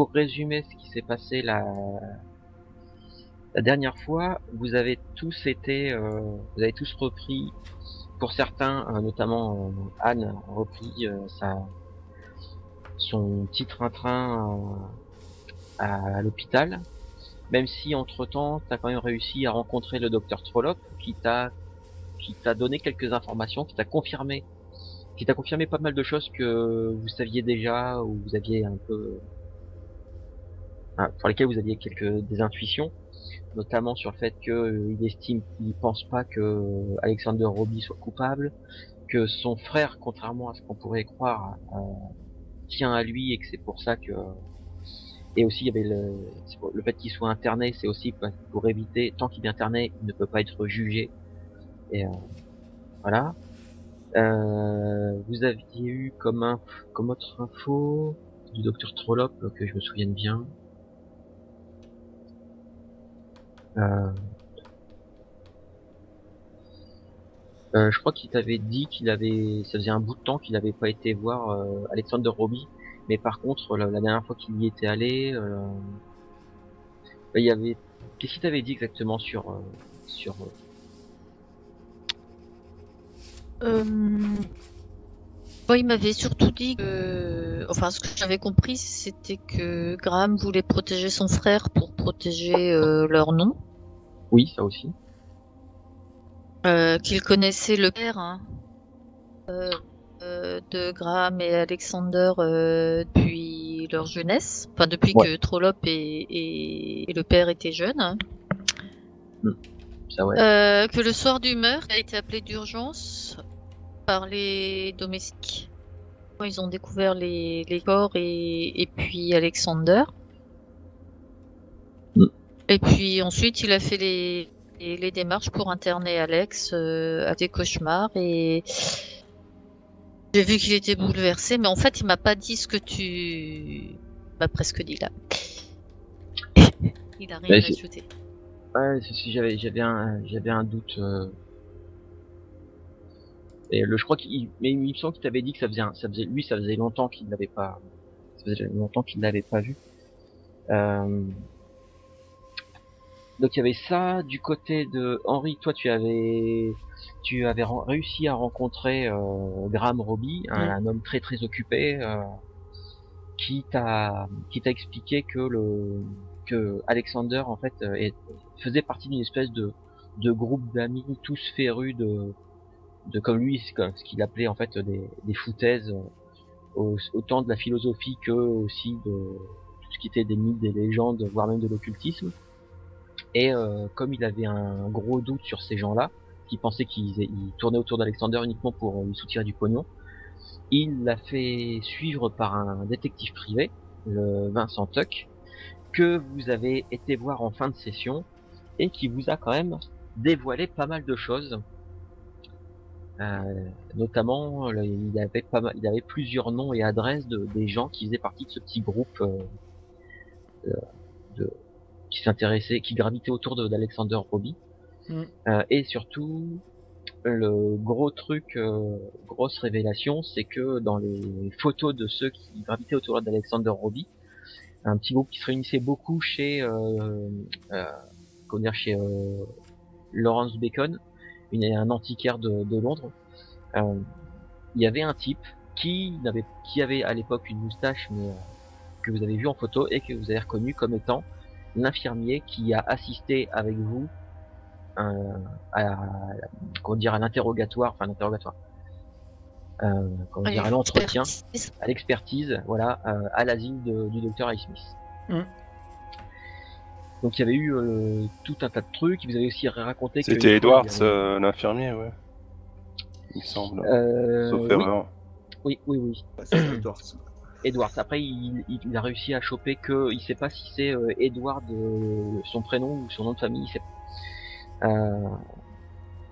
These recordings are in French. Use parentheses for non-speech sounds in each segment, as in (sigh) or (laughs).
Pour résumer ce qui s'est passé la... dernière fois, vous avez tous été, euh, vous avez tous repris, pour certains, euh, notamment euh, Anne, repris sa... son petit train-train à l'hôpital, même si entre-temps, tu as quand même réussi à rencontrer le docteur Trollop, qui t'a qui t'a donné quelques informations, qui t'a confirmé qui t'a confirmé pas mal de choses que vous saviez déjà ou vous aviez un peu pour lesquelles vous aviez quelques des intuitions, notamment sur le fait qu'il euh, estime qu'il pense pas que Alexander Roby soit coupable, que son frère, contrairement à ce qu'on pourrait croire, euh, tient à lui et que c'est pour ça que et aussi il y avait le, le fait qu'il soit interné, c'est aussi pour éviter tant qu'il est interné, il ne peut pas être jugé. Et euh, voilà. Euh, vous aviez eu comme, un, comme autre info du docteur Trollop que je me souvienne bien. Euh, euh, je crois qu'il t'avait dit qu'il avait, ça faisait un bout de temps qu'il n'avait pas été voir euh, Alexander Roby, mais par contre la, dernière fois qu'il y était allé, il y avait, qu'est-ce qu'il t'avait dit exactement sur sur euh, il m'avait surtout dit que, enfin, ce que j'avais compris, c'était que Graham voulait protéger son frère pour protéger euh, leur nom. Oui, ça aussi. Euh, qu'il connaissait le père hein, de Graham et Alexander depuis leur jeunesse, enfin depuis que Trollop et, le père étaient jeunes. Hein. Hmm. que le soir du meurtre, il a été appelé d'urgence par les domestiques. Ils ont découvert les, corps et, puis Alexander. Mm. Et puis ensuite, il a fait les, les, démarches pour interner Alex euh, à des cauchemars et j'ai vu qu'il était bouleversé, mais en fait, il m'a pas dit ce que tu m'as presque dit là. il a rien ajouté. Ouais, si j'avais j'avais un j'avais un doute. Euh, et le, je crois qu'il, mais il me semble qu'il t'avait dit que ça faisait, ça faisait, lui, ça faisait longtemps qu'il l'avait pas, ça faisait longtemps qu'il l'avait pas vu. Euh... Donc il y avait ça du côté de Henri. Toi, tu avais, tu avais réussi à rencontrer euh, Graham Roby, un, homme très très occupé, euh, qui t'a, qui t'a expliqué que le, que Alexander en fait euh, faisait partie d'une espèce de, de groupe d'amis tous férus de de comme lui, ce qu'il appelait en fait des, foutaises, euh, autant de la philosophie que aussi de tout ce qui était des mythes, des légendes, voire même de l'occultisme. Et euh, comme il avait un gros doute sur ces gens-là, qui pensait qu'ils tournaient autour d'Alexander uniquement pour lui soutirer du pognon, il l'a fait suivre par un détective privé, le Vincent Tuck, que vous avez été voir en fin de session et qui vous a quand même dévoilé pas mal de choses euh, notamment, il avait pas mal, il avait plusieurs noms et adresses de des gens qui faisaient partie de ce petit groupe euh, euh, de, qui s'intéressait, qui gravitait autour d'Alexander Roby. Mm. et surtout, le gros truc, grosse révélation, c'est que dans les photos de ceux qui gravitaient autour d'Alexander Roby, un petit groupe qui se réunissait beaucoup chez, euh, comment dire, chez Lawrence Bacon, une, un antiquaire de, de Londres. Euh, il y avait un type qui n'avait, qui avait à l'époque une moustache, mais euh, que vous avez vu en photo et que vous avez reconnu comme étant l'infirmier qui a assisté avec vous euh, à, comment dire, à l'interrogatoire, enfin l'interrogatoire, euh, comment dire, à l'entretien, à l'expertise, voilà, euh, à l'asile du docteur Smith. Mmh. Donc il y avait eu euh, tout un tas de trucs. Vous avez aussi raconté. C'était Edwards, euh, l'infirmier, ouais. Il semble. Euh, Sauf erreur. Oui, oui, oui. (coughs) Edwards. Edwards. Après, il, il, a réussi à choper que il sait pas si c'est Edward son prénom ou son nom de famille. Il sait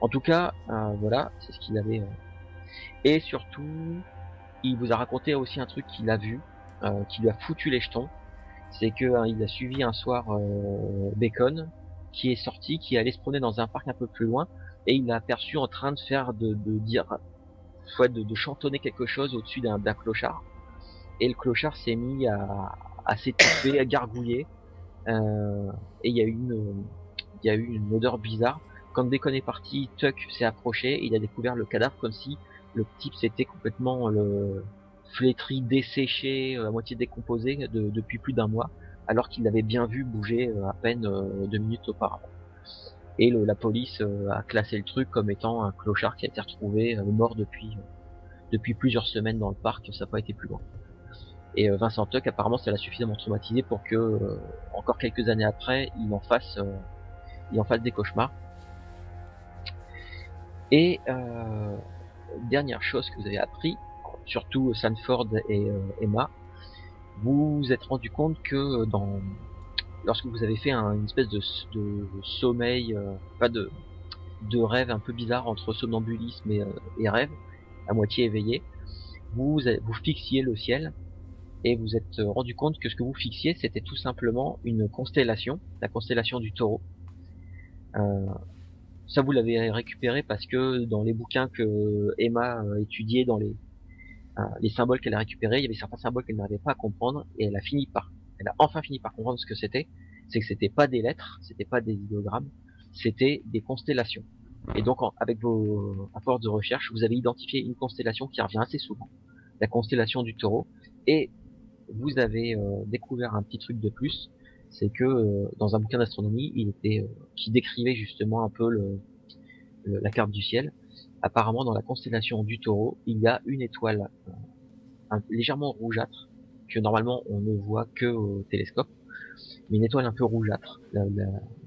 en tout cas, voilà, c'est ce qu'il avait. Et surtout, il vous a raconté aussi un truc qu'il a vu, qui lui a foutu les jetons c'est que hein, il a suivi un soir euh, Bacon qui est sorti, qui allait se promener dans un parc un peu plus loin, et il l'a aperçu en train de faire de, dire, soit de, chantonner quelque chose au-dessus d'un clochard. Et le clochard s'est mis à, à s'étouffer, à gargouiller. et il y a eu une, il y a eu une odeur bizarre. Quand Bacon est parti, Tuck s'est approché et il a découvert le cadavre comme si le type s'était complètement le flétri, desséché, à moitié décomposé depuis plus d'un mois, alors qu'il l'avait bien vu bouger à peine deux minutes auparavant. Et la police a classé le truc comme étant un clochard qui a été retrouvé mort depuis plusieurs semaines dans le parc, ça n'a pas été plus loin. Et euh, Vincent Tuck, apparemment, ça l'a suffisamment traumatisé pour que, euh, encore quelques années après, il en fasse, euh, il en fasse des cauchemars. Et dernière chose que vous avez appris, surtout Sanford et Emma, vous vous êtes rendu compte que dans lorsque vous avez fait un, une espèce de, sommeil, pas de, rêve un peu bizarre entre somnambulisme et, rêve, à moitié éveillé, vous, fixiez le ciel et vous êtes rendu compte que ce que vous fixiez, c'était tout simplement une constellation, la constellation du taureau. Euh, ça, vous l'avez récupéré parce que dans les bouquins que Emma étudiait, dans les, euh, les symboles qu'elle a récupérés, il y avait certains symboles qu'elle n'arrivait pas à comprendre et elle a fini par, elle a enfin fini par comprendre ce que c'était. C'est que c'était pas des lettres, c'était pas des idéogrammes, c'était des constellations. Et donc, avec vos apports de recherche, vous avez identifié une constellation qui revient assez souvent, la constellation du taureau. Et vous avez euh, découvert un petit truc de plus, c'est que euh, dans un bouquin d'astronomie, il était euh, qui décrivait justement un peu le, la carte du ciel. Apparemment, dans la constellation du taureau, il y a une étoile légèrement rougeâtre, que normalement on ne voit que au télescope, mais une étoile un peu rougeâtre,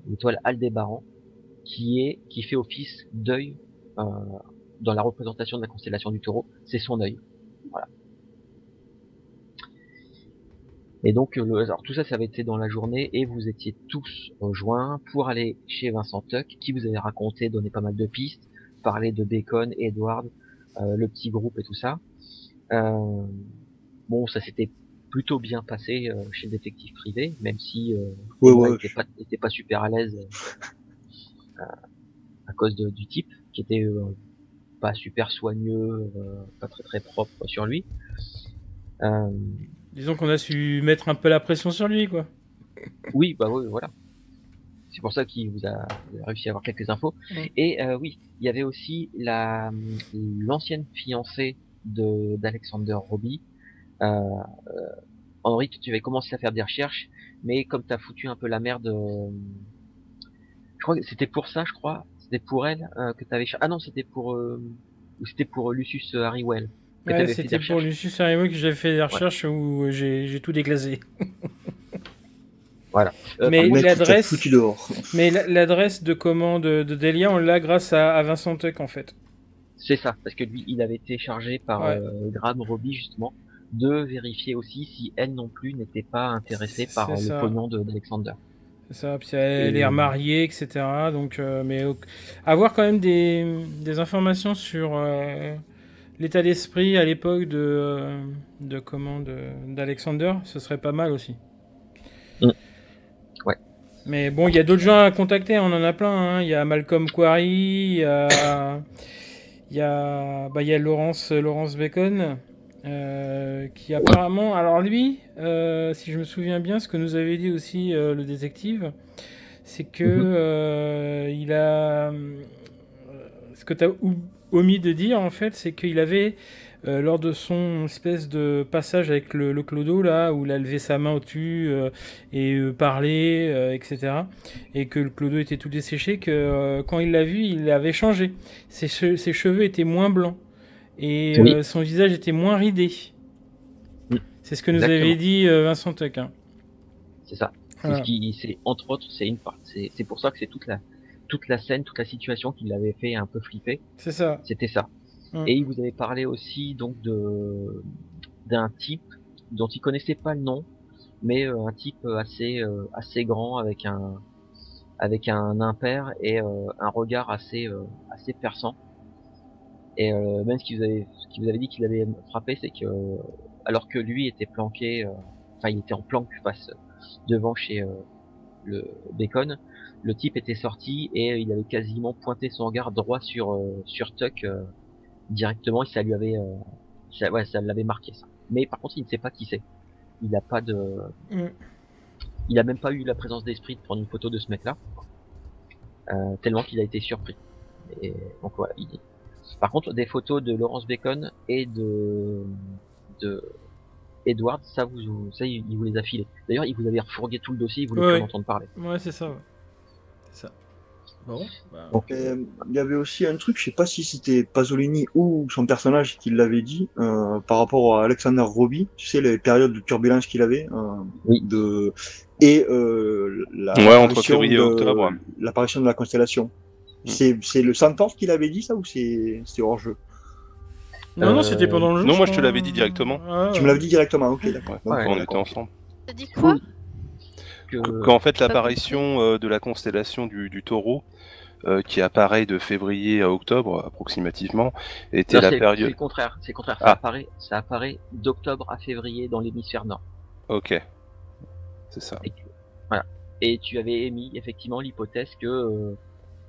l'étoile Aldébaran, qui est qui fait office d'œil euh, dans la représentation de la constellation du Taureau, c'est son œil. Voilà. Et donc, le, alors tout ça, ça avait été dans la journée et vous étiez tous rejoints pour aller chez Vincent Tuck, qui vous avait raconté, donné pas mal de pistes, parler de Bacon, Edward, euh, le petit groupe et tout ça. Euh, bon, ça s'était plutôt bien passé euh, chez le détective privé, même si euh, ouais, était, pas, était pas super à l'aise à cause du type qui était euh, pas super soigneux, euh, pas très très propre sur lui. Euh, Disons qu'on a su mettre un peu la pression sur lui, quoi. Oui, bah oui, voilà. C'est pour ça qu'il vous a réussi à avoir quelques infos. Et oui, il y avait aussi la l'ancienne fiancée de d'Alexander Robbie. Euh, Henri, tu avais commencé à faire des recherches, mais comme tu as foutu un peu la merde je crois que c'était pour ça, je crois. C'était pour elle euh, que tu avais. Ah non, c'était pour. Euh, ou c'était pour euh, Lucius Harrywell. Ouais, c'était pour Lucius Harrywell que j'avais fait des recherches où j'ai tout déglacé. (laughs) voilà. mais l'adresse. Mais l'adresse de commande de Delia, on l'a grâce à, Vincent Tuck en fait. C'est ça, parce que lui, il avait été chargé par Graham Robbie justement de vérifier aussi si elle non plus n'était pas intéressée par le pognon d'Alexander ça, puis elle est remariée, etc. Donc, euh, mais avoir quand même des, des informations sur euh, l'état d'esprit à l'époque de, euh, de comment d'Alexander, ce serait pas mal aussi. Mm. Mais bon, il y a d'autres gens à contacter, on en a plein. Hein. Il y a Malcolm Quarry, il y a, y a, bah, y a Laurence, Laurence Bacon. Euh, qui apparemment, alors lui, euh, si je me souviens bien, ce que nous avait dit aussi euh, le détective, c'est que mhm. il a, ce que tu as omis de dire en fait, c'est qu'il avait lors de son espèce de passage avec le, clodo là, où il a levé sa main au-dessus et parlé, etc., et que le clodo était tout desséché, que quand il l'a vu, il avait changé. ses cheveux étaient moins blancs et euh, son visage était moins ridé. Mm. C'est ce que nous avait dit euh, Vincent Tuck. Hein. C'est ça. C'est entre autres, c'est une part. C'est pour ça que c'est toute la toute la scène, toute la situation qui l'avait fait un peu flipper. C'est ça. C'était ça. Mm. Et il vous avait parlé aussi donc de d'un type dont il connaissait pas le nom, mais euh, un type assez assez grand avec un avec un impair et un regard assez assez perçant. Et euh, même ce qu'il vous avait, ce qu'il vous avait dit qu'il avait frappé, c'est que alors que lui était planqué, euh, enfin il était en planque face devant chez euh, le Bacon, le type était sorti et il avait quasiment pointé son regard droit sur sur Tuck directement et ça lui avait ça, ouais, ça l'avait marqué ça. Mais par contre il ne sait pas qui c'est. il n'a pas de, mm. il a même pas eu la présence d'esprit de prendre une photo de ce mec-là, euh, tellement qu'il a été surpris. Et donc voilà. Il... Par contre, des photos de Laurence Bacon et de de Edward, ça vous, ça il vous les a filés. D'ailleurs, il vous avait refourgué tout le dossier, il voulait ouais, entendre parler. Ouais, c'est ça. C'est ça. Bon, bah, euh, il y avait aussi un truc, je sais pas si c'était Pasolini ou son personnage qui l'avait dit euh, par rapport à Alexander Robbie, tu sais les périodes de turbulence qu'il avait, euh, oui. de et euh, la ouais, entre février et octobre, l'apparition de la constellation. Mm. C'est le Centaure qui l'avait dit ça ou c'est c'était hors jeu? Non non c'était pendant le jeu. Non moi je te l'avais dit directement. Ah, tu me l'avais dit directement, ok d'accord. Ouais, on était ensemble. T'as dit quoi? Qu'en fait, l'apparition euh, de la constellation du, taureau, euh, qui apparaît de février à octobre approximativement, était la période. C'est le contraire, c'est contraire. Ça, ah. apparaît, ça apparaît d'octobre à février dans l'hémisphère nord. Ok, c'est ça. Et, voilà. Et tu avais émis effectivement l'hypothèse que euh,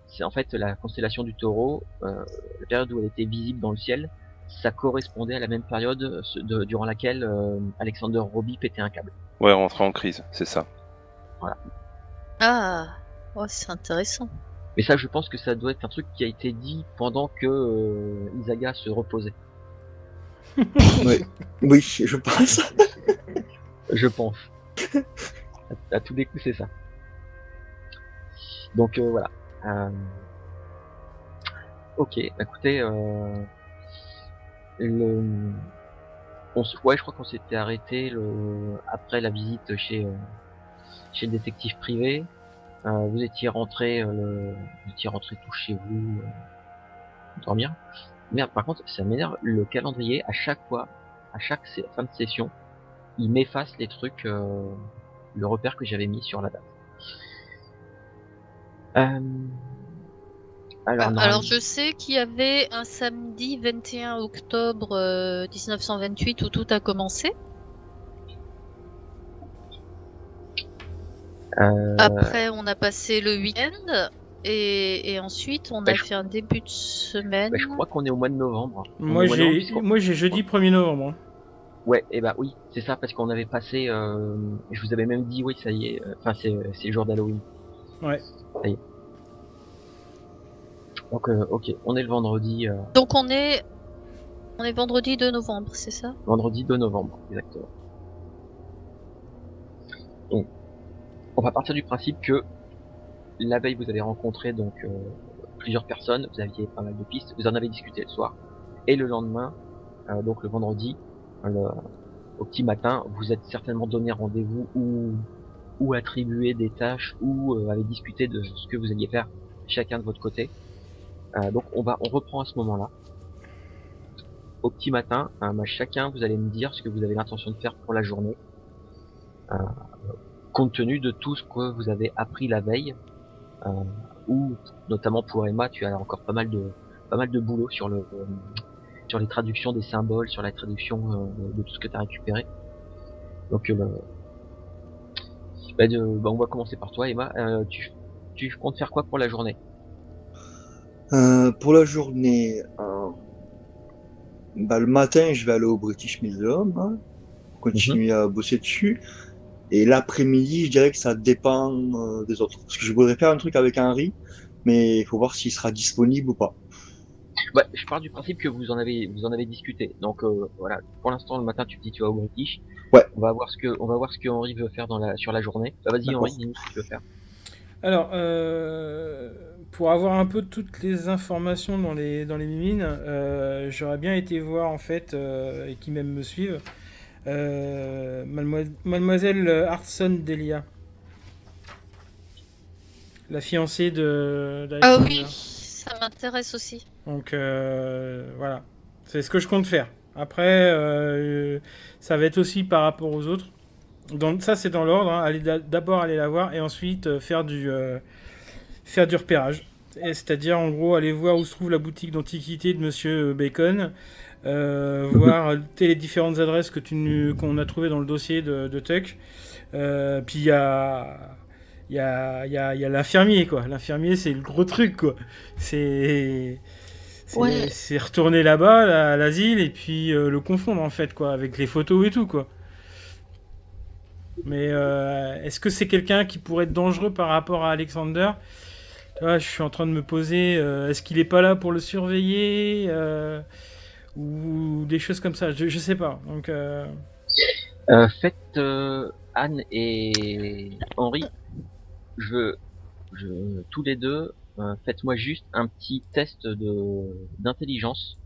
c'est en fait la constellation du taureau, la période où elle était visible dans le ciel, ça correspondait à la même période durant laquelle Alexander Robbie pétait un câble. Ouais, rentrait en crise, c'est ça. Ah, oh, c'est intéressant. Mais ça, je pense que ça doit être un truc qui a été dit pendant que euh, Isaga se reposait. (laughs) oui. oui, je pense. (laughs) je pense. À, tous les coups, c'est ça. Donc euh, voilà. Euh, ok, écoutez, le... On Ouais, je crois qu'on s'était arrêté le... après la visite chez chez le détective privé. Euh, vous étiez rentré, euh, vous étiez rentré tout chez vous euh, dormir. Merde, par contre, ça m'énerve. Le calendrier, à chaque fois, à chaque fin de session, il m'efface les trucs, le repère que j'avais mis sur la date. Alors, alors, je sais qu'il y avait un samedi 21 octobre 1928 où tout a commencé. Euh, Après, on a passé le week-end. Et, ensuite, on bah, a fait un début de semaine. Bah, je crois qu'on est au mois de novembre. Moi, j'ai, moi, j'ai jeudi 1er novembre. Hein. Ouais, et bah oui, c'est ça, parce qu'on avait passé. Euh... Je vous avais même dit, oui, ça y est. Euh, enfin, c'est, c'est le jour d'Halloween. Ouais. Ça y est. Donc, euh, ok, on est le vendredi. Donc, on est. On est vendredi 2 novembre, c'est ça? Vendredi 2 novembre, exactement. Donc, on va partir du principe que la veille vous avez rencontré donc euh, plusieurs personnes, vous aviez pas mal de pistes, vous en avez discuté le soir, et le lendemain, euh, donc le vendredi, au petit matin, vous êtes certainement donné rendez-vous ou ou attribué des tâches ou euh, avez discuté de ce que vous alliez faire chacun de votre côté. donc on va on reprend à ce moment-là. Au petit matin, chacun vous allez me dire ce que vous avez l'intention de faire pour la journée compte tenu de tout ce que vous avez appris la veille, euh, ou notamment pour Emma, tu as encore pas mal de pas mal de boulot sur le euh, sur les traductions des symboles, sur la traduction euh, de tout ce que tu as récupéré. Donc bah, bah, on va commencer par toi Emma. tu, tu comptes faire quoi pour la journée? Pour la journée, bah, le matin je vais aller au British Museum, hein, continuer mhm. à bosser dessus. Et l'après-midi, je dirais que ça dépend euh, des autres. Parce que je voudrais faire un truc avec Henri, mais il faut voir s'il sera disponible ou pas. Je pars du principe que vous en avez, vous en avez discuté. Donc euh, voilà, pour l'instant le matin tu te dis tu vas au British. Ouais. On va voir ce que, on va voir ce que Henri veut faire dans la, sur la journée. Bah, vas-y Henri, dis-nous ce que tu veux faire. Alors, euh, pour avoir un peu toutes les informations dans les dans les mimines, j'aurais bien été voir en fait et qui même me suivent euh, mademoiselle Hartson Delia. La fiancée de. Ah oui, ça m'intéresse aussi. Donc euh, voilà, c'est ce que je compte faire. Après, euh, ça va être aussi par rapport aux autres. Donc ça c'est dans l'ordre. Hein. d'abord aller la voir et ensuite faire du faire du repérage. C'est-à-dire en gros aller voir où se trouve la boutique d'antiquité de Monsieur Bacon, euh, voir les différentes adresses que tu qu'on a trouvées dans le dossier de, de Tuck. Euh, puis il y a il y a, y a, y a l'infirmier quoi. L'infirmier c'est le gros truc quoi. C'est c'est retourner là-bas à l'asile et puis euh, le confondre en fait quoi avec les photos et tout quoi. Mais est-ce que c'est quelqu'un qui pourrait être dangereux par rapport à Alexander? Je suis en train de me poser, est-ce qu'il est pas là pour le surveiller? Ou des choses comme ça. Je, je sais pas. Donc. faites Anne et Henri, je, je, tous les deux, euh, faites-moi juste un petit test de d'intelligence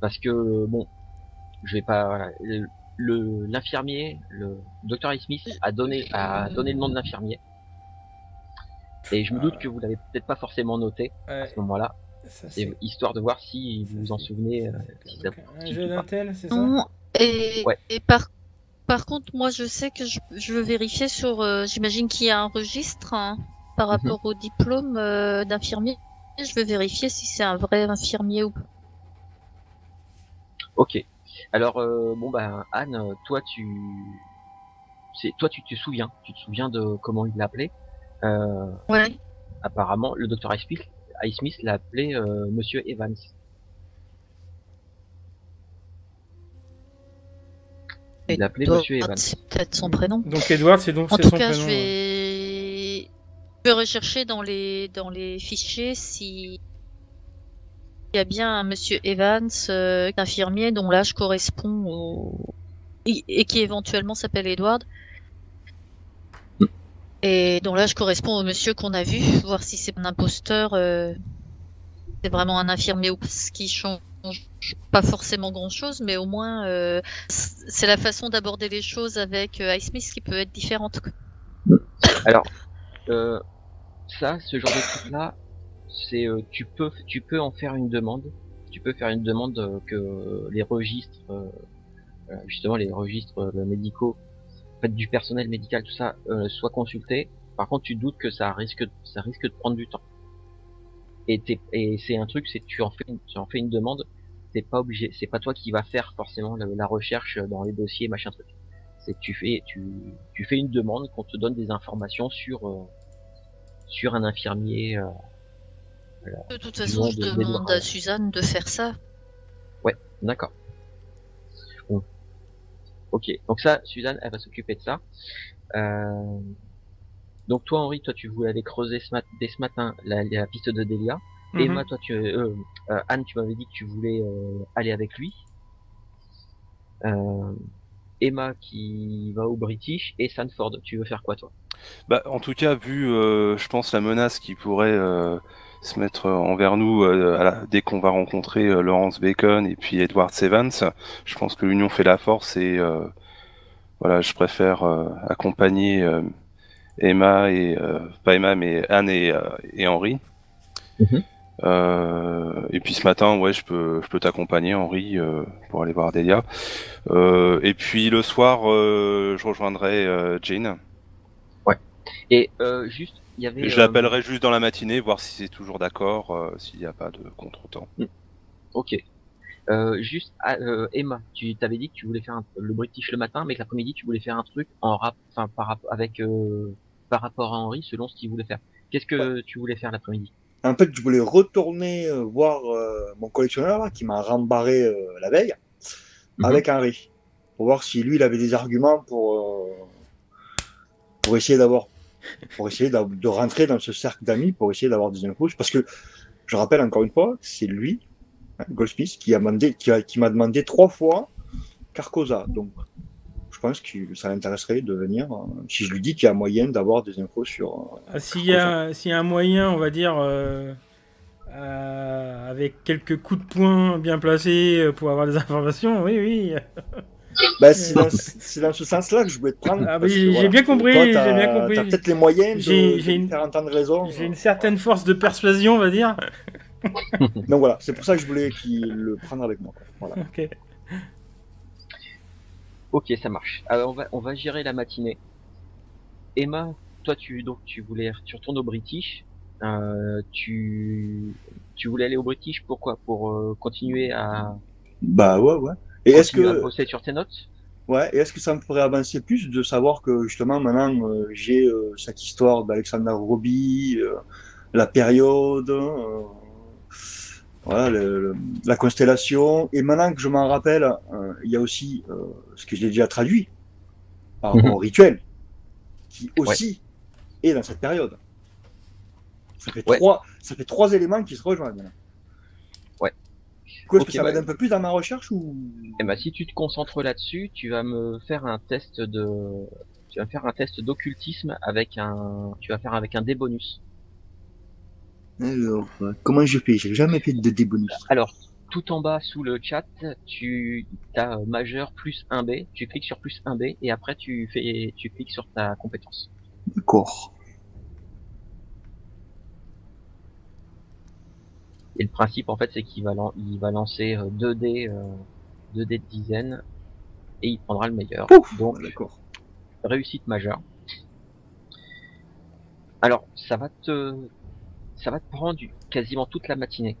parce que bon, je vais pas le l'infirmier, le, docteur Smith a donné a donné le nom de l'infirmier et je me doute que vous l'avez peut-être pas forcément noté à ce moment-là. C'est histoire de voir si vous vous en souvenez. Euh, si un jeu d'intel, c'est ça et, et par par contre, moi, je sais que je, veux vérifier sur. Euh, j'imagine qu'il y a un registre hein, par mhm. rapport au diplôme euh, d'infirmier. Je veux vérifier si c'est un vrai infirmier ou pas. Ok. Alors, euh, bon ben, Anne, toi, tu, c'est toi, tu te souviens, tu te souviens de comment il l'appelait. ouais. Apparemment, le docteur Smith l'a appelé Monsieur Evans. Il appelait Monsieur Evans. C'est peut-être son prénom. Donc Edward, c'est donc en tout son cas, prénom. Je vais... je vais rechercher dans les dans les fichiers si il y a bien un Monsieur Evans, euh, infirmier dont l'âge correspond au et qui éventuellement s'appelle Edward et dont l'âge correspond au monsieur qu'on a vu, voir si c'est un imposteur, euh... c'est vraiment un infirmier ou ce qui change pas forcément grand chose, mais au moins euh, c'est la façon d'aborder les choses avec euh, Ice Smith qui peut être différente. Alors, euh, ça, ce genre de truc là, c'est tu peux tu peux en faire une demande. Tu peux faire une demande que les registres, justement les registres médicaux, fait, du personnel médical, tout ça, soient consultés. Par contre, tu doutes que ça risque ça risque de prendre du temps et, et c'est un truc, c'est tu en fais, tu en fais une demande, c'est pas obligé, c'est pas toi qui va faire forcément la, recherche dans les dossiers machin truc. C'est que tu fais, tu, tu fais une demande qu'on te donne des informations sur euh, sur un infirmier. Euh, de toute façon, je demande à Suzanne de faire ça. Ouais, d'accord. Ok, donc ça, Suzanne, elle va s'occuper de ça. Euh, donc toi Henri, toi tu voulais aller creuser ce dès ce matin la, piste de Delia. Emma, toi tu euh, euh, Anne, tu m'avais dit que tu voulais euh, aller avec lui. Emma qui va au British et Sanford, tu veux faire quoi toi? Bah en tout cas vu, je pense la menace qui pourrait se mettre envers nous dès qu'on va rencontrer Lawrence Bacon et puis Edward Evans, je pense que l'union fait la force et voilà, je préfère accompagner Emma et euh, pas Emma mais Anne et, euh, et Henri. Mhm. Euh, et puis ce matin, ouais, je peux, je peux t'accompagner, Henri, pour aller voir Delia. et puis le soir, je rejoindrai Jane. Ouais. Et juste, y avait. Je l'appellerai juste dans la matinée, voir si c'est toujours d'accord, s'il n'y a pas de contretemps. Mm. Ok. Euh, juste, ah, Emma, tu t'avais dit que tu voulais faire le British le matin, mais que l'après-midi tu voulais faire un truc en rap, enfin par avec par rapport à Henri selon ce qu'il voulait faire. Qu'est-ce que tu voulais faire l'après-midi? En fait, je voulais retourner euh, voir euh, mon collectionneur qui m'a rembarré euh, la veille mhm. avec Henri pour voir si lui il avait des arguments pour pour essayer d'avoir pour essayer de rentrer dans ce cercle d'amis pour essayer d'avoir des infos parce que je rappelle encore une fois c'est lui hein, Goldsmith qui a demandé qui, qui m'a demandé trois fois Carcosa donc pense que ça l'intéresserait de venir. Euh, si je lui dis qu'il y a moyen d'avoir des infos sur. Euh, ah, s'il y, a, y a un moyen, on va dire, euh, avec quelques coups de poing bien placés pour avoir des (laughs) informations, oui, oui. Bah, c'est dans, ce sens-là que je voulais te prendre. Ah, j'ai bien compris. J'ai bien compris. T'as peut-être les moyens de, une... faire entendre raison. J'ai une certaine force de persuasion, on va dire. (laughs) Donc voilà, c'est pour ça que je voulais qu'il le prenne avec moi. Voilà. Ok. Ok, ça marche. Alors on va on va gérer la matinée. Emma, toi tu donc tu voulais tu retournes au British. Euh, tu tu voulais aller au British pourquoi? Pour euh, continuer à Bah ouais ouais. Et est-ce que bosser sur tes notes? Ouais, et est-ce que ça me ferait avancer plus de savoir que justement maintenant euh, j'ai cette histoire d'Alexander Roby, la période, voilà, la constellation. Et maintenant que je m'en rappelle, euh, il y a aussi euh, ce que j'ai déjà traduit par rapport mhm. au rituel. qui aussi est dans cette période. Ça fait, Ouais. trois, ça fait trois éléments qui se rejoignent. Du coup, est-ce Ok, que ça m'aide ouais. un peu plus dans ma recherche ou? Eh ben, si tu te concentres là-dessus, tu vas me faire un test de, tu vas faire un test d'occultisme avec un, tu vas faire avec un dé bonus. Alors, comment je fais? J'ai jamais fait de débonus. Alors, tout en bas sous le chat, tu as majeur plus 1B, tu cliques sur plus 1B et après tu fais, tu cliques sur ta compétence. D'accord. Et le principe en fait c'est qu'il va, lan- il va lancer euh, 2 dés, euh, 2 dés de dizaine et il prendra le meilleur. Pouf Donc D'accord. réussite majeure. Alors, ça va te, ça va te prendre quasiment toute la matinée.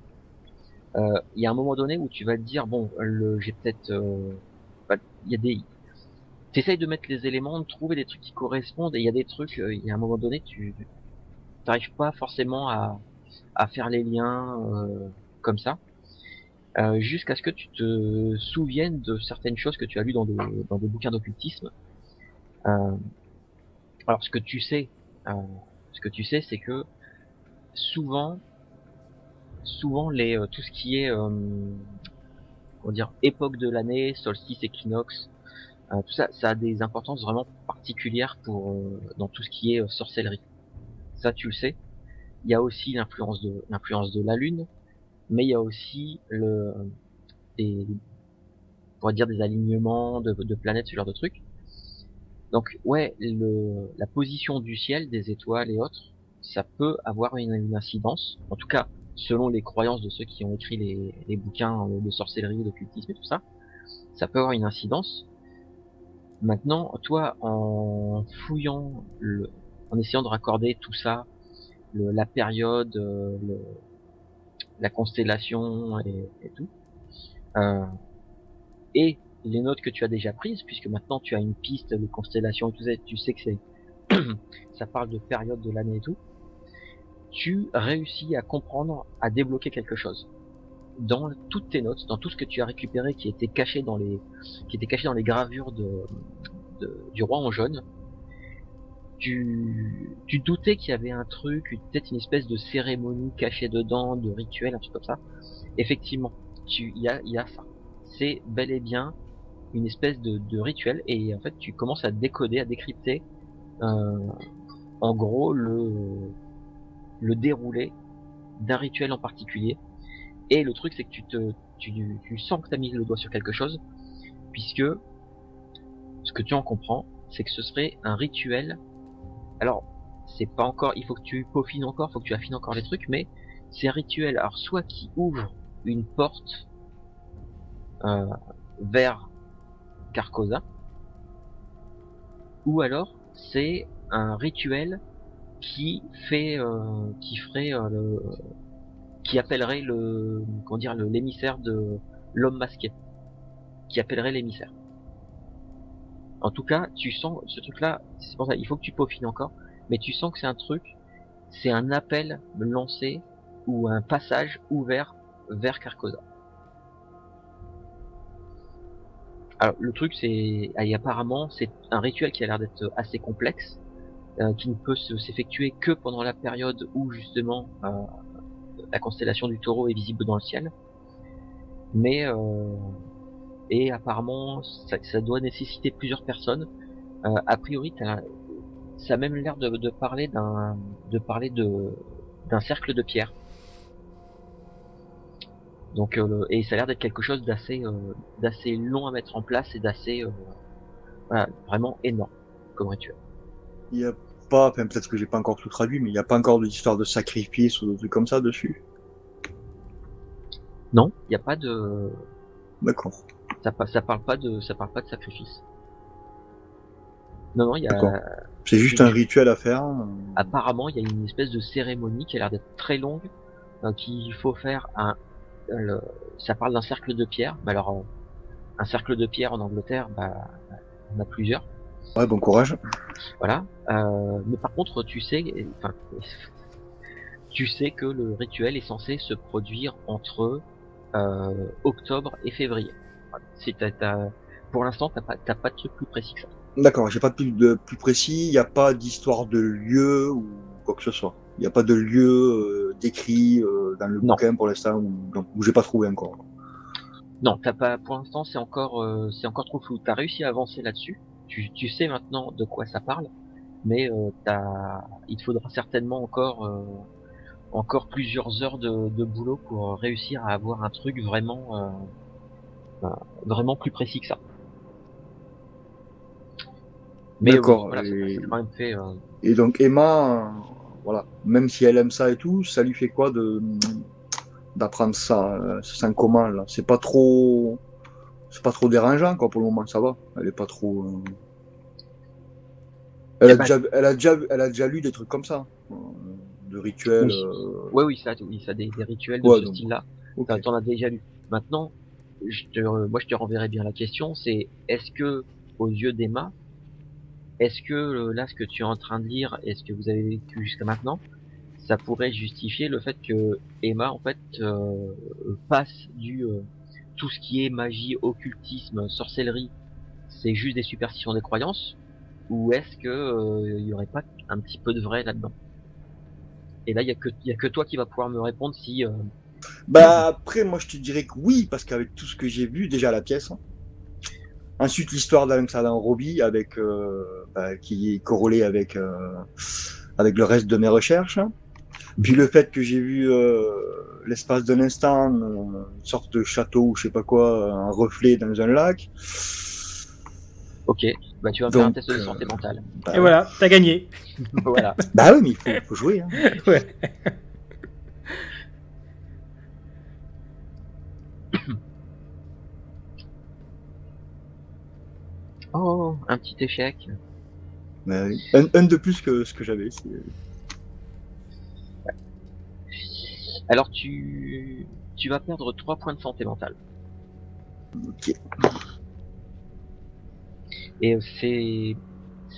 Euh, Il y a un moment donné où tu vas te dire bon, le, j'ai peut-être, euh, bah, il y a des, t'essayes de mettre les éléments, de trouver des trucs qui correspondent et il y a des trucs, euh, il y a un moment donné tu, t'arrives pas forcément à, à faire les liens euh, comme ça. Euh, jusqu'à ce que tu te souviennes de certaines choses que tu as lues dans des, dans des bouquins d'occultisme. Euh, alors ce que tu sais, euh, ce que tu sais, c'est que souvent, souvent les euh, tout ce qui est, comment dire, époque de l'année, solstice, équinoxe, euh, tout ça, ça a des importances vraiment particulières pour euh, dans tout ce qui est sorcellerie. Ça, tu le sais. Il y a aussi l'influence de l'influence de la lune, mais il y a aussi le des, on pourrait dire des alignements de, planètes, ce genre de trucs. Donc ouais, le, la position du ciel, des étoiles et autres, ça peut avoir une, incidence. En tout cas, selon les croyances de ceux qui ont écrit les, les bouquins de sorcellerie, d'occultisme et tout ça, ça peut avoir une incidence. Maintenant, toi, en fouillant, le, en essayant de raccorder tout ça, le, la période, euh, le, la constellation et, et tout, euh, et les notes que tu as déjà prises, puisque maintenant tu as une piste de constellation et tout ça, tu sais que c'est (clears throat) ça parle de période de l'année et tout, tu réussis à comprendre, à débloquer quelque chose. Dans toutes tes notes, dans tout ce que tu as récupéré qui était caché dans les, qui était caché dans les gravures de, de- du roi en jaune, tu, doutais qu'il y avait un truc, peut-être une espèce de cérémonie cachée dedans, de rituel, un truc comme ça. Effectivement, il y a, ça. C'est bel et bien une espèce de, rituel et en fait tu commences à décoder, à décrypter euh, en gros le, déroulé d'un rituel en particulier. Et le truc c'est que tu te tu sens que tu as mis le doigt sur quelque chose puisque ce que tu en comprends c'est que ce serait un rituel. Alors c'est pas encore, il faut que tu peaufines encore, faut que tu affines encore les trucs, mais c'est un rituel alors soit qui ouvre une porte euh, vers Carcosa, ou alors c'est un rituel qui fait, euh, qui ferait euh, qui appellerait le, comment dire, l'émissaire de l'homme masqué, qui appellerait l'émissaire. En tout cas, tu sens ce truc-là, c'est pour ça, il faut que tu peaufines encore, mais tu sens que c'est un truc, c'est un appel lancé ou un passage ouvert vers Carcosa. Alors le truc c'est et apparemment c'est un rituel qui a l'air d'être assez complexe, euh, qui ne peut se- s'effectuer que pendant la période où justement euh, la constellation du Taureau est visible dans le ciel. Mais euh, et apparemment ça, ça doit nécessiter plusieurs personnes. Euh, a priori ça a même l'air de, de parler d'un de parler de d'un cercle de pierre. Donc euh, et ça a l'air d'être quelque chose d'assez euh, d'assez long à mettre en place et d'assez euh, voilà, vraiment énorme comme rituel. Il y a pas, enfin, peut-être que j'ai pas encore tout traduit, mais il n'y a pas encore d'histoire de sacrifice ou de trucs comme ça dessus? Non, il n'y a pas de D'accord. Ça, ça parle pas de ça parle pas de sacrifice. Non non, il y a C'est juste un rituel à faire. euh, apparemment il y a une espèce de cérémonie qui a l'air d'être très longue euh, qu'il faut faire un euh, le- ça parle d'un cercle de pierre, mais alors euh, un cercle de pierre en Angleterre, bah on a plusieurs. Ouais, bon courage. Voilà. Euh, mais par contre, tu sais, enfin, tu sais que le rituel est censé se produire entre euh, octobre et février. C'est pour l'instant, t'as pas, pas de truc plus précis que ça. D'accord, j'ai pas de plus, de plus précis, il n'y a pas d'histoire de lieu ou quoi que ce soit. Il n'y a pas de lieu euh, décrit euh, dans le Non. bouquin pour l'instant ou j'ai pas trouvé encore. Non, t'as pas. Pour l'instant, c'est encore, euh, c'est encore trop flou. T'as réussi à avancer là-dessus. Tu, tu sais maintenant de quoi ça parle, mais t'as, il te faudra certainement encore, encore plusieurs heures de, de boulot pour réussir à avoir un truc vraiment, vraiment plus précis que ça. Mais D'accord, voilà, et- fait. euh, Et donc Emma, euh, voilà, même si elle aime ça et tout, ça lui fait quoi de d'apprendre ça euh, Ça sent comment là? C'est pas trop, c'est pas trop dérangeant quoi pour le moment, ça va. Elle est pas trop. euh, Elle, Eh a ben- déjà, elle, a déjà, elle a déjà lu des trucs comme ça, euh, de rituels. Oui. euh, Ouais, oui, ça, oui, ça des, des rituels de Ouais, ce donc- style-là. ok. T'en- T'en as déjà lu. Maintenant, je te, euh, moi je te renverrai bien la question, c'est est-ce que, aux yeux d'Emma, est-ce que euh, là ce que tu es en train de lire, et ce que vous avez vécu jusqu'à maintenant, ça pourrait justifier le fait que Emma en fait euh, passe du euh, tout ce qui est magie, occultisme, sorcellerie, c'est juste des superstitions, des croyances, ou est-ce que euh, il y aurait pas un petit peu de vrai là-dedans? Et là il y a que y a que toi qui va pouvoir me répondre si euh, Bah après, moi je te dirais que oui, parce qu'avec tout ce que j'ai vu déjà à la pièce. hein. Ensuite, l'histoire d'Alexandre Roby, avec euh, bah, qui est corrélée avec euh, avec le reste de mes recherches. hein. Puis le fait que j'ai vu euh, l'espace d'un instant, une sorte de château ou je sais pas quoi, un reflet dans un lac. Ok, bah tu vas me faire un test de santé mentale. Bah, Et voilà, t'as gagné. (laughs) voilà. Bah oui, mais il faut, faut jouer. Hein. Ouais. Oh, un petit échec. Bah oui. un, un de plus que ce que j'avais. Alors tu tu vas perdre 3 points de santé mentale. Ok. Et c'est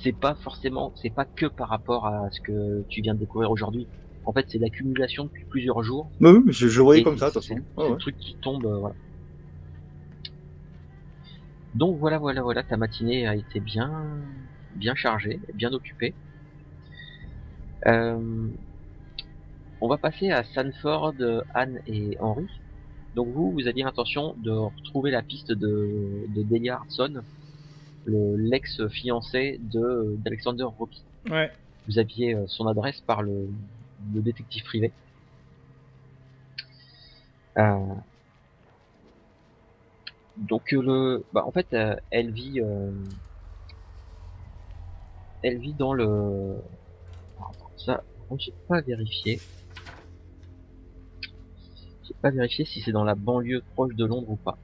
c'est pas forcément c'est pas que par rapport à ce que tu viens de découvrir aujourd'hui. En fait, c'est l'accumulation depuis plusieurs jours. Bah oui, je, voyais comme ça de toute façon. C'est Ouais, le truc qui tombe, euh, voilà. Donc voilà, voilà, voilà, ta matinée a été bien, bien chargée, bien occupée. Euh, on va passer à Sanford, Anne et Henry. Donc vous, vous aviez l'intention de retrouver la piste de, de Delia le l'ex-fiancé de d'Alexander Rocky. Ouais. Vous aviez euh, son adresse par le, le détective privé. Euh, donc euh, le, bah, en fait, euh, elle vit, euh, elle vit dans le, ça, j'ai pas vérifié. J'ai pas vérifié si c'est dans la banlieue proche de Londres ou pas.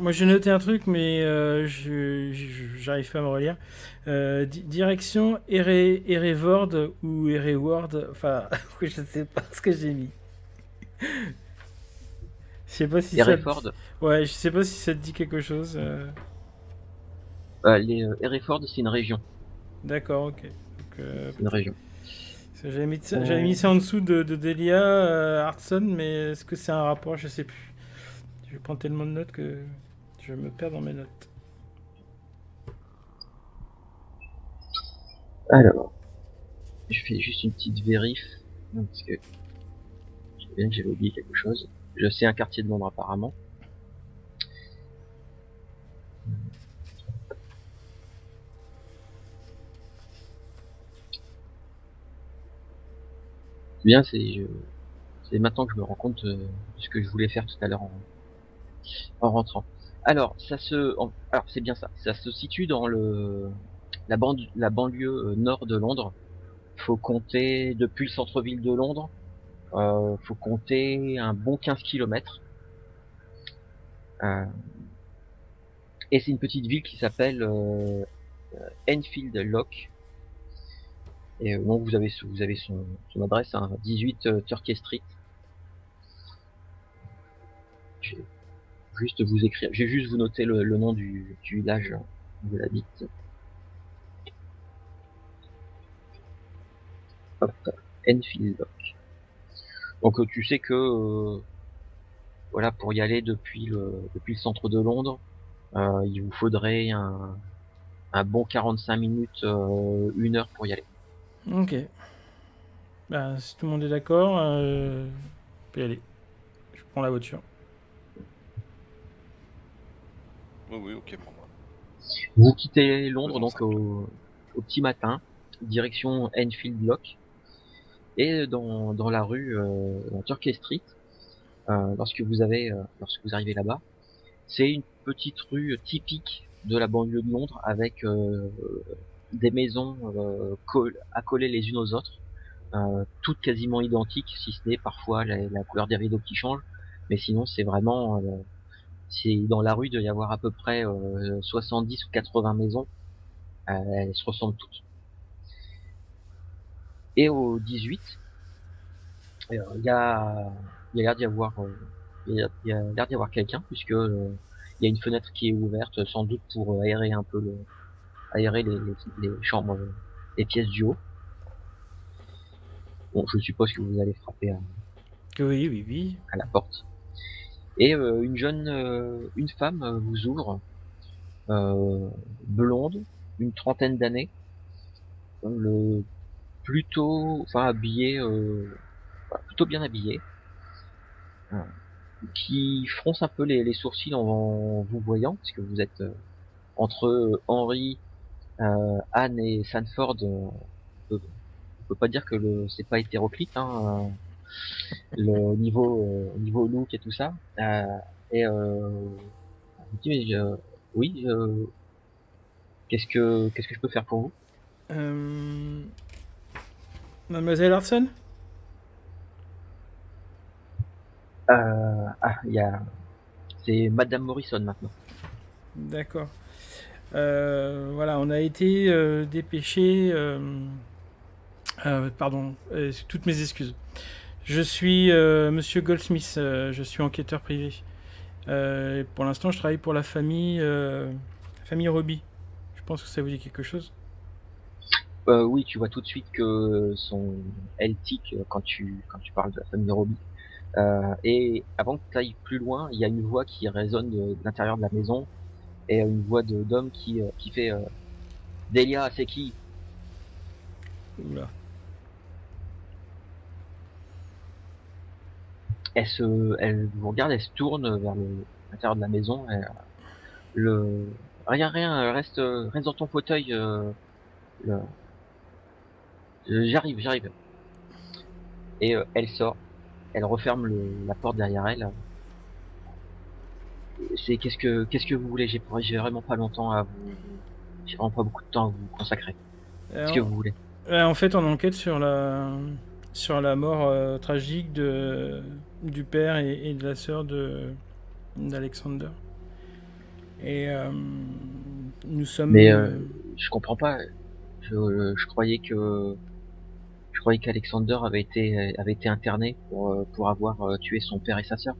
Moi j'ai noté un truc, mais euh, j'arrive pas à me relire. Di- direction Ere- Erevord ou Ereward, enfin, (laughs) je sais pas ce que j'ai mis. Je sais pas si ça. Ouais, je sais pas si ça te dit quelque chose. euh. euh, les euh, Hereford, c'est une région, D'accord, ok. Euh, une région. J'avais mis, ça- j'avais mis ça en dessous de, de Delia euh, Hartson, mais est-ce que c'est un rapport? Je sais plus. Je prends tellement de notes que je me perds dans mes notes. Alors, je fais juste une petite vérif, parce que je sais bien que j'avais oublié quelque chose. Je sais un quartier de Londres apparemment. Bien, c'est maintenant que je me rends compte euh, de ce que je voulais faire tout à l'heure en, en rentrant. Alors, ça se, alors c'est bien ça. Ça se situe dans le la, la banlieue euh, nord de Londres. Faut compter depuis le centre-ville de Londres. Euh, faut compter un bon 15 km. Euh, et c'est une petite ville qui s'appelle euh, Enfield Lock. Et donc vous avez vous avez son, adresse, hein, 18 euh, Turkey Street. Je vais juste vous écrire, je vais juste vous noter le, nom du, village où vous l'habite. Hop, Enfield. Donc euh, tu sais que euh, voilà pour y aller depuis le depuis le centre de Londres, euh, il vous faudrait un un bon 45 minutes, euh, une heure pour y aller. Ok. Bah, si tout le monde est d'accord, euh, on peut y aller. Je prends la voiture. Oui, oui, ok pour moi. Vous quittez Londres donc au, au petit matin, direction Enfield Lock. Et dans, dans la rue, euh, dans Turkey Street, euh, lorsque vous avez, euh, lorsque vous arrivez là-bas, c'est une petite rue typique de la banlieue de Londres avec euh, des maisons euh, accolées les unes aux autres, euh, toutes quasiment identiques, si ce n'est parfois la, la couleur des rideaux qui change. Mais sinon, c'est vraiment, c'est dans la rue, doit y avoir à peu près euh, 70 ou 80 maisons. Elles se ressemblent toutes. Et au 18, euh, il y a, il y a l'air d'y avoir, euh, il y a, l'air d'y avoir quelqu'un puisque euh, il y a une fenêtre qui est ouverte, sans doute pour aérer un peu le, aérer les, les, les chambres, les pièces du haut. Bon, je suppose que vous allez frapper à, oui, oui, oui. à la porte. Et euh, une jeune, euh, une femme euh, vous ouvre, blonde, une trentaine d'années, le plutôt, enfin habillée, euh, plutôt bien habillée, euh, qui fronce un peu les, les sourcils en, en vous voyant, parce que vous êtes euh, entre Henry, euh, Anne et Sanford. euh, on peut, on peut pas dire que le c'est pas hétéroclite, hein. euh, le (laughs) niveau euh, niveau look et tout ça euh, et euh, je me dis mais oui qu'est-ce que qu'est-ce que je peux faire pour vous? Euh, Mademoiselle Hudson? Euh, ah il y a c'est Madame Morrison maintenant D'accord. Euh, voilà, on a été euh, dépêché. euh, pardon, toutes mes excuses. Je suis Monsieur Goldsmith, je suis enquêteur privé. Pour l'instant, je travaille pour la famille, la famille Roby. Je pense que ça vous dit quelque chose? Euh, oui tu vois tout de suite que son elle tique quand tu quand tu parles de la famille Roby euh, et avant que tu ailles plus loin il y a une voix qui résonne de, de l'intérieur de la maison et une voix de d'homme qui euh, qui fait euh, Delia c'est qui? Oula. elle se, elle vous regarde, elle se tourne vers l'intérieur de la maison. Et, euh, le, rien, rien, reste, reste dans ton fauteuil. euh, le- Euh, J'arrive, j'arrive. Et euh, elle sort, elle referme le, la porte derrière elle. C'est qu'est-ce que, qu'est-ce que vous voulez? J'ai, vraiment pas longtemps à vous, j'ai vraiment pas beaucoup de temps à vous consacrer. Qu'est-ce que vous voulez? Euh, en fait, on enquête sur la, sur la mort euh, tragique de, du père et, et de la sœur de d'Alexander. Et euh, nous sommes. Mais, euh, Je comprends pas. Je, je croyais que croyais qu'Alexander avait été avait été interné pour euh, pour avoir euh, tué son père et sa sœur.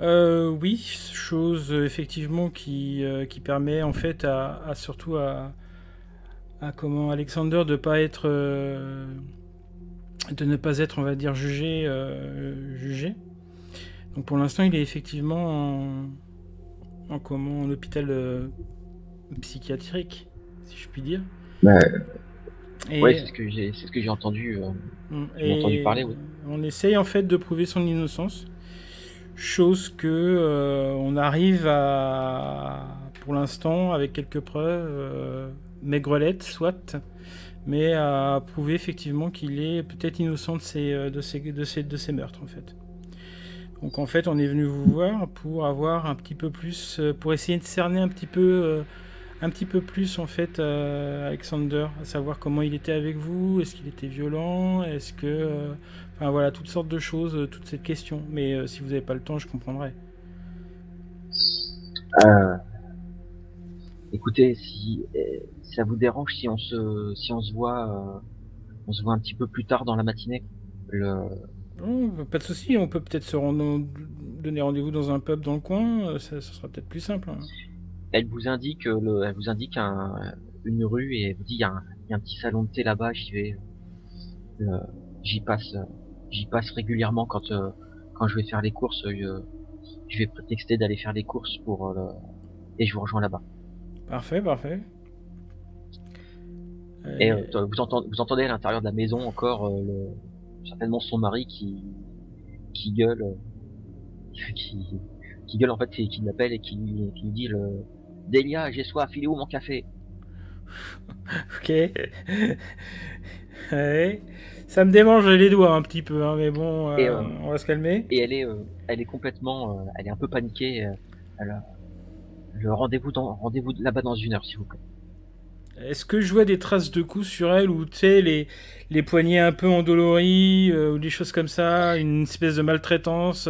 Euh, oui, chose euh, effectivement qui, euh, qui permet en fait à, à surtout à, à comment Alexander de pas être euh, de ne pas être on va dire jugé euh, jugé. Donc pour l'instant il est effectivement en, en comment en hôpital euh, psychiatrique si je puis dire. Et- Ouais, c'est ce que j'ai ce que j'ai entendu. euh. Entendu parler, oui. On essaye en fait de prouver son innocence, chose que euh, on arrive à, pour l'instant, avec quelques preuves, euh, maigrelettes, soit, mais à prouver effectivement qu'il est peut-être innocent de ces, euh, de, ces, de, ces, de ces meurtres en fait. Donc en fait, on est venu vous voir pour avoir un petit peu plus, pour essayer de cerner un petit peu, un petit peu plus en fait euh, Alexander, à savoir comment il était avec vous, est-ce qu'il était violent, est-ce que, euh, enfin voilà, toutes sortes de choses, euh, toute cette question. Mais euh, si vous n'avez pas le temps, je comprendrai. Euh, Écoutez, si ça vous dérange si on se si on se voit on se voit un petit peu plus tard dans la matinée? Le Non, pas de souci, on peut peut-être se rendre, donner rendez-vous dans un pub dans le coin, ça, ça sera peut-être plus simple. hein. Elle vous indique euh, le, elle vous indique un, une rue et elle vous dit il y, a un- il y a un petit salon de thé là-bas, j'y vais, euh, j'y passe, euh, j'y passe régulièrement quand euh, quand je vais faire les courses, je vais prétexter d'aller faire les courses pour euh, et je vous rejoins là-bas. Parfait, parfait. Et vous, entendez, vous entendez à l'intérieur de la maison encore le, certainement son mari qui, qui gueule, qui, qui gueule en fait, qui, qui l'appelle et qui, lui- qui lui dit le Delia, j'ai soif, il est où mon café? (laughs) Ok. Ouais. Ça me démange les doigts un petit peu, hein, mais bon, euh, Et, euh, on va se calmer. Et elle est, euh, elle est complètement, elle est un peu paniquée. euh, elle a- le rendez-vous rendez-vous là-bas dans une heure, s'il vous plaît. Est-ce que je vois des traces de coups sur elle ou tu sais les, les poignets un peu endoloris ou des choses comme ça, une espèce de maltraitance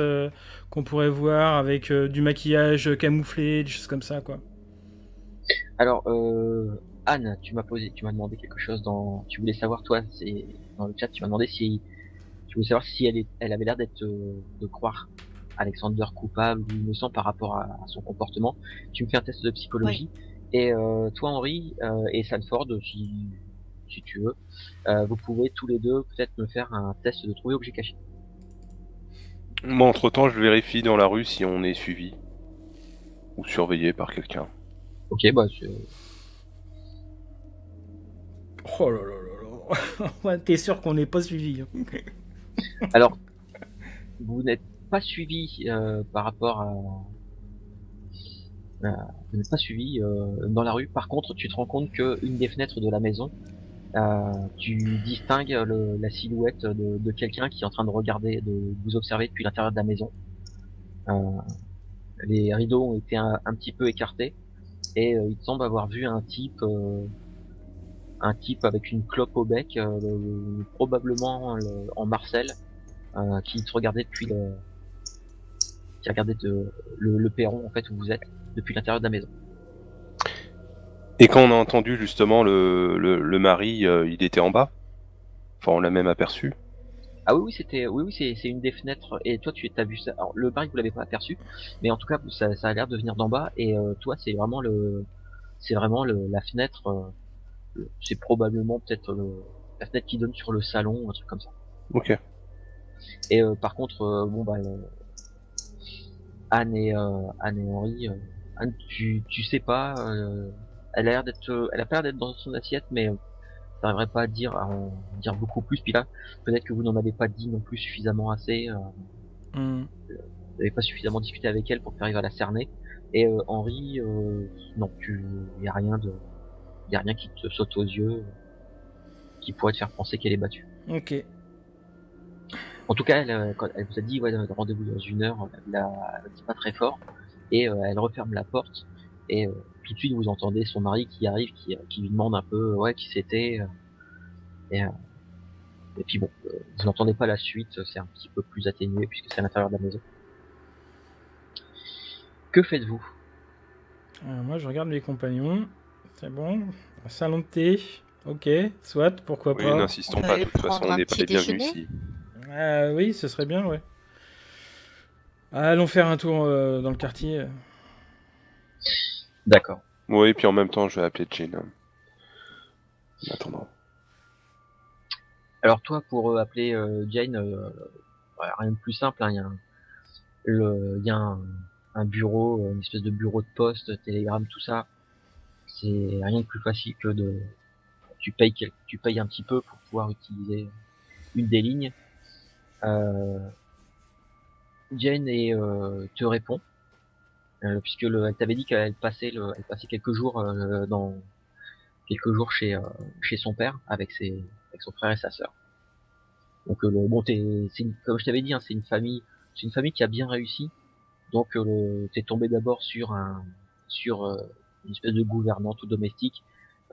qu'on pourrait voir avec du maquillage camouflé, des choses comme ça quoi? Alors, euh, Anne, tu m'as posé, tu m'as demandé quelque chose dans, tu voulais savoir toi, c'est dans le chat, tu m'as demandé si, tu voulais savoir si elle, est, elle avait l'air d'être, euh, de croire Alexander coupable ou innocent par rapport à, à son comportement. Tu me fais un test de psychologie. Et euh, toi, Henri euh, et Sanford, si, si tu veux, euh, vous pouvez tous les deux peut-être me faire un test de trouver objet caché. Moi, entre temps, je vérifie dans la rue si on est suivi ou surveillé par quelqu'un. Ok, bah c'est- Oh là là là là. (laughs) Ouais, T'es sûr qu'on n'est pas suivi hein. (laughs) Alors, vous n'êtes pas suivi euh, par rapport à... euh, vous n'êtes pas suivi euh, dans la rue. Par contre, tu te rends compte que une des fenêtres de la maison, euh, tu distingues le- la silhouette de, de quelqu'un qui est en train de regarder, de vous observer depuis l'intérieur de la maison. Les rideaux ont été un, un petit peu écartés et euh, il semble avoir vu un type, euh, un type avec une clope au bec, euh, le- probablement le- en Marcel, euh, qui te regardait depuis le, qui regardait le, le perron en fait où vous êtes depuis l'intérieur de la maison. Et quand on a entendu justement le, le, mari, il était en bas? Enfin, on l'a même aperçu. Ah oui oui c'était oui oui c'est c'est une des fenêtres et toi tu as vu ça? Alors, le mari vous l'avez pas aperçu, mais en tout cas ça, ça a l'air de venir d'en bas et euh, toi c'est vraiment le c'est vraiment le, la fenêtre euh, c'est probablement peut-être la fenêtre qui donne sur le salon un truc comme ça. Ok. Et euh, par contre, euh, bon bah euh, Anne et euh, Anne et Henri, euh, Anne, tu tu sais pas, euh, elle a l'air d'être, elle a pas l'air d'être dans son assiette, mais t'arriverais pas à dire à en dire beaucoup plus. Puis là, peut-être que vous n'en avez pas dit non plus suffisamment assez, euh, Hmm. vous n'avez pas suffisamment discuté avec elle pour que tu arrives à la cerner. Et euh, Henri, euh, non, tu y a rien de, y a rien qui te saute aux yeux, qui pourrait te faire penser qu'elle est battue. Ok. En tout cas, elle, euh, quand elle vous a dit ouais, rendez-vous dans une heure, elle dit pas très fort et elle referme la porte et tout de suite vous entendez son mari qui arrive, qui, qui lui demande un peu ouais qui c'était euh, et, euh, et puis bon, euh, vous n'entendez pas la suite, c'est un petit peu plus atténué puisque c'est à l'intérieur de la maison. Que faites-vous? Euh, moi je regarde mes compagnons. C'est bon. Un salon de thé. Ok. Soit. Pourquoi Oui, pas. n'insistons On pas, de toute façon, on n'est pas les bienvenus ici. Ah oui, ce serait bien, ouais. Allons faire un tour euh, dans le quartier. D'accord. Oui, et puis en même temps, je vais appeler Jane. En attendant. Alors toi, pour euh, appeler euh, Jane, euh, ouais, rien de plus simple. hein, Il y a, un, le, il y a un, un bureau, une espèce de bureau de poste, télégramme, tout ça. C'est rien de plus facile que de, tu payes, quel- tu payes un petit peu pour pouvoir utiliser une des lignes. Euh, Jane et, euh, te répond, puisque le, elle t'avait dit qu'elle passait, le, elle passait quelques jours euh, dans quelques jours chez euh, chez son père avec ses avec son frère et sa sœur. Donc euh, le, bon, c'est une- comme je t'avais dit, hein, c'est une famille, c'est une famille qui a bien réussi. Donc euh, t'es tombé d'abord sur un sur euh, une espèce de gouvernante ou domestique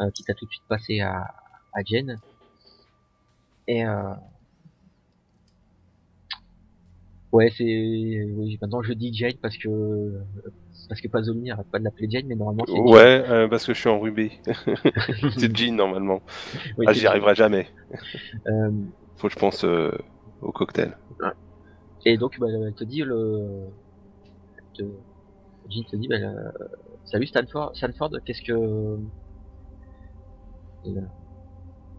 euh, qui t'a tout de suite passé à à Jen. Et euh, ouais, c'est oui, maintenant je dis Jane parce que parce que Pasolini arrête pas de l'appeler Jane, mais normalement c'est. Ouais, euh, parce que je suis enrubé. (laughs) C'est Jean normalement. Oui, Ah, j'y arriverai jamais. Euh, Faut que je pense euh, au cocktail. Et donc, bah, elle te dit le, te... Jean te dit, bah, euh, salut Stanford, Stanford, qu'est-ce que, euh,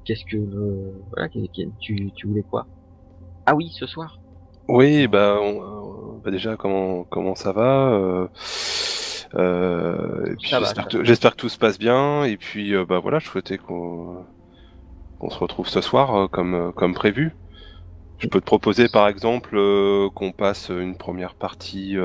qu'est-ce que, euh, voilà, tu, tu voulais quoi? Ah oui, ce soir. Oui, bah, on- bah déjà, comment, comment ça va euh, euh, j'espère que, tout se passe bien. Et puis, euh, bah voilà, je souhaitais qu'on se retrouve ce soir euh, comme, comme prévu. Je peux te proposer par exemple qu'on passe une première partie,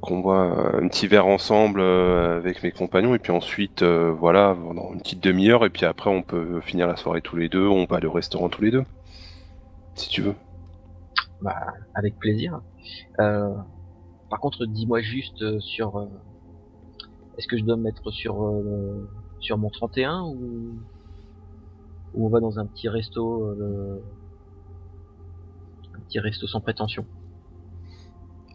qu'on voit un petit verre ensemble avec mes compagnons, et puis ensuite, voilà, pendant une petite demi-heure, et puis après on peut finir la soirée tous les deux, on va aller au restaurant tous les deux, si tu veux. Bah, avec plaisir. Euh, par contre, dis-moi juste euh, sur. euh, Est-ce que je dois me mettre sur euh, sur mon 31 ou ou on va dans un petit resto euh, un petit resto sans prétention?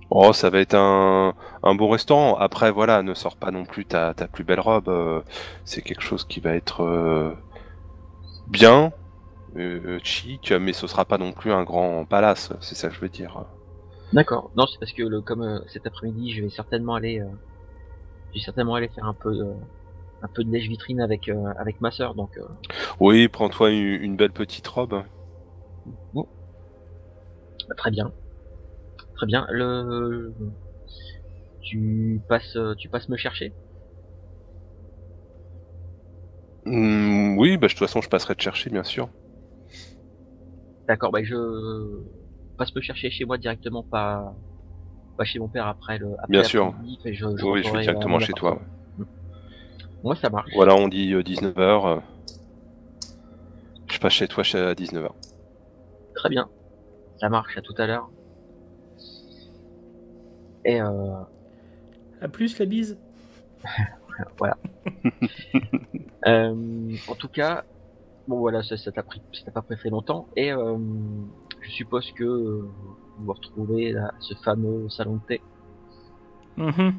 Oh, ça va être un, un bon restaurant. Après, voilà, ne sors pas non plus ta, ta plus belle robe. euh, c'est quelque chose qui va être bien, chic, mais ce sera pas non plus un grand palace. C'est ça que je veux dire. D'accord. Non, c'est parce que le, comme euh, cet après-midi, je vais certainement aller, euh, je vais certainement aller faire un peu, euh, un peu de lèche vitrine avec euh, avec ma sœur. Donc, euh, Oui, prends-toi une, une belle petite robe. bah, très bien, très bien. Le, tu passes, euh, tu passes me chercher? Hmm, oui, bah, de toute façon, je passerai te chercher, bien sûr. D'accord. Bah, je passe me chercher chez moi directement, pas, pas chez mon père après le. Après Bien sûr. et je, je Oui, je vais euh, directement chez toi. Moi, ça marche. Voilà, on dit 19h. Je passe chez toi chez- à 19h. Très bien. Ça marche. À tout à l'heure. Et euh, À plus la bise. (laughs) voilà. (laughs) Euh, en tout cas, bon voilà, ça, ça t'a pris, ça pas pris très longtemps. Et euh, je suppose que euh, vous vous retrouvez à ce fameux salon de thé. Mhm.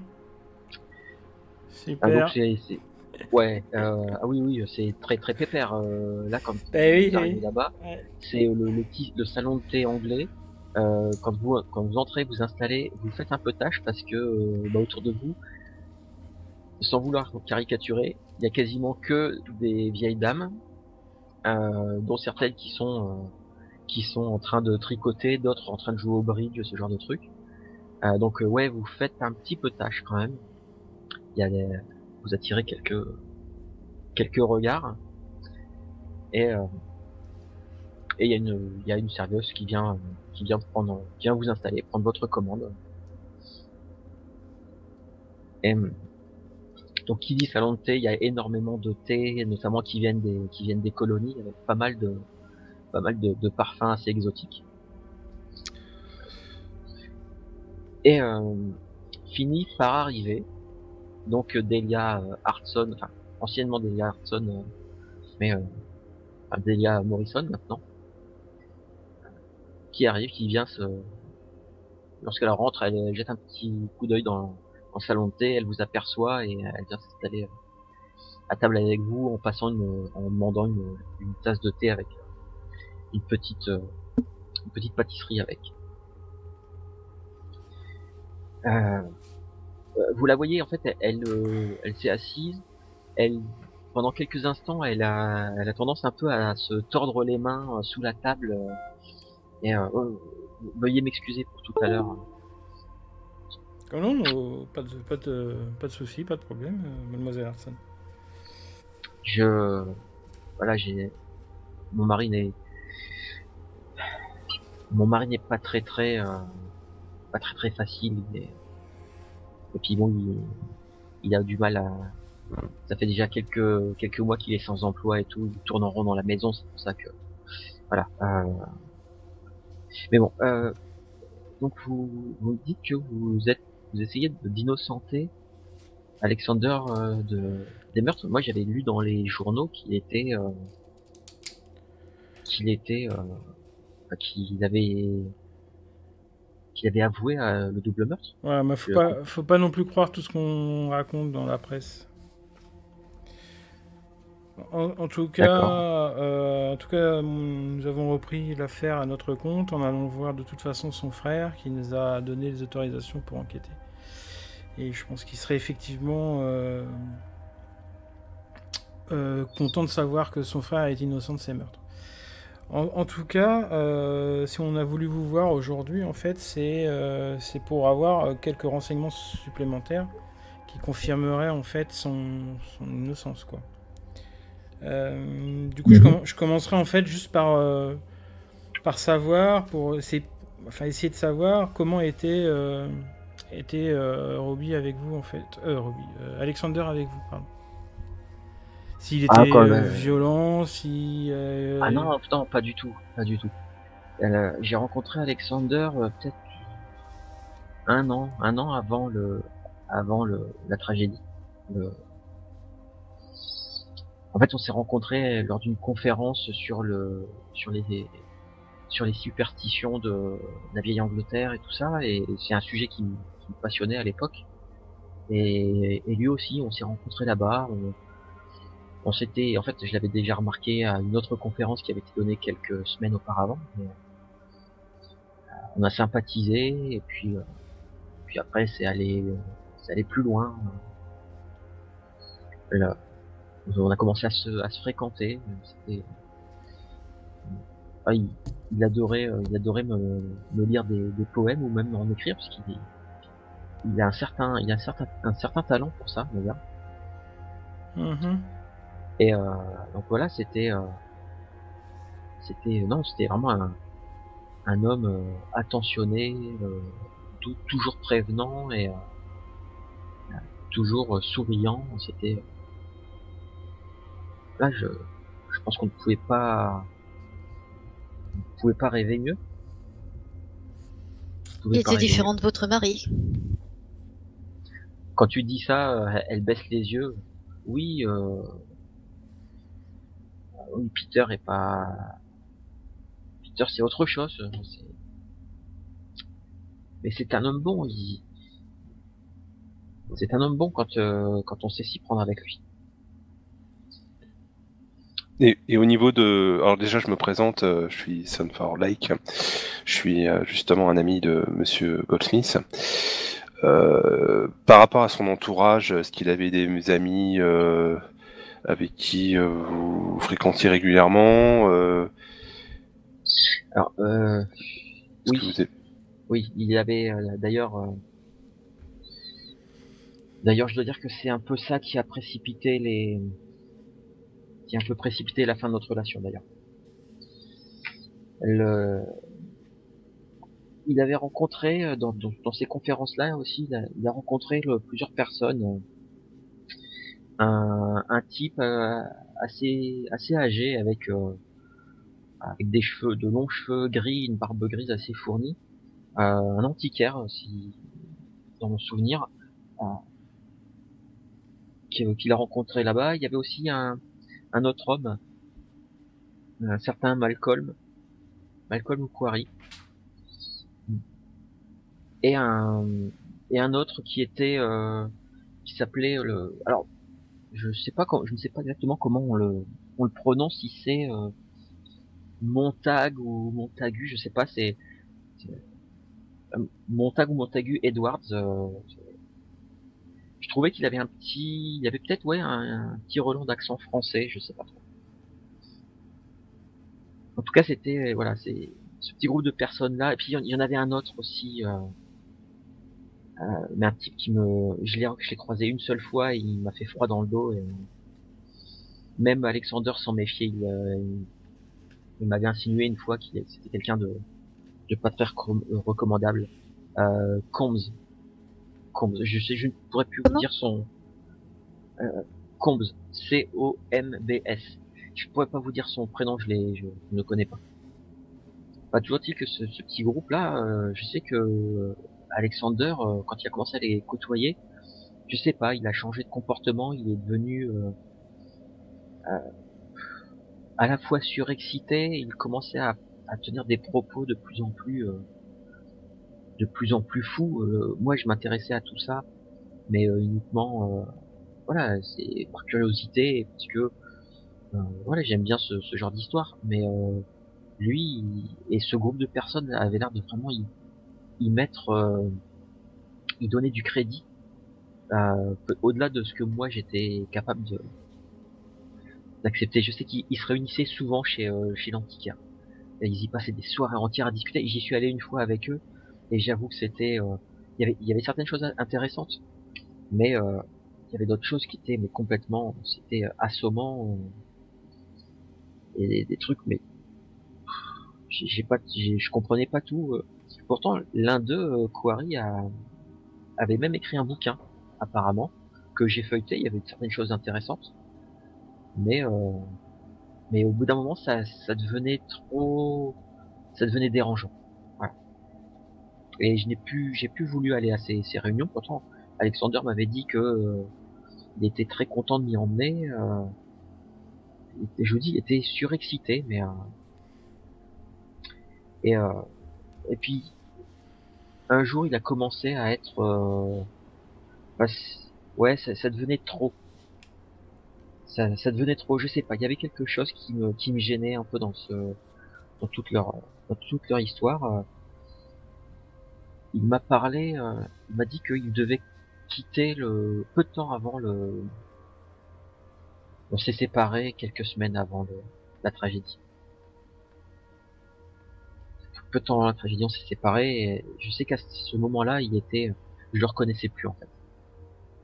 Ah, donc Super. ouais, euh, ah oui oui, c'est très très pépère. euh, là, quand Eh oui, vous arrivez oui. là-bas, Ouais. c'est le, le, petit- le salon de thé anglais. Euh, quand vous quand vous entrez, vous installez, vous faites un peu tâche parce que bah, autour de vous, sans vouloir caricaturer, il y a quasiment que des vieilles dames, dont certaines qui sont euh, qui sont en train de tricoter, d'autres en train de jouer au bridge, ce genre de truc. Euh, donc euh, ouais, vous faites un petit peu tâche quand même. Il y a des- vous attirez quelques quelques regards et euh, et il y a une il y a une serveuse qui vient euh, qui vient prendre vient vous installer, prendre votre commande. Euh, donc qui dit salon de thé, il y a énormément de thé, notamment qui viennent des qui viennent des colonies avec pas mal de parfums assez exotiques. Et euh, finit par arriver donc Delia euh, Hartson, enfin anciennement Delia Hartson, euh, mais euh, Delia Morrison maintenant, qui arrive, qui vient se lorsqu'elle rentre, elle jette un petit coup d'œil dans, le salon de thé, elle vous aperçoit et elle vient s'installer euh, à table avec vous en passant une, en demandant une, tasse de thé avec une petite euh, une petite pâtisserie avec. Euh, vous la voyez en fait, elle, elle, euh, s'est assise, elle pendant quelques instants, elle a, elle tendance un peu à se tordre les mains euh, sous la table. euh, et euh, oh, veuillez m'excuser pour tout à l'heure. Oh non, non, pas de, pas de, pas de souci, pas de problème, euh, mademoiselle Hartson. Je, voilà, j'ai, mon mari n'est, mon mari n'est pas très très, euh, pas très très facile. il est- Et puis bon, il, il a du mal à, ça fait déjà quelques quelques mois qu'il est sans emploi et tout, il tourne en rond dans la maison, c'est pour ça que, voilà. euh, Mais bon, euh, donc vous vous dites que vous êtes, vous essayez d'innocenter Alexander euh, de des meurtres. Moi, j'avais lu dans les journaux qu'il était, euh, qu'il était, euh, qu'il avait, qu'il avait avoué le double meurtre. Ouais, mais faut pas, faut pas non plus croire tout ce qu'on raconte dans la presse. En, en tout cas, euh, en tout cas, nous avons repris l'affaire à notre compte en allant voir de toute façon son frère qui nous a donné les autorisations pour enquêter. Et je pense qu'il serait effectivement euh, euh, content de savoir que son frère est innocent de ces meurtres. En, en tout cas, si on a voulu vous voir aujourd'hui, en fait, c'est pour avoir quelques renseignements supplémentaires qui confirmeraient en fait son, son innocence, quoi. Euh, du coup, je, Mhm. je commencerai en fait juste par, euh, par savoir, pour essayer, enfin, essayer de savoir comment était, euh, était euh, Robbie avec vous en fait. Euh, Robbie, euh, Alexander avec vous, pardon. S'il était Ah, euh, même. violent, si. euh, Ah non, non, pas du tout, pas du tout. Euh, J'ai rencontré Alexander euh, peut-être un an, un an avant le, avant le, la tragédie. Le- En fait, on s'est rencontrés lors d'une conférence sur le, sur les, sur les superstitions de la vieille Angleterre et tout ça, et c'est un sujet qui, me- passionnait à l'époque. Et, lui aussi, on s'est rencontrés là-bas. On, s'était, en fait, je l'avais déjà remarqué à une autre conférence qui avait été donnée quelques semaines auparavant. euh, on a sympathisé et puis, euh, puis après c'est allé, c'est allé plus loin. Là, on a commencé à se, à se fréquenter. C'était, ah, il, il adorait, euh, il adorait me, me lire des, des poèmes ou même en écrire parce qu'il il a un certain, il a un certain, un certain talent pour ça, d'ailleurs. mhm. Et euh, donc voilà, c'était, euh, c'était, non, c'était vraiment un, un homme euh, attentionné, euh, tou- toujours prévenant et euh, toujours euh, souriant. C'était, là, je, je pense qu'on ne pouvait pas, on ne pouvait pas rêver mieux. Il était différent de votre mari. Quand tu dis ça, euh, elle baisse les yeux. Oui, euh, oui, Peter est pas. Peter, c'est autre chose. Mais c'est un homme bon. Il... C'est un homme bon quand euh, quand on sait s'y prendre avec lui. Et, et au niveau de, alors déjà je me présente, euh, je suis Son for Lake, je suis euh, justement un ami de Monsieur Goldsmith. Euh, par rapport à son entourage, est-ce qu'il avait des amis euh, avec qui euh, vous fréquentiez régulièrement euh, Alors, euh, oui. vous êtes- Oui, il y avait d'ailleurs. D'ailleurs, je dois dire que c'est un peu ça qui a précipité les. A un peu précipité la fin de notre relation d'ailleurs. Le... Il avait rencontré euh, dans, dans, ces conférences-là aussi, il a, rencontré le- plusieurs personnes. euh, Un, un type euh, assez assez âgé avec euh, avec des cheveux, de longs cheveux gris, une barbe grise assez fournie, euh, un antiquaire, si dans mon souvenir, euh, qui- qu'il a rencontré là-bas. Il y avait aussi un, un autre homme, un certain Malcolm, Malcolm Quarry, et un et un autre qui était euh, qui s'appelait le alors je sais pas quand je ne sais pas exactement comment on le on le prononce si c'est euh, Montag ou Montagu je sais pas c'est euh, Montag ou Montagu Edwards euh, je trouvais qu'il avait un petit il avait peut-être ouais un, petit relent d'accent français je sais pas trop en tout cas c'était voilà c'est ce petit groupe de personnes là et puis il y en avait un autre aussi euh, euh, mais un type qui me, je l'ai, croisé une seule fois et il m'a fait froid dans le dos et même Alexander s'en méfiait. Il, euh, il, m'avait insinué une fois qu'il c'était quelqu'un de, de pas très recom- euh, recommandable. Euh, Combs. Combs. Je sais, je ne pourrais plus vous dire son, euh, Combs. C-O-M-B-S. Je pourrais pas vous dire son prénom, je l'ai, je, je ne le connais pas. Pas toujours dit que ce, ce petit groupe là, euh, je sais que euh, Alexander, euh, quand il a commencé à les côtoyer, je sais pas, il a changé de comportement, il est devenu euh, euh, à la fois surexcité, il commençait à, à tenir des propos de plus en plus, euh, de plus en plus fous. Euh, moi, je m'intéressais à tout ça, mais euh, uniquement, euh, voilà, c'est par curiosité, parce que voilà, j'aime bien ce, genre d'histoire, mais lui et ce groupe de personnes avaient l'air de vraiment y, mettre, euh, y donner du crédit, euh, au-delà de ce que moi j'étais capable de d'accepter. Je sais qu'ils ils se réunissaient souvent chez euh, chez l'antiquaire. Ils y passaient des soirées entières à discuter. J'y suis allé une fois avec eux et j'avoue que c'était, euh, il y avait il y avait certaines choses intéressantes, mais euh, il y avait d'autres choses qui étaient mais complètement, c'était euh, assommant. euh, et des, trucs, mais j'ai pas, je comprenais pas tout. Pourtant, l'un d'eux, Quarry, a, avait même écrit un bouquin, apparemment, que j'ai feuilleté. Il y avait certaines choses intéressantes, mais mais au bout d'un moment, ça, ça devenait trop, ça devenait dérangeant. Et je n'ai plus, j'ai plus voulu aller à ces, ces réunions. Pourtant, Alexander m'avait dit que euh, il était très content de m'y emmener. Euh, je vous dis, il était surexcité, mais euh, et euh, et puis un jour, il a commencé à être, euh, bah, ouais, ça, ça devenait trop. Ça, ça devenait trop. Je sais pas. Il y avait quelque chose qui me qui me gênait un peu dans ce dans toute leur dans toute leur histoire. Il m'a parlé, euh, il m'a dit qu'il devait quitter le peu de temps avant le. On s'est séparés quelques semaines avant le, la tragédie. Peu de temps avant la tragédie, on s'est séparés. Et je sais qu'à ce moment-là, il était, je le reconnaissais plus en fait.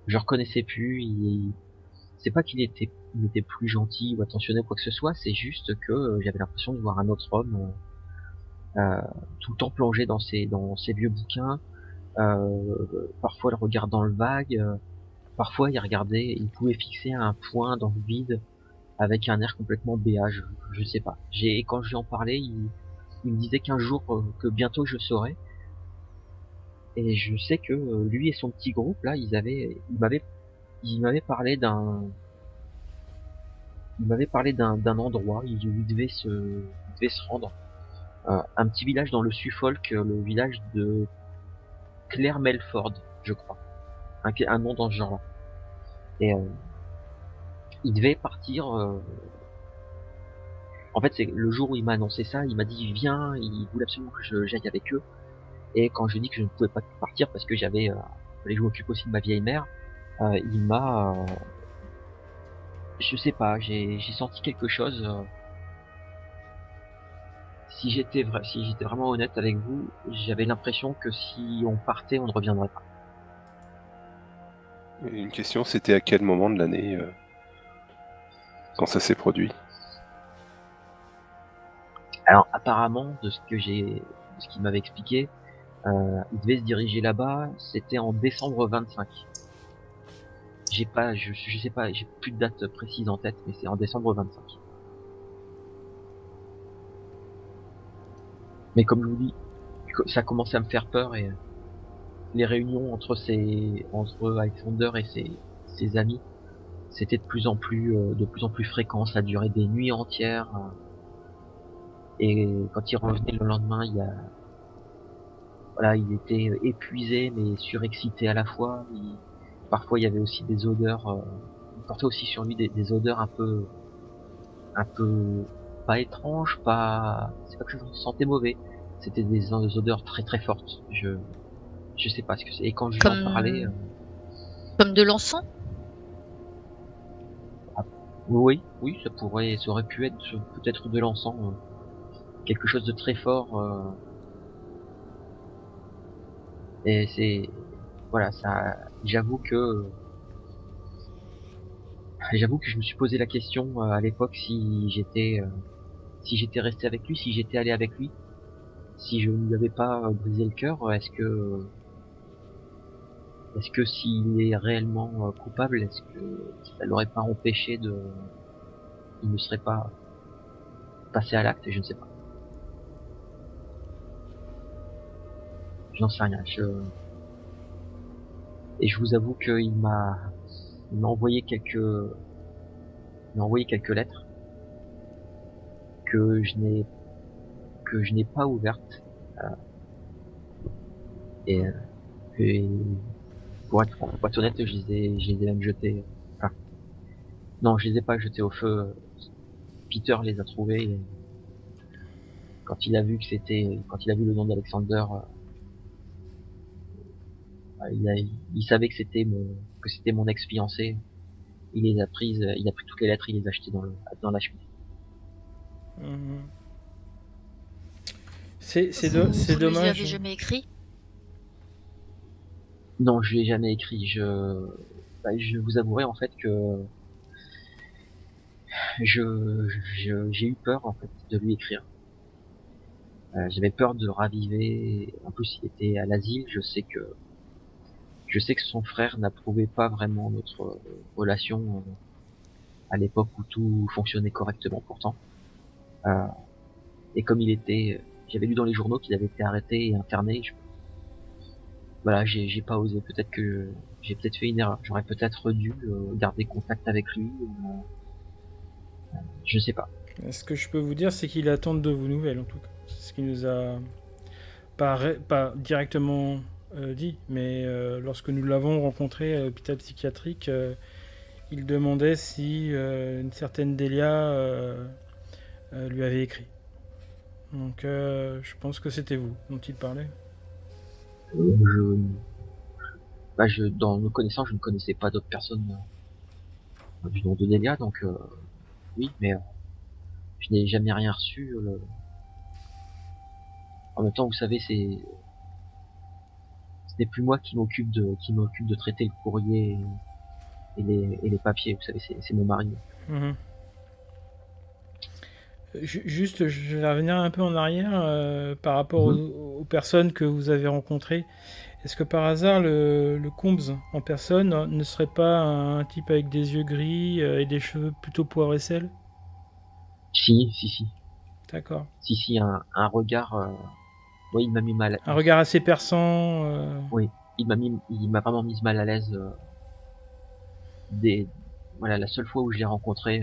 Je le reconnaissais plus. Il, c'est pas qu'il était, il était plus gentil ou attentionné ou quoi que ce soit. C'est juste que euh, j'avais l'impression de voir un autre homme euh, tout le temps plongé dans ses dans ses vieux bouquins. Euh, parfois le regard dans le vague. euh, parfois il regardait, il pouvait fixer un point dans le vide avec un air complètement béat. Je, je sais pas. J'ai quand je lui en parlais, il, il me disait qu'un jour euh, que bientôt je saurais. Et je sais que euh, lui et son petit groupe là, ils avaient, il m'avait, il m'avait parlé d'un, il m'avait parlé d'un endroit où il devait se, il devait se rendre. Un petit village dans le Suffolk, euh, le village de Claire Melford, je crois. Un, nom dans ce genre-là. Et euh, il devait partir. euh, En fait, c'est le jour où il m'a annoncé ça, il m'a dit viens, il voulait absolument que j'aille avec eux. Et quand je dis que je ne pouvais pas partir parce que j'avais, euh, je m'occupe aussi de ma vieille mère, euh, il m'a, euh, je sais pas, j'ai j'ai senti quelque chose. euh, si j'étais vrai, si j'étais vraiment honnête avec vous, j'avais l'impression que si on partait, on ne reviendrait pas. Une question, c'était à quel moment de l'année euh, quand ça s'est produit? Alors apparemment, de ce que j'ai, ce qu'il m'avait expliqué, euh, il devait se diriger là-bas. C'était en décembre 25. J'ai pas, je, je sais pas, j'ai plus de date précise en tête, mais c'est en décembre 25. Mais comme je vous dis, ça a commencé à me faire peur et les réunions entre ses, entre Alexander et ses, ses amis, c'était de plus en plus, euh, de plus en plus fréquent. Ça durait des nuits entières. euh, et quand il revenait le lendemain, il y a, voilà, il était épuisé mais surexcité à la fois. Parfois, il y avait aussi des odeurs. euh, il portait aussi sur lui des, des odeurs un peu, un peu pas étranges, pas. C'est pas que je me sentais mauvais. C'était des, odeurs très très fortes. Je, je sais pas ce que c'est. Et quand je lui en Comme- parlais, euh, Comme de l'encens? Oui, oui, ça pourrait, ça aurait pu être peut-être de l'encens, euh, quelque chose de très fort. euh, et c'est, voilà, ça. J'avoue que, j'avoue que je me suis posé la question euh, à l'époque si j'étais, euh, si j'étais resté avec lui, si j'étais allé avec lui, si je ne lui avais pas euh, brisé le cœur, est-ce que, est-ce que s'il est réellement euh, coupable, est-ce que ça l'aurait pas empêché de, il ne serait pas passé à l'acte, je ne sais pas. J'en sais rien. Et je vous avoue qu'il m'a, il m'a envoyé quelques, il m'a envoyé quelques lettres que je n'ai, que je n'ai pas ouvertes. euh, Et, euh, et pour être, pour être honnête, je les ai, je les ai même jetés. Enfin, non, je les ai pas jetés au feu. Peter les a trouvés. et quand il a vu que c'était, quand il a vu le nom d'Alexander, euh, il, a- il savait que c'était mon, que c'était mon ex-fiancé. Il les a prises, il a pris toutes les lettres, il les a achetées dans le, dans la chemise. Mhm. C'est c'est do- Vous dommage. avez jamais écrit? Non, je lui ai jamais écrit. Je, bah, je vous avouerai en fait que je, je- j'ai eu peur en fait de lui écrire. Euh, J'avais peur de le raviver. En plus, il était à l'asile. Je sais que je sais que son frère n'approuvait pas vraiment notre relation euh, à l'époque où tout fonctionnait correctement pourtant. Euh, et comme il était, j'avais lu dans les journaux qu'il avait été arrêté et interné. je- Voilà, j'ai pas osé. Peut-être que j'ai peut-être fait une erreur. J'aurais peut-être dû euh, garder contact avec lui. euh, je sais pas. Ce que je peux vous dire, c'est qu'il attend de vos nouvelles, en tout cas. C'est ce qu'il nous a pas, directement euh, dit, mais euh, lorsque nous l'avons rencontré à l'hôpital psychiatrique, euh, il demandait si euh, une certaine Delia euh, euh, lui avait écrit. Donc, euh, je pense que c'était vous dont il parlait. Euh, je, bah, je, dans nos connaissances, je ne connaissais pas d'autres personnes euh, du nom de Delia, donc euh, oui, mais euh, je n'ai jamais rien reçu. euh, En même temps, vous savez, c'est ce n'est plus moi qui m'occupe de qui m'occupe de traiter le courrier et, et les, et les papiers. Vous savez, c'est c'est mon mari. Mhm. Ju- Juste, je vais revenir un peu en arrière euh, par rapport Mhm. aux, aux personnes que vous avez rencontrées. Est-ce que par hasard le, le Combs en personne ne serait pas un type avec des yeux gris euh, et des cheveux plutôt poivre et sel? Si, si, si, D'accord. si, si, un, un regard. euh, Oui, il m'a mis mal. Un regard assez perçant. euh, il m'a mis, il m'a vraiment mis mal à l'aise. euh, des, voilà, la seule fois où je l'ai rencontré,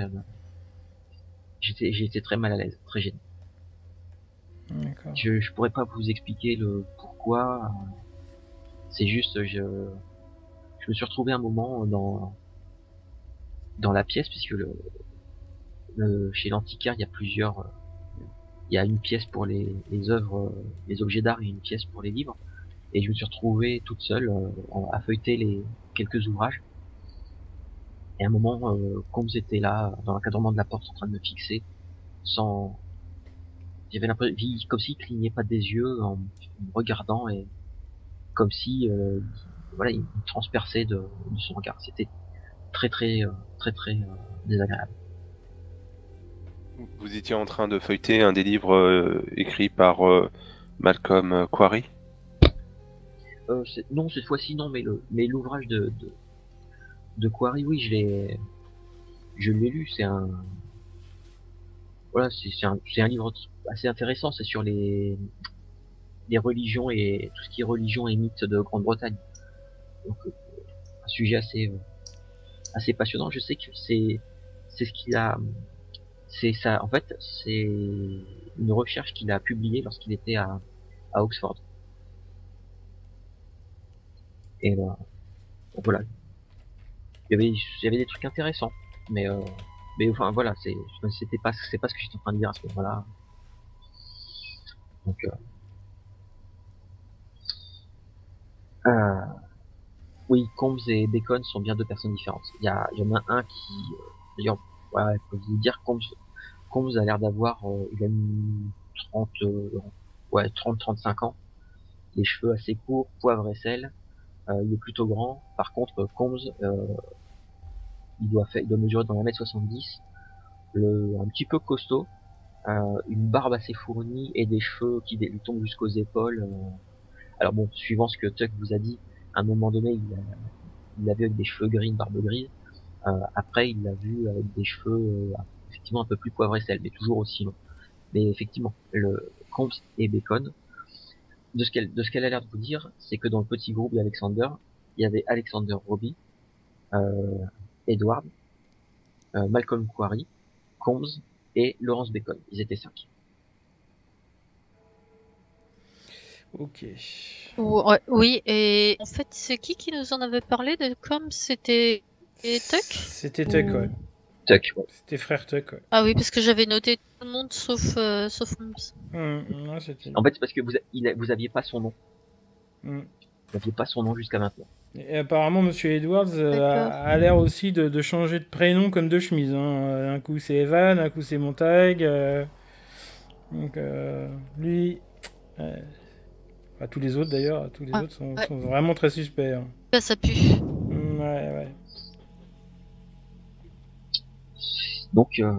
j'étais, été très mal à l'aise, très gêné. Je, je pourrais pas vous expliquer le pourquoi. C'est juste, je, je me suis retrouvé un moment dans, dans la pièce, puisque le, le- chez l'antiquaire, il y a plusieurs, il y a une pièce pour les, les œuvres, les objets d'art et une pièce pour les livres. Et je me suis retrouvé toute seule euh, à feuilleter les quelques ouvrages. Et à un moment, euh, Combs était là, dans l'encadrement de la porte, en train de me fixer, sans, j'avais l'impression, comme s'il clignait pas des yeux en me regardant et comme si, euh, voilà, il me transperçait de, de son regard. C'était très très euh, très très euh, désagréable. Vous étiez en train de feuilleter un des livres euh, écrits par euh, Malcolm Quarry? Euh, non, cette fois-ci non, mais le mais l'ouvrage de, de de Quarry, oui, je l'ai je l'ai lu. C'est un voilà, c'est un c'est un livre assez intéressant. C'est sur les les religions et tout ce qui est religion et mythes de Grande-Bretagne. Donc euh, un sujet assez euh, assez passionnant. Je sais que c'est c'est ce qu'il a c'est ça en fait c'est une recherche qu'il a publiée lorsqu'il était à à Oxford. Et voilà. Il y avait y avait des trucs intéressants, mais euh, mais enfin voilà, c'est c'était pas c'est pas ce que j'étais en train de dire à ce moment-là. Donc euh, euh, oui, Combs et Bacon sont bien deux personnes différentes. Il y, il y en a un qui, euh, d'ailleurs, ouais, peux vous dire, Combs, Combs a l'air d'avoir, euh, il a une 30, euh, ouais, 30, 35 ans, les cheveux assez courts, poivre et sel, euh, il est plutôt grand. Par contre, Combs, euh, il doit faire, il doit mesurer dans 1m70, le, un petit peu costaud, euh, une barbe assez fournie et des cheveux qui lui tombent jusqu'aux épaules. euh. Alors bon, suivant ce que Tuck vous a dit, à un moment donné, il, a- l'a vu avec des cheveux gris, une barbe grise. Euh, après, il l'a vu avec des cheveux effectivement un peu plus poivre et sel, mais toujours aussi long. Mais effectivement, le Combs et Bacon, de ce qu'elle de ce qu'elle a l'air de vous dire, c'est que dans le petit groupe d'Alexander, il y avait Alexander Robbie, Edward, euh, Malcolm Quarry, Combs et Lawrence Bacon. Ils étaient cinq. Ok. Ouais, oui, et en fait, c'est qui qui nous en avait parlé de comme c'était et Tuck? C'était Tuck, ouais. Tuck, ouais. C'était frère Tuck, ouais. Ah oui, parce que j'avais noté tout le monde sauf euh, sauf. Hum, non, c'était. En fait, c'est parce que vous, a- il a- vous aviez pas son nom. Hum. Vous aviez pas son nom jusqu'à maintenant. Et apparemment, Monsieur Edwards euh, a, l'air aussi de, de changer de prénom comme de chemise. hein. Un coup c'est Evan, un coup c'est Montag. euh, Donc euh, lui, euh, enfin, tous les autres d'ailleurs, tous les Ah, autres sont, ouais. sont vraiment très suspects. hein. Ça pue. Hum, Ouais, ouais. Donc, euh,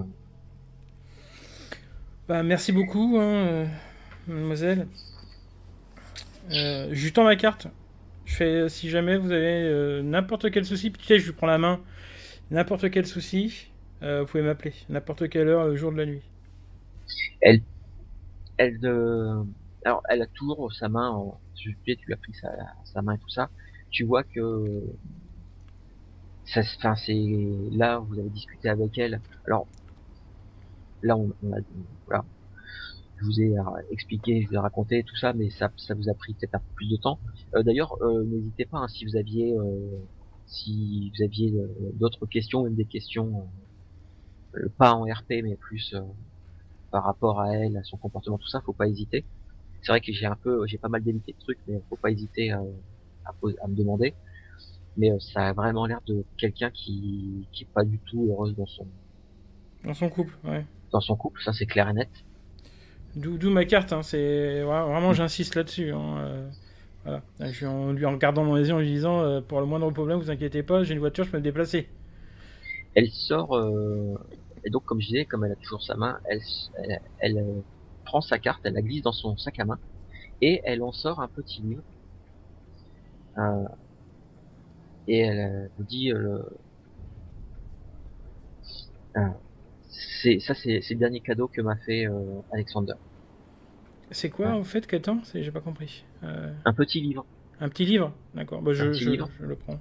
Bah, merci beaucoup, hein, euh, mademoiselle. Euh, je lui tends ma carte. Je fais, si jamais vous avez euh, n'importe quel souci, tu sais, je lui prends la main. N'importe quel souci, euh, vous pouvez m'appeler. N'importe quelle heure, le jour de la nuit. elle, euh, alors, elle a toujours sa main, en, tu lui as pris sa, sa main et tout ça. Tu vois que, ça, enfin, c'est là, vous avez discuté avec elle. Alors, là, on a, voilà, je vous ai euh, expliqué, je vous ai raconté tout ça, mais ça, ça vous a pris peut-être un peu plus de temps. Euh, D'ailleurs, euh, n'hésitez pas hein, si vous aviez, euh, si vous aviez d'autres questions, même des questions, euh, pas en RP, mais plus euh, par rapport à elle, à son comportement, tout ça, faut pas hésiter. C'est vrai que j'ai un peu, j'ai pas mal d'évité de trucs, mais faut pas hésiter à, à, me demander. Mais euh, ça a vraiment l'air de quelqu'un qui, qui est pas du tout heureuse dans son, Dans son couple, ouais. dans son couple, ça c'est clair et net. D'où ma carte, hein, c'est vraiment j'insiste là-dessus. hein, euh, voilà. Je en lui en regardant dans les yeux en lui disant euh, pour le moindre problème, vous inquiétez pas, j'ai une voiture, je peux me déplacer. Elle sort, euh, et donc comme je disais, comme elle a toujours sa main, elle, prend sa carte, elle la glisse dans son sac à main, et elle en sort un petit livre. Et elle dit, le- c'est ça, c'est c'est le dernier cadeau que m'a fait euh, Alexander. C'est quoi Ouais. en fait qu'attend j'ai pas compris. Euh, Un petit livre un petit livre, d'accord. Bah, je, je- je le prends.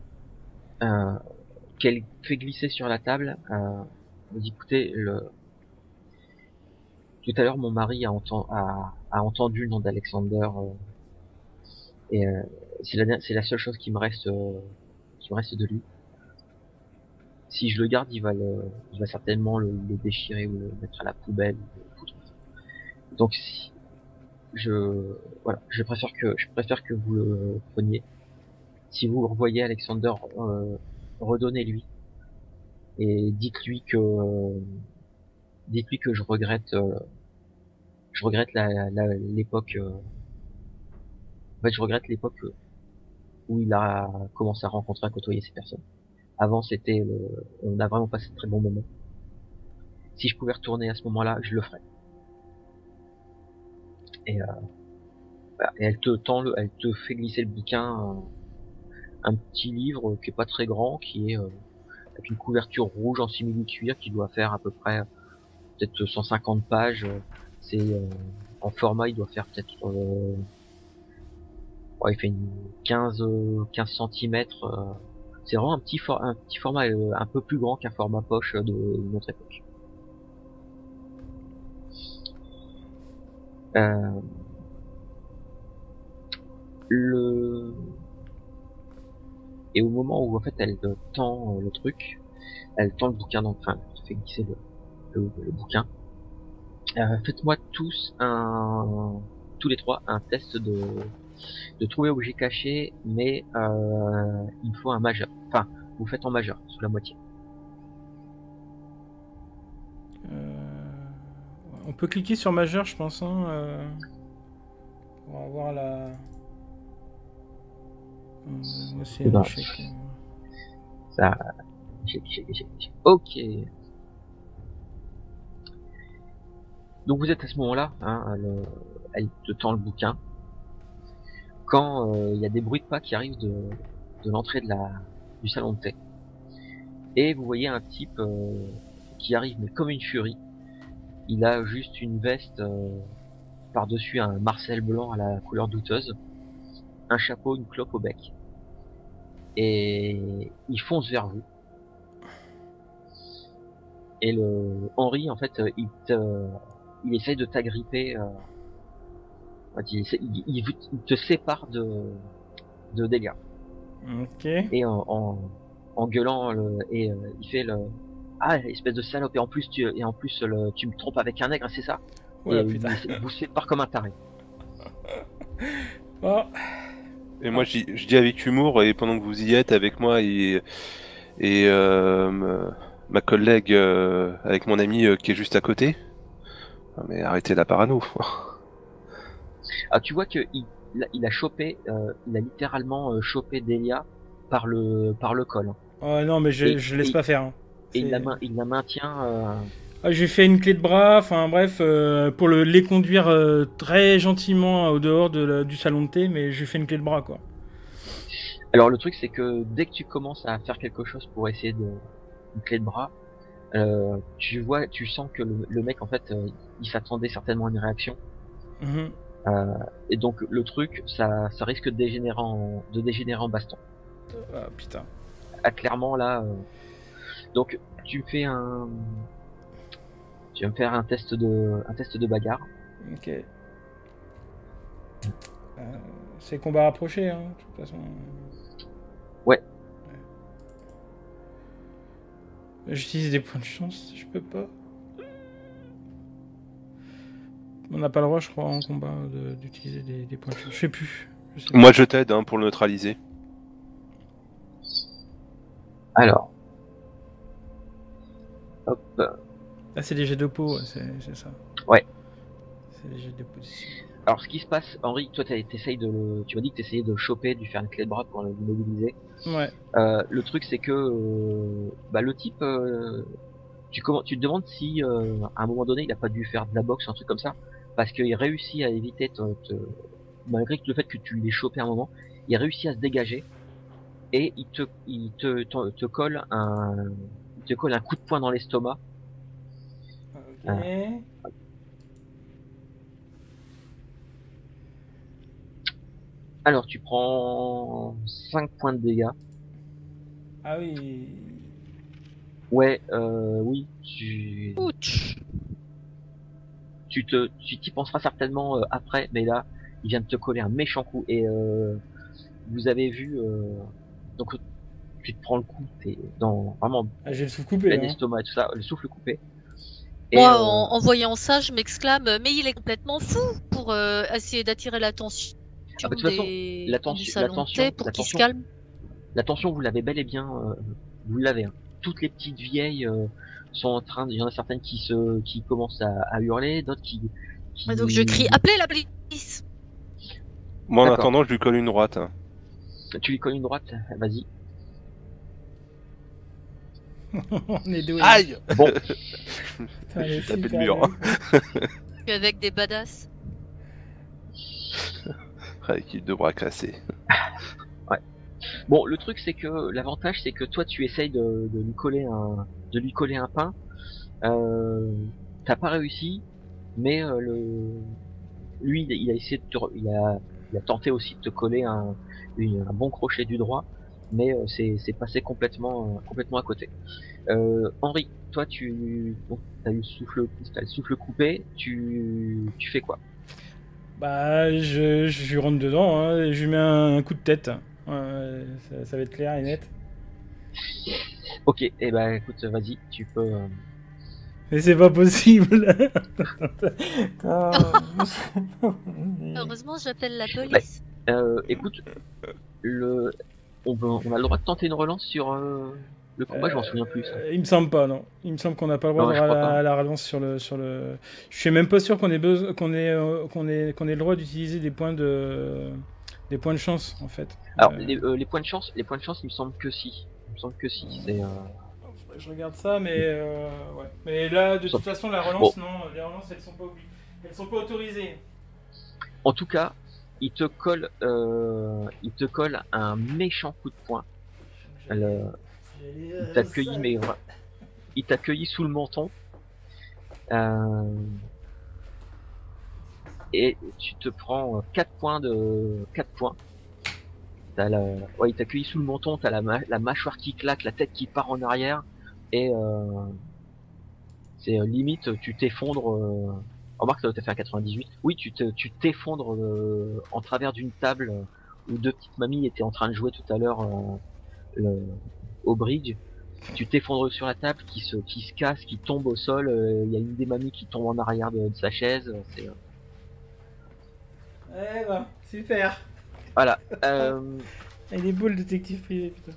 euh, qu'elle fait glisser sur la table. Euh, dit écoutez, le... tout à l'heure mon mari a, enten- a, a entendu le nom d'Alexander euh, et euh, c'est la, la seule chose qui me reste euh, qui me reste de lui. Si je le garde, il va le, il va certainement le, déchirer ou le mettre à la poubelle. Donc si je voilà, je préfère que je préfère que vous le preniez. Si vous revoyez Alexander, euh, redonnez-lui et dites-lui que dites-lui que je regrette euh, je regrette la la- l'époque euh, en fait je regrette l'époque où il a commencé à rencontrer à côtoyer ces personnes avant c'était le- on a vraiment passé de très bons moments si je pouvais retourner à ce moment-là je le ferais et, euh, voilà. et elle te tend le, elle te fait glisser le bouquin euh, un petit livre qui est pas très grand qui est euh, avec une couverture rouge en simili-cuir qui doit faire à peu près euh, peut-être 150 pages. euh, C'est euh, en format, il doit faire peut-être euh, ouais, il fait une 15 euh, 15 cm. C'est vraiment un petit for- un petit format euh, un peu plus grand qu'un format poche de notre époque. Euh, le et au moment où en fait elle te tend euh, le truc, elle tend le bouquin, donc enfin, elle fait glisser le, bouquin. Euh, Faites-moi tous un, tous les trois, un test de, de trouver objet caché, mais euh, il me faut un majeur. Enfin, vous faites en majeur, sous la moitié. Euh, on peut cliquer sur majeur, je pense, hein, euh, pour avoir la. C'est. Ça, ok. Donc vous êtes à ce moment-là, hein, elle, elle te tend le bouquin. Quand euh, il y a des bruits de pas qui arrivent de, de l'entrée de la du salon de thé, et vous voyez un type euh, qui arrive mais comme une furie. Il a juste une veste euh, par-dessus un marcel blanc à la couleur douteuse, un chapeau, une clope au bec, et il fonce vers vous. Et le Henri, en fait, euh, il te, il essaye de t'agripper. Euh, il, essaie- il, il veut- il te sépare de de Delia. Ok. Et en, en, en gueulant le, et euh, il fait le ah espèce de salope et en plus tu et en plus le, tu me trompes avec un nègre c'est ça? Ouais, et putain. il, il vous sépare comme un taré. Oh, Et moi, je dis, avec humour, et pendant que vous y êtes avec moi et, et euh, me- ma collègue euh, avec mon ami euh, qui est juste à côté. Ah, Mais arrêtez la parano. Ah tu vois que il, il a- chopé euh, il a littéralement euh, chopé Delia par le par le col. Oh, non, mais je, Et- je laisse et- pas faire. hein. Et il la, il la maintient. euh, Ah, j'ai fait une clé de bras, enfin bref, euh, pour le, les conduire euh, très gentiment au dehors de la- du salon de thé, mais j'ai fait une clé de bras quoi. Alors le truc c'est que dès que tu commences à faire quelque chose pour essayer de une clé de bras, tu vois, tu sens que le, le mec en fait, il s'attendait certainement à une réaction. Mhm. Euh, et donc le truc, ça, ça risque de dégénérer en, de dégénérer en baston. Ah putain. Ah, clairement là. euh, Donc tu me fais un, tu vas me faire un test de, un test de bagarre. Ok. Euh, c'est combat rapproché, hein, de toute façon. Ouais. Ouais. J'utilise des points de chance, je peux pas. On n'a pas le droit, je crois, en combat, de- d'utiliser des, des points de chance. Je sais plus. Je sais Moi, je t'aide hein, pour le neutraliser. Alors. Hop. Ah, c'est des jets de peau, c'est ça. Ouais. C'est des jets de position. Alors ce qui se passe, Henri, toi t'as- t'essayes de le, tu m'as dit que t'essayais de le choper, de lui faire une clé de bras pour le mobiliser. Ouais. Euh, le truc c'est que euh, bah, le type, euh, tu, commen- tu te demandes si euh, à un moment donné il a pas dû faire de la boxe, un truc comme ça, parce qu'il réussit à éviter, te, te- malgré le fait que tu l'aies chopé à un moment, il réussit à se dégager et il te, il te, te, te colle un, il te colle un coup de poing dans l'estomac. Ok. Alors tu prends 5 points de dégâts. Ah oui. Ouais, euh, oui, tu, Ouch. Tu te, tu t'y penseras certainement euh, après, mais là, il vient de te coller un méchant coup et euh, vous avez vu, euh, donc tu te prends le coup, t'es dans vraiment Ah, j'ai le souffle coupé. plein hein. estomac et tout ça, le souffle coupé. Et, Moi, euh, en, en voyant ça, je m'exclame, mais il est complètement fou pour euh, essayer d'attirer l'attention Ah bah, de toute façon, de l'attention- thé pour qu'il se calme. l'attention, vous l'avez bel et bien, euh, vous l'avez. hein. Toutes les petites vieilles euh, sont en train, il y en a certaines qui se, qui commencent à, à hurler, d'autres qui, qui- Ouais, donc je crie, appelez la police Moi, en attendant, je lui colle une droite. Tu lui colles une droite, vas-y. (laughs) On est doués. Aïe Bon, (laughs) J'ai tapé le mur. avec des badass. Équipe (laughs) de bras cassés. Bon, le truc c'est que l'avantage c'est que toi tu essayes de, lui coller un de lui coller un pain. Euh, T'as pas réussi, mais euh, le lui il a essayé de te, il a tenté aussi de te coller un bon crochet du droit, mais euh, c'est passé complètement complètement à côté. Henri, toi tu t'as eu le souffle t'as le souffle coupé, tu tu fais quoi? Bah, je, je rentre dedans, hein, je lui mets un coup de tête. Ouais, ça, ça va être clair et net. Ok, et eh ben écoute vas-y, tu peux. euh, Mais c'est pas possible. (laughs) Heureusement, j'appelle la police. Euh, écoute, le, on, peut- on a le droit de tenter une relance sur euh, le combat, je m'en souviens plus. ça. Il me semble pas, non. Il me semble qu'on n'a pas le droit Non, de la, relance sur le, sur le. Je suis même pas sûr qu'on ait besoin, qu'on ait, euh, qu'on ait, qu'on ait le droit d'utiliser des points de, des points de chance en fait. Alors, Euh, les, euh, les points de chance, les points de chance, il me semble que si. Il me semble que si. C'est. euh, je regarde ça, mais euh, ouais. Mais là, de toute façon, la relance, non, les relances, elles sont pas elles sont pas autorisées. En tout cas, il te colle, euh, il te colle un méchant coup de poing. Le- il t'a accueilli, mais il sous le menton. Euh, et tu te prends 4 points de 4 points. T'as la... ouais, il t'a accueilli sous le menton, t'as la, ma- la mâchoire qui claque, la tête qui part en arrière, et euh... c'est euh, limite tu t'effondres. Euh... Remarque, doit te faire 98. Oui, tu te, tu t'effondres euh, en travers d'une table où deux petites mamies étaient en train de jouer tout à l'heure euh, au bridge. Tu t'effondres sur la table, qui se, qui se casse, qui tombe au sol. euh, Il y a une des mamies qui tombe en arrière de, sa chaise. Euh, Eh ben, super. voilà. (laughs) Euh, Il est beau le détective privé, putain.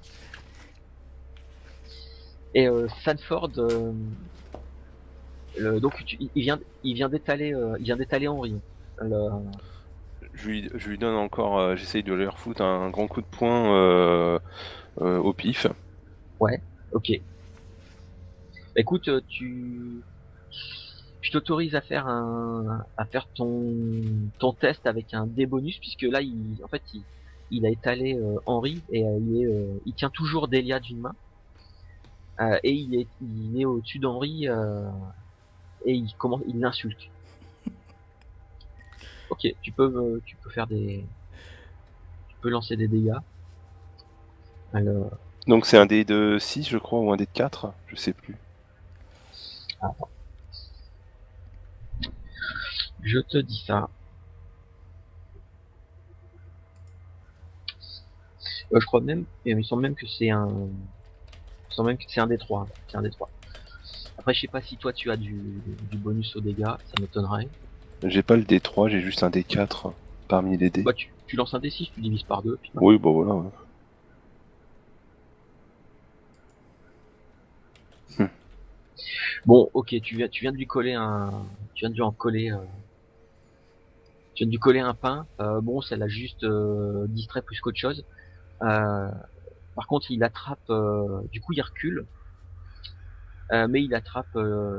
et euh, Sanford, euh, le, donc tu- il vient, il vient d'étaler, euh, il vient d'étaler Henri. Le- Je lui, je lui donne encore, euh, j'essaye de lui refoutre un grand coup de poing euh, euh, au pif. ok. Écoute, tu, je t'autorise à faire un, à faire ton, ton test avec un dé bonus puisque là, il, en fait, il, il a étalé euh, Henri et euh, il, est, euh, il tient toujours Delia d'une main Euh, et il est, il est au-dessus d'Henri euh, et il commence, il l'insulte. (laughs) Ok, tu peux, euh, tu peux faire des, tu peux lancer des dégâts. Alors, Donc c'est un dé de 6, je crois, ou un dé de 4, je sais plus. Je te dis ça. Euh, je crois même, il me semble même que c'est un, il me semble même que c'est un des trois. hein. C'est un des trois. Après, je sais pas si toi tu as du, du bonus aux dégâts, ça m'étonnerait. J'ai pas le D3, j'ai juste un D4 parmi les dés. Bah, tu, tu lances un D6, tu divises par deux. Puis... Oui, bah voilà. ouais. Bon, ok, tu viens, tu viens de lui coller un, tu viens de lui en coller, euh, tu viens de lui coller un pain. Euh, bon, ça l'a juste euh, distrait plus qu'autre chose. Euh, par contre, il attrape, du coup, il recule, mais il attrape,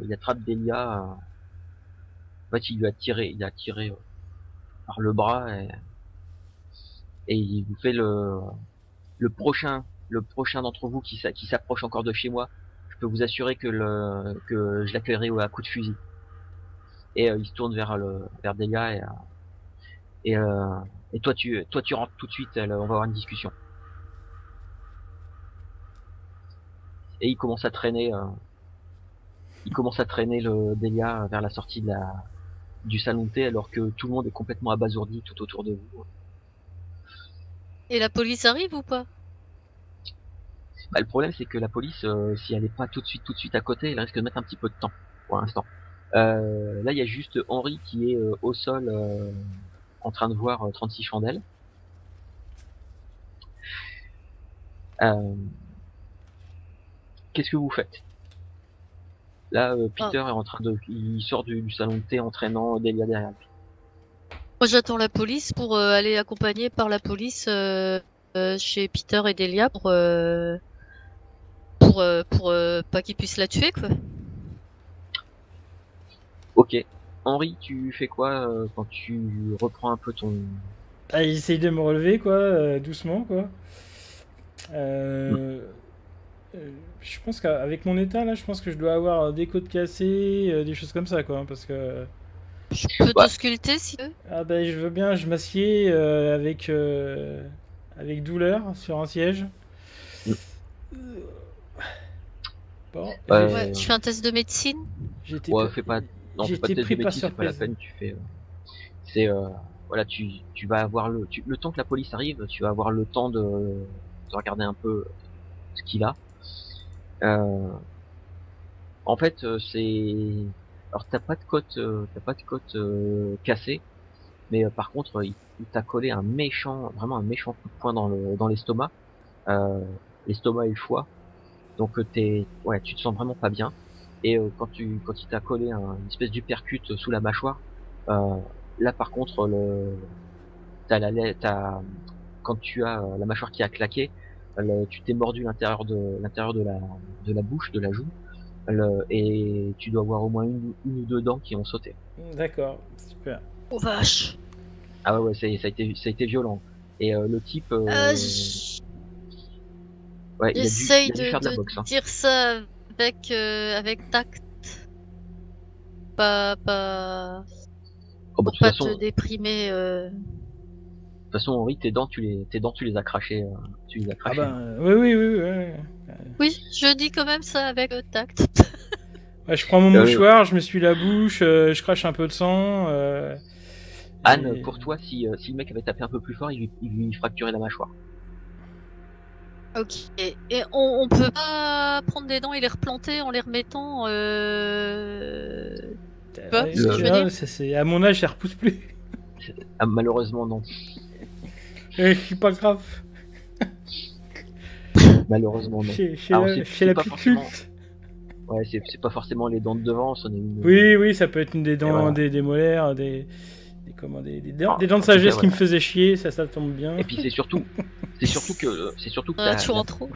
il attrape Delia. en fait, il lui a tiré, il a tiré par le bras et, et il vous fait le, le prochain, le prochain d'entre vous qui, s'a- qui s'approche encore de chez moi je peux vous assurer que le que je l'accueillerai à coup de fusil. Et euh, il se tourne vers le vers Delia et et, euh, et toi tu toi tu rentres tout de suite. on va avoir une discussion. Et il commence à traîner. euh, il commence à traîner le Delia vers la sortie de la du salon de thé alors que tout le monde est complètement abasourdi tout autour de vous. Et la police arrive ou pas? Bah, le problème, c'est que la police, euh, si elle est pas tout de suite, tout de suite à côté, elle risque de mettre un petit peu de temps pour l'instant. Euh, là, il y a juste Henri qui est euh, au sol, euh, en train de voir euh, 36 chandelles. Euh, Qu'est-ce que vous faites? Là, euh, Peter est en train de, il sort du, du salon de thé entraînant Delia derrière lui. Moi, j'attends la police pour euh, aller accompagner par la police euh, euh, chez Peter et Delia pour euh, pour euh, pour euh, pas qu'ils puissent la tuer quoi. Ok. Henri, tu fais quoi euh, quand tu reprends un peu ton, Ah, il essaye de me relever, quoi, euh, doucement, quoi. Euh, euh, je pense qu'avec mon état, là, je pense que je dois avoir des côtes cassées, euh, des choses comme ça, quoi, parce que... Je peux Ouais. te sculpter si tu veux? Ah ben, je veux bien, je m'assieds euh, avec, euh, avec douleur sur un siège. Mm. Bon, Ouais. Ouais, tu fais un test de médecine? j'étais Ouais, pas- fais pas. Non, test pris par c'est pas la surprise. peine. Tu fais. euh, C'est euh, voilà, tu tu vas avoir le tu- le temps que la police arrive, tu vas avoir le temps de, de regarder un peu ce qu'il a. Euh, en fait, c'est alors t'as pas de côte, t'as pas de côte euh, cassée, mais euh, par contre, il, il t'a collé un méchant, vraiment un méchant coup de poing dans le dans l'estomac, euh, l'estomac et le foie. Donc t'es, ouais, tu te sens vraiment pas bien. Et euh, quand tu quand il t'a collé un, une espèce d'uppercut sous la mâchoire, euh, là par contre le t'as la t'as quand tu as euh, la mâchoire qui a claqué, le- tu t'es mordu l'intérieur de l'intérieur de la de la bouche, de la joue, le- et tu dois avoir au moins une, une ou deux dents qui ont sauté. D'accord, super. Oh vache. Ah ouais, ouais ça a été ça a été violent. Et euh, le type, euh, Euh, ouais, il a dû, J'essaye il a dû de, faire de la de boxe. hein. dire ça avec euh, avec tact. Pas pas Oh, bah, de pour toute pas façon, te déprimer. euh. de toute façon, Henri, tes dents, tu les tes dents, tu les as crachées, euh, tu les as Ah crachées. ben, euh, oui, oui, oui, oui. oui. Oui, je dis quand même ça avec euh, tact. (laughs) Ouais, je prends mon Euh, mouchoir, je me suis la bouche, euh, je crache un peu de sang. euh, Anne, et- pour toi, si, si le mec avait tapé un peu plus fort, il lui, il lui fracturait la mâchoire. Ok. Et, on, on peut pas prendre des dents et les replanter en les remettant. Euh... ce que je veux dire ça, c'est- à mon âge, ça repousse plus. Ah, malheureusement, non. (laughs) Euh, je suis pas grave. (laughs) Malheureusement, non. Chez, chez Alors, la, c'est- chez c'est la pas plus forcément- culte. Ouais, c'est c'est pas forcément les dents de devant, c'en est une. Oui, oui, ça peut être une des dents, voilà. des, des molaires, des, des, comment, des, des dents, Ah, des dents de en sagesse qui me faisaient chier, ça, ça tombe bien. Et puis c'est surtout, C'est surtout que c'est surtout que Ah, tu la- rentres trop.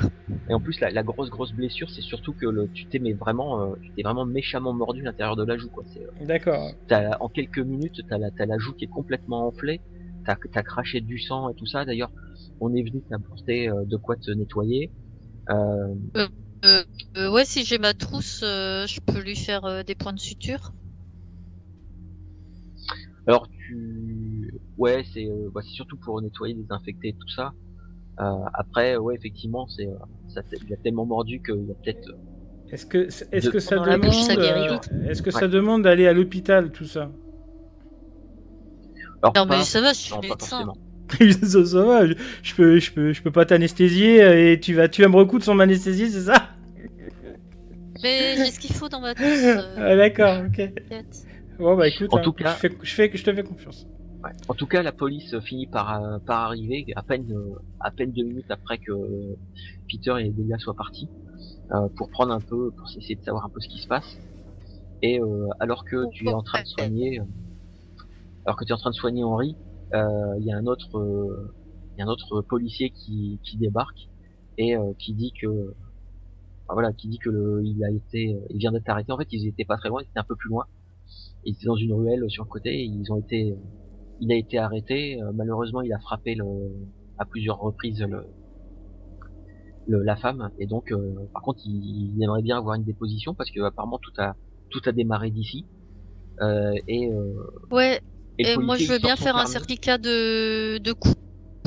et en plus la, la grosse grosse blessure, c'est surtout que le, tu t'es mais vraiment euh, tu t'es vraiment méchamment mordu l'intérieur de la joue quoi. C'est euh, D'accord. t'as- en quelques minutes, t'as la, t'as la joue qui est complètement enflée, t'as as craché du sang et tout ça. D'ailleurs, on est venu t'apporter euh, de quoi te nettoyer. Euh, Euh, ouais, si j'ai ma trousse, euh, je peux lui faire euh, des points de suture. alors tu, ouais, c'est euh, bah, c'est surtout pour nettoyer, désinfecter tout ça. Euh, après, ouais, effectivement, c'est euh, ça, il a tellement mordu qu'il y a peut-être Est-ce que, est-ce De- que ça demande, euh, est-ce que ça demande d'aller à l'hôpital tout ça? Alors Non, pas- mais ça va, je suis non, médecin. forcément. (laughs) ça, ça va, je, je peux, je peux, je peux pas t'anesthésier et tu vas, tu vas me recoudre son anesthésie, c'est ça? Mais j'ai ce qu'il faut dans ma trousse. euh, Ah, D'accord, ok. Bon bah écoute, En hein, tout cas- je, fais, je, fais, je te fais confiance. Ouais. En tout cas, la police finit par, euh, par arriver à peine, euh, à peine deux minutes après que euh, Peter et Delia soient partis euh, pour prendre un peu, pour essayer de savoir un peu ce qui se passe. Et euh, alors que tu es en train de soigner, alors que tu es en train de soigner Henri, euh, il y a un autre, il y a un autre policier qui, qui débarque et euh, qui dit que, enfin, voilà, qui dit que le, il a été, il vient d'être arrêté. En fait, ils étaient pas très loin, ils étaient un peu plus loin. Ils étaient dans une ruelle sur le côté. Et ils ont été il a été arrêté. euh, malheureusement, il a frappé le, à plusieurs reprises le, le- la femme. Et donc, euh, par contre, il, il aimerait bien avoir une déposition parce que apparemment tout a tout a démarré d'ici. Euh, et, euh, Ouais, et moi je veux il bien faire un certificat de, de coups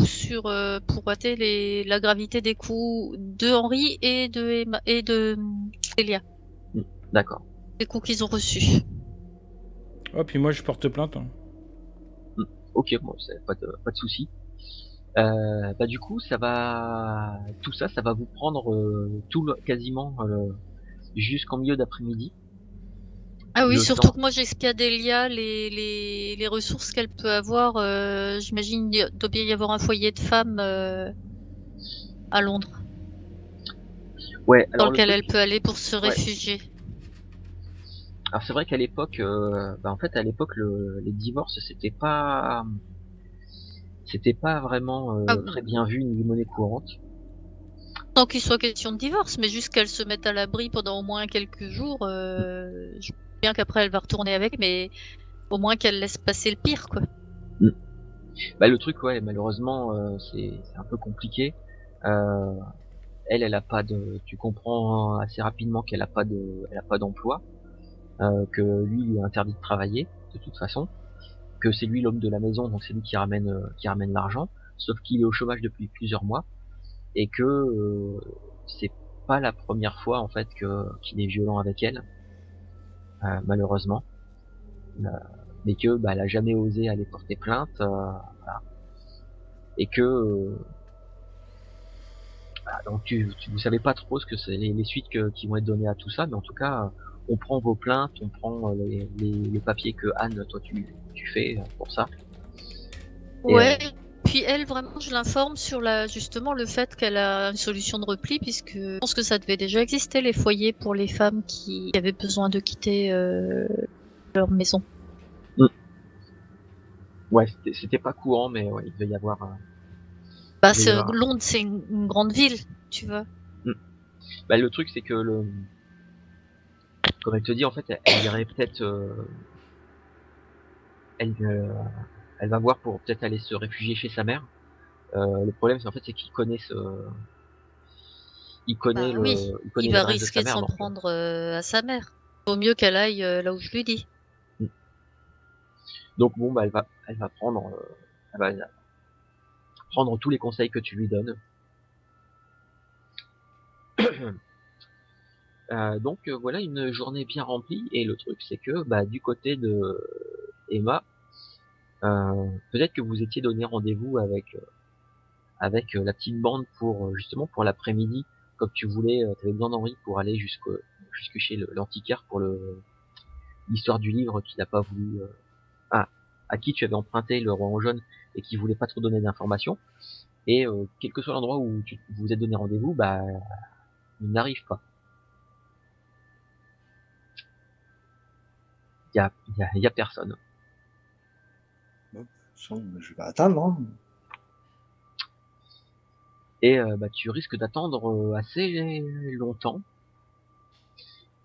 sur euh, pour rater les, la gravité des coups de Henri et de Emma, et de Célia, D'accord. les coups qu'ils ont reçus. Oh, puis moi je porte plainte. hein. Ok, bon, c'est pas de pas de souci. Euh, bah du coup, ça va tout ça, ça va vous prendre euh, tout le, quasiment euh, jusqu'en milieu d'après-midi. Ah oui, Le surtout temps. que moi j'escadélia les, les, les ressources qu'elle peut avoir. euh, J'imagine il doit bien y avoir un foyer de femmes euh, à Londres Ouais. dans Alors le lequel elle peut aller pour se Ouais. réfugier. Alors c'est vrai qu'à l'époque, euh, bah, en fait à l'époque le, les divorces c'était pas, c'était pas vraiment euh, Ah. très bien vu ni monnaie courante. Sans qu'il soit question de divorce, mais juste qu'elle se mette à l'abri pendant au moins quelques jours. Euh, je bien qu'après elle va retourner avec, mais au moins qu'elle laisse passer le pire, quoi. Bah le truc ouais malheureusement euh, c'est un peu compliqué. Euh, elle elle a pas de, tu comprends assez rapidement qu'elle a pas de, elle a pas d'emploi, euh, que lui il est interdit de travailler de toute façon, que c'est lui l'homme de la maison donc c'est lui qui ramène euh, qui ramène l'argent, sauf qu'il est au chômage depuis plusieurs mois. Et que euh, c'est pas la première fois en fait que qu'il est violent avec elle. Euh, malheureusement. Euh, mais que bah, elle a jamais osé aller porter plainte voilà. et que voilà, donc tu, tu vous savez pas trop ce que c'est les, les suites que, qui vont être données à tout ça mais en tout cas on prend vos plaintes on prend euh, les, les, les papiers que Anne toi tu, tu fais euh, pour ça Et, Ouais. Puis elle, vraiment, je l'informe sur la, justement le fait qu'elle a une solution de repli, puisque je pense que ça devait déjà exister, les foyers pour les femmes qui avaient besoin de quitter euh, leur maison. ouais c'était- pas courant mais ouais, il devait y avoir euh, Bah, c'est-. Londres, c'est une, une grande ville, tu vois. Bah, le truc, c'est que le. Comme elle te dit, en fait, elle, elle irait peut-être. euh, Elle, euh, elle va voir pour peut-être aller se réfugier chez sa mère. Euh, le problème, c'est en fait, c'est qu'il connaît ce. Il connaît Bah le. oui, il connaît Il le va risquer de s'en prendre à sa mère. Vaut mieux qu'elle aille là où je lui dis. Donc bon, bah, elle va, elle va prendre, elle va prendre tous les conseils que tu lui donnes. (clears throat) Euh, donc euh, voilà une journée bien remplie et le truc c'est que bah, du côté de Emma, euh, peut-être que vous étiez donné rendez-vous avec avec la petite bande pour justement pour l'après-midi comme tu voulais, tu avais besoin d'Henri pour aller jusqu'au jusque chez l'antiquaire pour le l'histoire du livre qu'il n'a pas voulu ah, à qui tu avais emprunté le roi en jaune et qui voulait pas trop donner d'informations. Et quel que soit l'endroit où tu vous êtes donné rendez-vous, bah, il n'arrive pas. Il y a, y, a, y a personne. Son- Je vais attendre. hein. Et euh, bah, tu risques d'attendre euh, assez longtemps.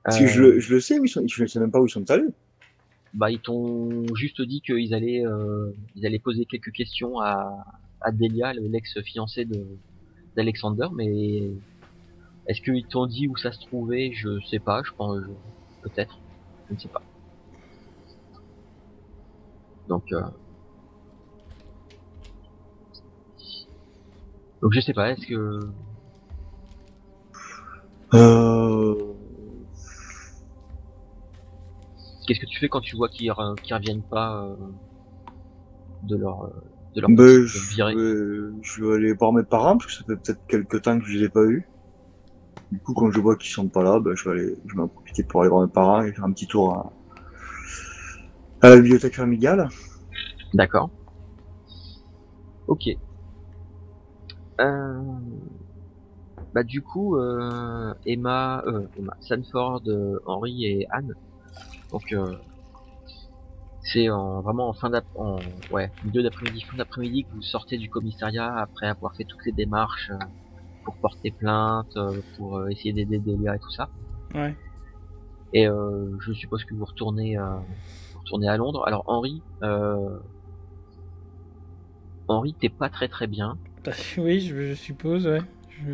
Parce que je, le- je le sais, sont, je ne sais même pas où ils sont allés. Bah, ils t'ont juste dit qu'ils allaient, euh, ils allaient poser quelques questions à, à Delia, le- l'ex-fiancé de d'Alexander, mais est-ce qu'ils t'ont dit où ça se trouvait? Je sais pas, je pense, je- peut-être, je ne sais pas. Donc, euh... donc je sais pas, est-ce que Euh... qu'est-ce que tu fais quand tu vois qu'ils re- qu'ils reviennent pas euh, de leur euh, de leur Ben, je, vais, je vais aller voir mes parents, parce que ça fait peut-être quelques temps que je les ai pas eus. Du coup, quand je vois qu'ils sont pas là, ben, je vais aller, je vais en profiter pour aller voir mes parents et faire un petit tour à, la bibliothèque familiale. D'accord. Ok. Euh... Bah du coup, euh, Emma, euh, Emma, Sanford, euh, Henry et Anne. Donc euh, c'est en, vraiment en fin d'après, en ouais, milieu d'après-midi, fin d'après-midi que vous sortez du commissariat après avoir fait toutes les démarches pour porter plainte, pour essayer d'aider Delia et tout ça. Ouais. Et euh, je suppose que vous retournez, retournez à Londres. Alors Henri, euh, Henri, t'es pas très très bien. (laughs) Oui, je, je suppose, ouais. Je...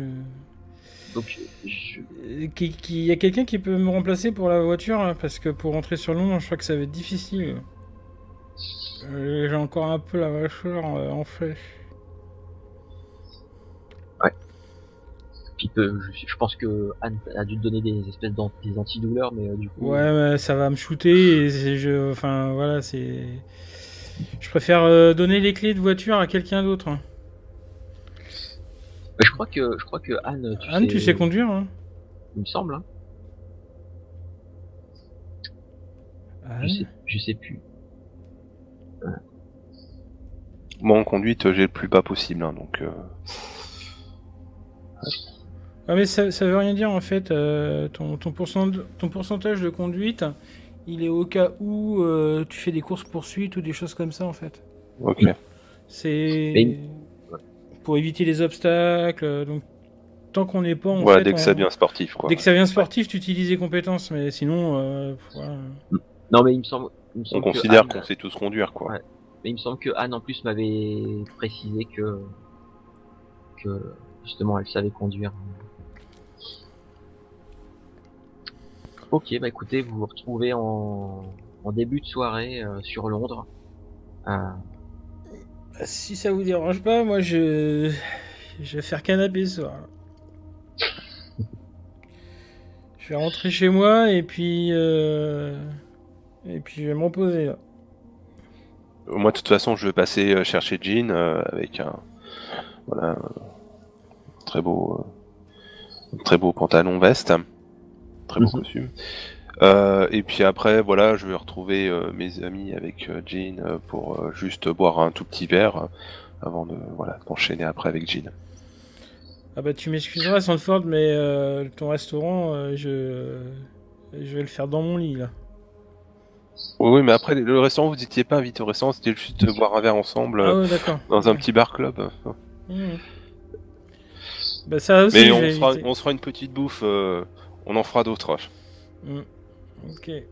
Donc, je... Qui, qui... Y a quelqu'un qui peut me remplacer pour la voiture là Parce que pour rentrer sur Londres, je crois que ça va être difficile. Euh, J'ai encore un peu la euh, en flèche. Puis que je, je pense que Anne a dû te donner des espèces d'an- des antidouleurs, mais euh, du coup, Ouais, mais ça va me shooter et c'est- je, enfin voilà, c'est. Je préfère euh, donner les clés de voiture à quelqu'un d'autre. hein. je crois que je crois que Anne, tu Anne, sais, tu sais conduire hein il me semble, hein. Anne je sais, je sais plus. Moi, en conduite, j'ai le plus bas possible, hein, donc. euh, Ah mais ça, ça veut rien dire en fait. euh, ton, ton, pourcent- ton pourcentage de conduite, il est au cas où euh, tu fais des courses poursuites ou des choses comme ça en fait. Ok. C'est pour éviter les obstacles. euh, Donc tant qu'on n'est pas en Voilà, fait, dès que ça devient sportif, quoi. Dès que ça vient sportif, tu utilises les compétences, mais sinon, euh, voilà. Non, mais il me semble, il me On semble considère Anne- qu'on sait tous conduire, quoi. Ouais. mais il me semble que Anne en plus m'avait précisé que que justement elle savait conduire. Ok, bah écoutez, vous vous retrouvez en, en début de soirée euh, sur Londres. Euh, Si ça vous dérange pas, moi je, je vais faire canapé ce soir. (laughs) Je vais rentrer chez moi et puis euh... et puis je vais me reposer là. Moi, de toute façon, je vais passer euh, chercher Jean euh, avec un, voilà, un très beau, euh, un très beau pantalon veste, très beau Mhm. costume. Euh, et puis après, voilà, je vais retrouver euh, mes amis avec euh, Jean euh, pour juste boire un tout petit verre avant de, voilà, d'enchaîner après avec Jean. Ah bah tu m'excuseras Sandford, mais ton restaurant, je je vais le faire dans mon lit là. Oui, oui, mais après, le restaurant, vous n'étiez pas invité au restaurant, c'était juste boire un verre ensemble Ah ouais dans un petit bar club. Mmh. Bah ça aussi. Mais on se, fera, on se fera une petite bouffe, on en fera d'autres. Mmh. Ok. Euh,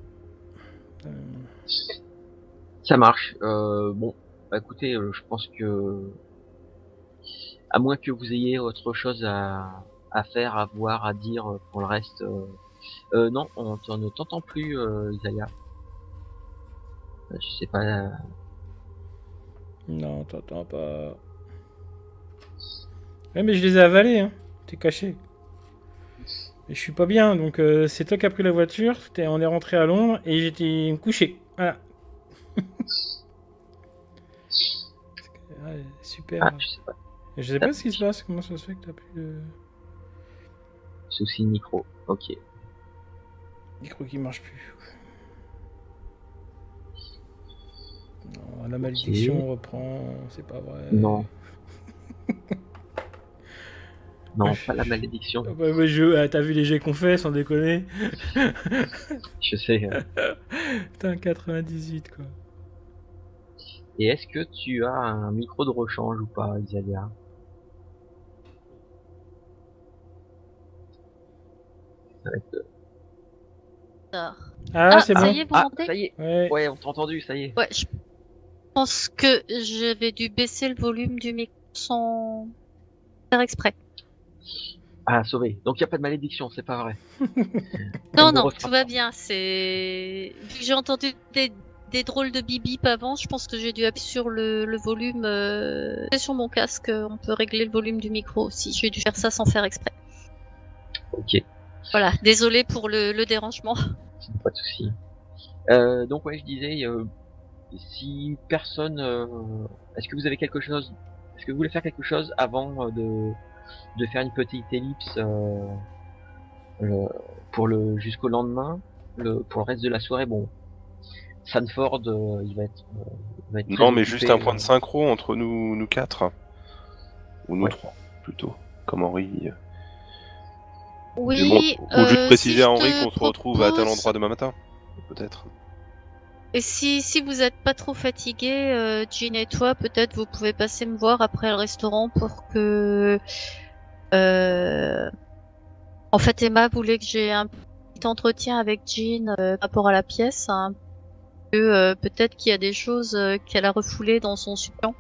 Ça marche. Euh, bon, bah écoutez, euh, je pense que à moins que vous ayez autre chose à, à faire, à voir, à dire euh, pour le reste. Euh, euh, non, on, ne t'entend plus, euh, Isaiah. Je sais pas. euh, Non, t'entends pas. Ouais, mais je les ai avalés, hein. T'es caché. Je suis pas bien, donc euh, c'est toi qui as pris la voiture, on est rentré à Londres et j'étais me coucher. Voilà. (laughs) Ouais, super. Ah, je sais pas. Je sais pas ce qui se passe, comment ça se fait que t'as plus le Souci micro. Ok. micro qui marche plus. Non, la malédiction reprend, c'est pas vrai. Non. Non, (laughs) pas la malédiction. Ah bah, ah, t'as vu les jets qu'on fait, sans déconner (laughs) Je sais. Hein. (laughs) Putain, 98 quoi. Et est-ce que tu as un micro de rechange ou pas, Isalia? Ah, ah c'est bon. Ça y est, vous ah, ça y est. Ouais, on t'a entendu, ça y est. Ouais, je pense que j'avais dû baisser le volume du micro sans faire exprès. Ah, sauvé. Donc il y a pas de malédiction, c'est pas vrai. (laughs) Non, On non, tout va bien. C'est vu que j'ai entendu des, des drôles de bip avant, je pense que j'ai dû appuyer sur le, le volume. Euh... c'est Sur mon casque, on peut régler le volume du micro aussi. J'ai dû faire ça sans faire exprès. Ok, Voilà, désolé pour le, le dérangement. pas de souci. Euh, donc ouais, je disais, euh, si personne, euh, est-ce que vous avez quelque chose, est-ce que vous voulez faire quelque chose avant euh, de de faire une petite ellipse euh, le- pour le jusqu'au lendemain, le pour le reste de la soirée, bon. Sanford, euh, il va être, euh, il va être Non, mais occupé, juste un point euh, de synchro entre nous, nous quatre. Ou nous Ouais. trois, plutôt. Comme Henri. Oui. Bon, ou juste euh, préciser si à Henri qu'on se retrouve à tel endroit demain matin. Peut-être. Et si, si vous êtes pas trop fatigué, euh, Jean et toi, peut-être vous pouvez passer me voir après le restaurant pour que. Euh... En fait, Emma voulait que j'ai un petit entretien avec Jean euh, par rapport à la pièce. Hein, que euh, peut-être qu'il y a des choses euh, qu'elle a refoulées dans son supplément.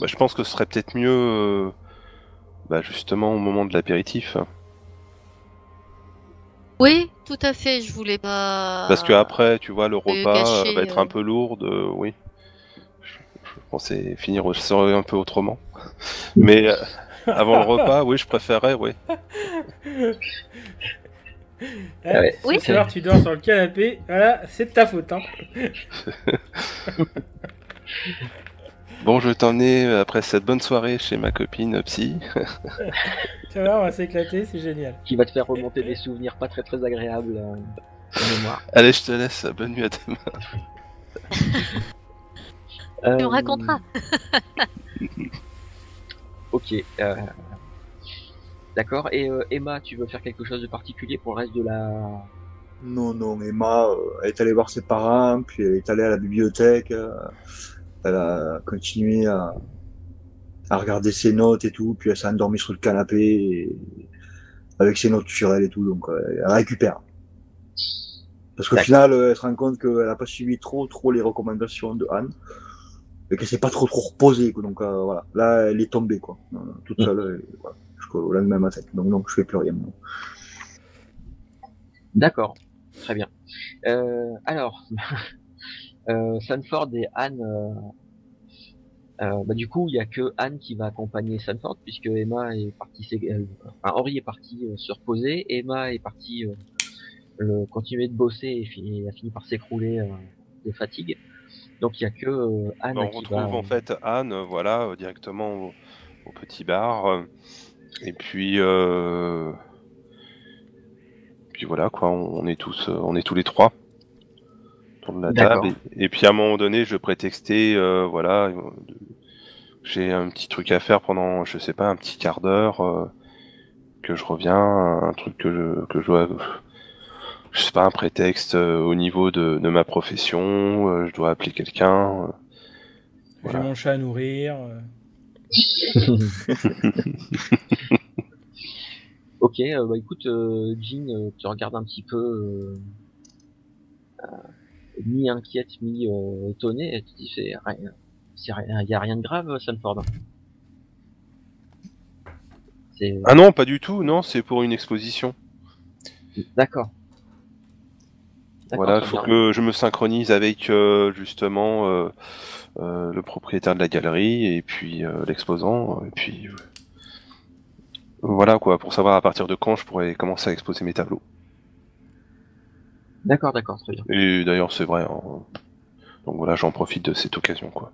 Bah, je pense que ce serait peut-être mieux, euh, bah, justement, au moment de l'apéritif. Oui, tout à fait. Je voulais pas. Parce que après, tu vois, le Euh, repas gâcher, euh, va être euh. un peu lourd. euh, oui. Je, pensais finir un peu autrement. (laughs) Mais euh, avant le repas, oui, je préférerais, oui. Eh, ouais, Oui. Tu dors sur le canapé. Voilà, c'est de ta faute. Hein. (laughs) Bon, je vais t'emmener euh, après cette bonne soirée chez ma copine euh, psy. (laughs) Tu vois, on va s'éclater, c'est génial. qui va te faire remonter des souvenirs pas très très agréables euh, mémoire. Allez, je te laisse. Bonne nuit à demain. (laughs) Tu me Euh, raconteras. (laughs) Ok. euh, D'accord. Et euh, Emma, tu veux faire quelque chose de particulier pour le reste de la. Non, non, Emma, euh, elle est allée voir ses parents, puis elle est allée à la bibliothèque. euh, elle a continué à, à regarder ses notes et tout, puis elle s'est endormie sur le canapé et- avec ses notes sur elle et tout, donc euh, elle récupère. Parce qu'au final, euh, elle se rend compte qu'elle n'a pas suivi trop, trop les recommandations de Anne, et qu'elle s'est pas trop, trop reposée, quoi. donc euh, voilà. Là, elle est tombée, quoi, toute Mm. seule, et voilà, jusqu'au lendemain matin. Donc non, je fais plus rien. D'accord. Très bien. Euh, alors, (laughs) euh, Sanford et Anne. Euh, bah, du coup, il y a que Anne qui va accompagner Sanford puisque Emma est partie. euh, enfin, Henri est parti euh, se reposer. Emma est partie le- continuer de bosser et, fi- et a fini par s'écrouler de fatigue. Donc il y a que Anne Bah, on qui retrouve va. en fait Anne, voilà, directement au, au petit bar. Et puis, euh, puis voilà quoi, on, on est tous, on est tous les trois autour de la table. Et, et puis à un moment donné, je prétextais, euh, voilà, j'ai un petit truc à faire pendant, je sais pas, un petit quart d'heure, euh, que je reviens, un truc que je, que je dois, je sais pas, un prétexte euh, au niveau de, de ma profession, euh, je dois appeler quelqu'un. euh, Voilà. J'ai mon chat à nourrir. (laughs) Ok, euh, bah écoute, euh, Jean, euh, tu regardes un petit peu mi inquiète, mi euh, étonnée, et tu dis c'est rien, c'est rien, y a rien de grave, Sanford. Ah non, pas du tout, non, c'est pour une exposition. d'accord. Voilà, il faut que je me synchronise avec euh, justement euh, euh, le propriétaire de la galerie et puis l'exposant. Et puis voilà quoi, pour savoir à partir de quand je pourrais commencer à exposer mes tableaux. D'accord, d'accord, très bien. Et d'ailleurs, c'est vrai. hein. Donc voilà, j'en profite de cette occasion quoi.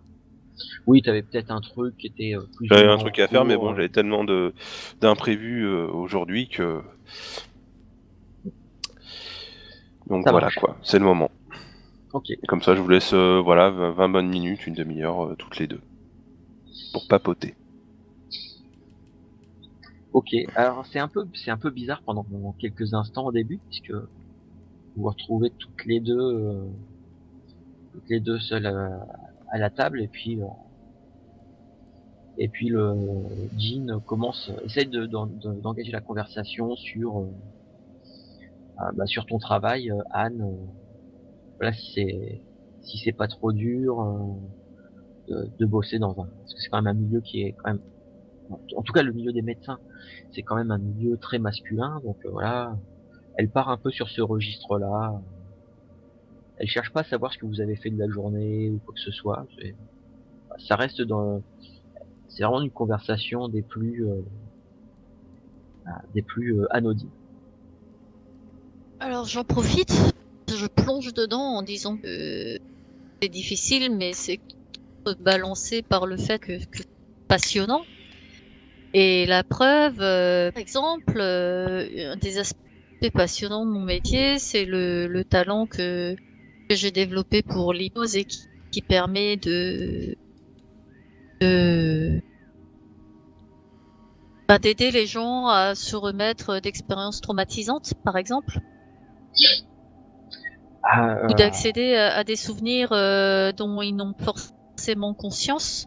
Oui, t'avais peut-être un truc qui était euh, plus. ou J'avais moins un truc en à faire, mais cours, bon, euh, j'avais tellement de d'imprévus euh, aujourd'hui que. Donc Ça voilà marche. quoi, c'est le moment. Ok, Et comme ça, je vous laisse euh, voilà 20 bonnes minutes, une demi-heure euh, toutes les deux pour papoter. ok. Alors c'est un peu, c'est un peu bizarre pendant quelques instants au début, puisque vous retrouvez toutes les deux, euh, toutes les deux seules euh, à la table, et puis euh, Et puis le Jean commence, essaie de- d'en- de- d'engager la conversation sur euh, ah, bah, sur ton travail, euh, Anne. voilà si c'est si c'est pas trop dur de, de bosser dans un parce que c'est quand même un milieu qui est quand même en tout cas le milieu des médecins c'est quand même un milieu très masculin donc voilà elle part un peu sur ce registre là elle cherche pas à savoir ce que vous avez fait de la journée ou quoi que ce soit. C'est- ça reste dans c'est vraiment une conversation des plus euh, ah, des plus euh, anodines. Alors j'en profite, je plonge dedans en disant que c'est difficile, mais c'est balancé par le fait que, que passionnant. Et la preuve, euh, par exemple, euh, des aspects passionnants de mon métier, c'est le, le talent que, que j'ai développé pour l'hypnose et qui, qui permet de, de bah, d'aider les gens à se remettre d'expériences traumatisantes, par exemple. Ah, ou euh, d'accéder à, à des souvenirs euh, dont ils n'ont forcément conscience.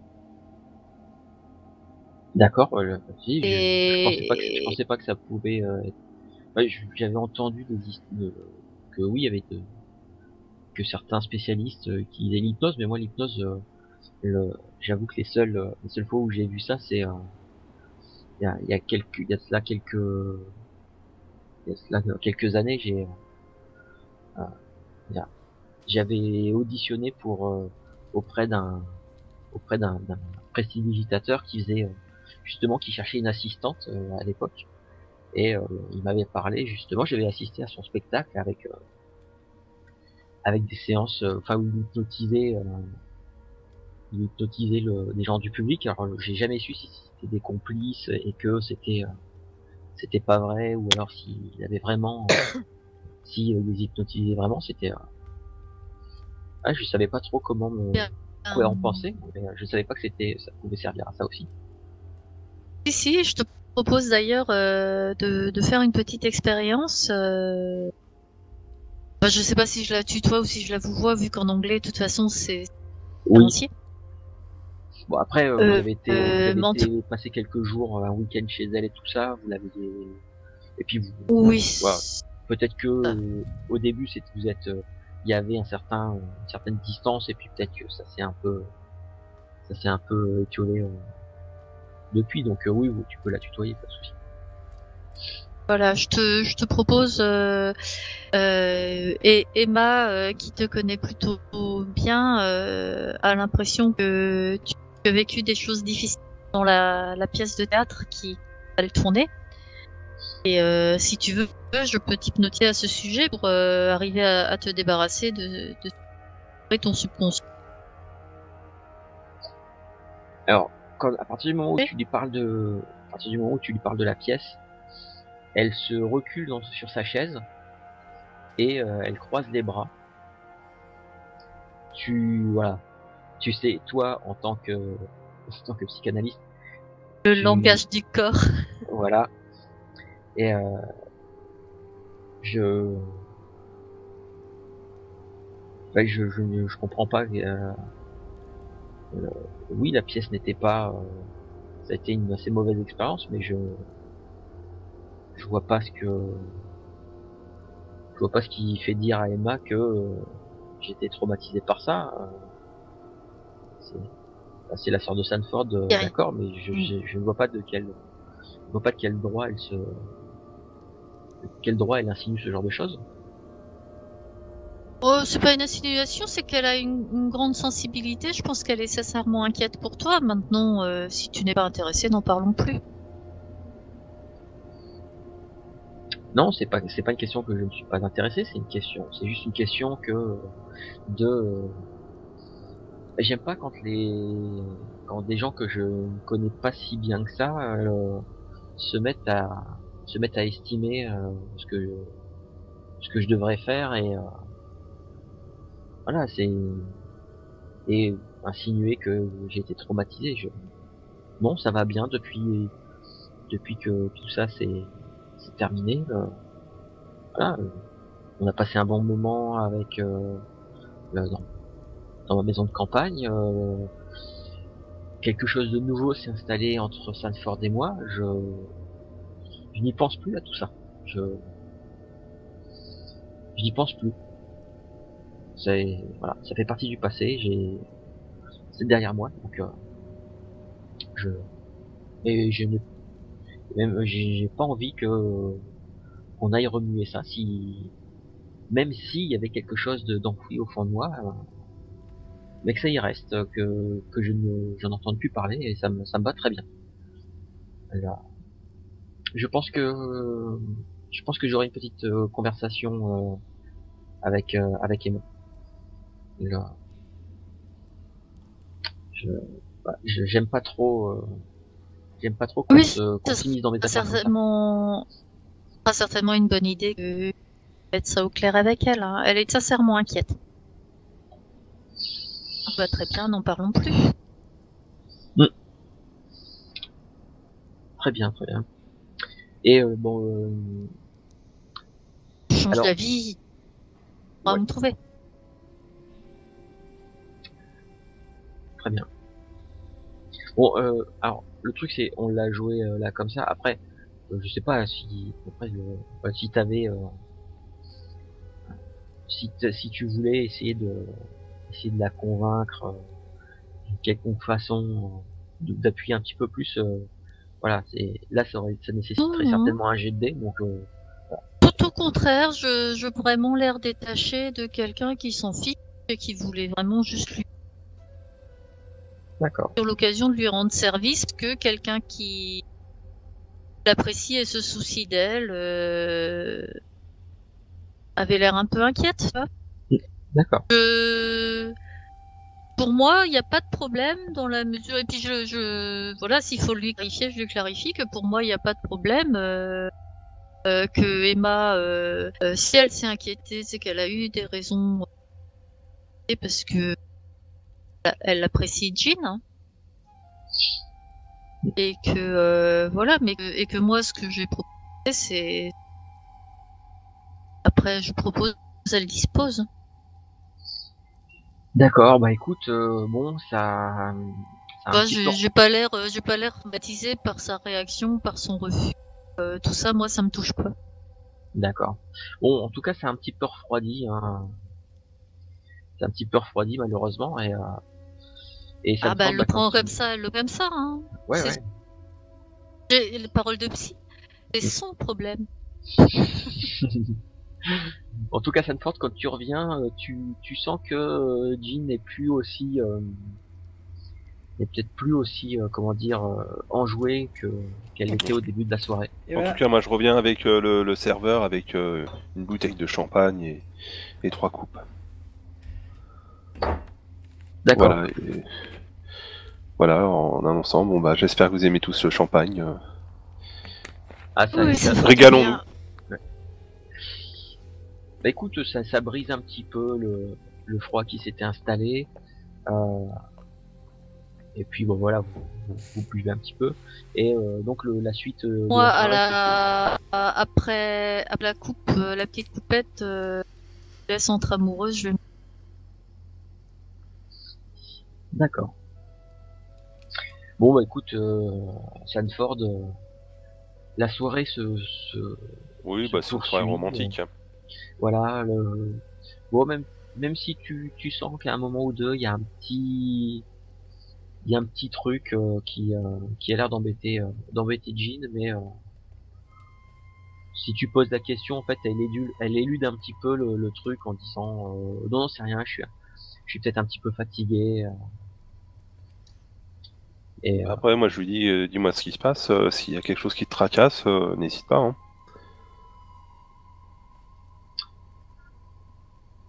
D'accord, euh, si, je, je Et- pensais pas que, je pensais pas que ça pouvait euh, être... J'avais entendu des que oui, il y avait de- que certains spécialistes euh, qui faisaient l'hypnose, mais moi l'hypnose, euh, j'avoue que les seules, euh, les seules fois où j'ai vu ça, c'est il y, a, y a quelques, il y a cela quelques, il y a cela quelques années, j'ai, j'avais auditionné pour auprès d'un, auprès d'un, prestidigitateur qui faisait justement qui cherchait une assistante à l'époque et euh, il m'avait parlé justement j'avais assisté à son spectacle avec euh, avec des séances euh, enfin où il hypnotisait il hypnotisait le, les gens du public. Alors j'ai jamais su si c'était des complices et que c'était c'était pas vrai ou alors s'il avait vraiment si euh, (coughs) les hypnotisait vraiment c'était euh, ah, je savais pas trop comment me quoi en penser mais je savais pas que c'était ça pouvait servir à ça aussi. Si, si, je te propose d'ailleurs euh, de, de faire une petite expérience. Euh... enfin, je sais pas si je la tutoie ou si je la vous vois, vu qu'en anglais, de toute façon, c'est oui. Bon après, euh, vous Euh, avez été, vous avez été passé quelques jours, un week-end chez elle et tout ça, vous l'avez et puis vous, Oui. peut-être que Ah. au début c'est vous êtes, il y avait un certain, une certaine distance et puis peut-être que ça s'est un peu, ça s'est un peu étiolé depuis. Donc euh, oui, tu peux la tutoyer, pas de souci. Voilà, je te, je te propose euh, euh, et Emma, euh, qui te connaît plutôt bien, a l'impression que tu as vécu des choses difficiles dans la, la pièce de théâtre qui allait tourner. Et si tu veux, je peux t'hypnotiser à ce sujet pour arriver à, à te débarrasser de, de ton subconscient. Alors, quand, à partir du moment où tu lui parles de, à partir du moment où tu lui parles de la pièce, elle se recule dans- sur sa chaise et euh, elle croise les bras. Tu, voilà, tu sais, toi, en tant que, (laughs) en tant que psychanalyste, Le Tu- langage du corps. (laughs) voilà, et euh, je, je, je, ne- je comprends pas. euh, euh, oui, la pièce n'était pas, euh, ça a été une assez mauvaise expérience, mais je, je vois pas ce que, je vois pas ce qui fait dire à Emma que euh, j'étais traumatisé par ça. euh, c'est, c'est la sœur de Sanford, d'accord, mais je, Mm. je, je ne vois pas de quel, je vois pas de quel droit elle se, de quel droit elle insinue ce genre de choses. Oh, c'est pas une insinuation, c'est qu'elle a une, une grande sensibilité. Je pense qu'elle est sincèrement inquiète pour toi. Maintenant, euh, si tu n'es pas intéressé, n'en parlons plus. Non, c'est pas c'est pas une question que je ne suis pas intéressé, c'est une question, c'est juste une question que de euh, j'aime pas quand les quand des gens que je ne connais pas si bien que ça euh, se mettent à se mettent à estimer euh, ce que ce que je devrais faire et euh, voilà, c'est et insinuer que j'ai été traumatisé, je ça va bien depuis depuis que tout ça c'est terminé. euh, voilà, euh, on a passé un bon moment avec euh, le- dans, dans ma maison de campagne. euh, quelque chose de nouveau s'est installé entre Sanford et moi, je, je n'y pense plus à tout ça. Je, je n'y pense plus. C'est, voilà, ça fait partie du passé. J'ai, c'est derrière moi, donc euh, je, et je même, j'ai pas envie que qu'on aille remuer ça. Si, même s'il y avait quelque chose de, d'enfoui au fond de moi. Euh, mais que ça y reste, que, que je ne, j'en entends plus parler et ça me, ça me va très bien. Je pense que, je pense que j'aurai une petite euh, conversation euh, avec avec Emma. Là. Je, bah, j'aime pas trop, euh, j'aime pas trop qu'on Oui, se- finisse dans mes affaires. certainement, ce sera certainement une bonne idée de mettre ça au clair avec elle. hein. Elle est sincèrement inquiète. Bah, très bien, n'en parlons plus. Très bien, très bien. Et euh, bon, euh, Change d'avis, on va Ouais. me trouver. Très bien. Bon, euh, alors le truc c'est, on l'a joué euh, là comme ça. Après, euh, je sais pas si, après, si t'avais, si si tu voulais essayer de, essayer de la convaincre d'une quelconque façon, d'appuyer un petit peu plus. voilà, c'est là ça, aurait, ça nécessiterait certainement un jet de dés, donc Tout au contraire, je, je vraiment l'air détaché de quelqu'un qui s'en fiche et qui voulait vraiment juste lui d'accord. sur l'occasion de lui rendre service que quelqu'un qui l'apprécie et se soucie d'elle euh, avait l'air un peu inquiète. D'accord. Je- Pour moi, il n'y a pas de problème dans la mesure. Et puis, je, je... voilà, s'il faut lui clarifier, je lui clarifie que pour moi, il n'y a pas de problème. euh, euh, que Emma, euh, euh, si elle s'est inquiétée, c'est qu'elle a eu des raisons. euh, Parce que elle apprécie Jean. hein. Et que euh, voilà, mais que- et que moi, ce que j'ai proposé, c'est après, je propose, elle dispose. D'accord. Bah écoute, euh, bon, ça, j'ai pas l'air, euh, j'ai pas l'air traumatisé par sa réaction, par son refus. Tout ça, moi, ça me touche pas. D'accord. Bon, en tout cas, c'est un petit peu refroidi. Hein. C'est un petit peu refroidi, malheureusement. Et, et ça Ah bah, le prend comme ça, elle le comme ça. Hein. Ouais, ouais. J'ai les paroles de psy. C'est son problème. (laughs) en tout cas, Sanford, quand tu reviens, euh, tu, tu sens que euh, Jean n'est plus aussi, euh, n'est peut-être plus aussi, euh, comment dire, enjouée que qu'elle était au début de la soirée. Et En voilà. tout cas, moi je reviens avec euh, le, le serveur avec euh, une bouteille de champagne et, et trois coupes. D'accord. Voilà, et- voilà, en annonçant, bon bah j'espère que vous aimez tous le champagne. euh. Ah, ça, Oui, ça- Régalons-nous. Bah écoute, ça, ça brise un petit peu le, le froid qui s'était installé. Euh, et puis bon voilà, vous, vous, vous buvez un petit peu. Et euh, donc le, la suite. euh, de Moi, la à soirée, la... à- après, après la coupe, euh, la petite coupette, euh, je laisse entre amoureuses, je D'accord. Bon bah écoute, euh, Sanford, euh, la soirée se, se Oui, Se bah c'est une soirée romantique. voilà le bon même même si tu tu sens qu'à un moment ou deux il y a un petit il y a un petit truc euh, qui euh, qui a l'air d'embêter euh, d'embêter Jean mais euh, si tu poses la question en fait elle élude elle élude un petit peu le, le truc en disant euh, non non c'est rien je suis je suis peut-être un petit peu fatigué euh. Et euh, Après, moi je lui dis, euh, dis-moi ce qui se passe. euh, S'il y a quelque chose qui te tracasse, euh, n'hésite pas. hein.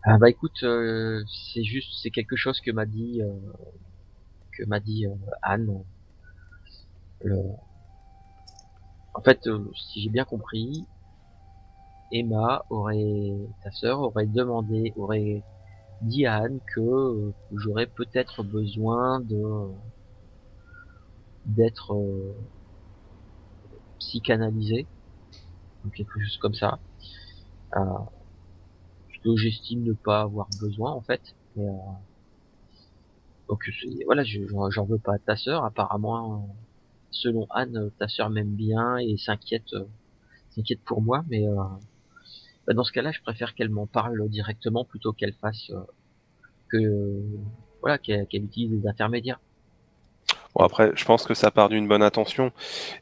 Ah bah écoute, euh, c'est juste, c'est quelque chose que m'a dit, euh, que m'a dit euh, Anne. Le- En fait, euh, si j'ai bien compris, Emma aurait, ta sœur aurait demandé, aurait dit à Anne que euh, j'aurais peut-être besoin de d'être euh, psychanalysé, quelque chose comme ça. Euh, que j'estime ne pas avoir besoin en fait. Euh, Donc voilà, je- j'en veux pas à ta sœur. Apparemment, selon Anne, ta sœur m'aime bien et s'inquiète, s'inquiète pour moi. Mais bah, dans ce cas-là, je préfère qu'elle m'en parle directement plutôt qu'elle fasse que voilà qu'elle utilise des intermédiaires. Bon, après, je pense que ça part d'une bonne intention.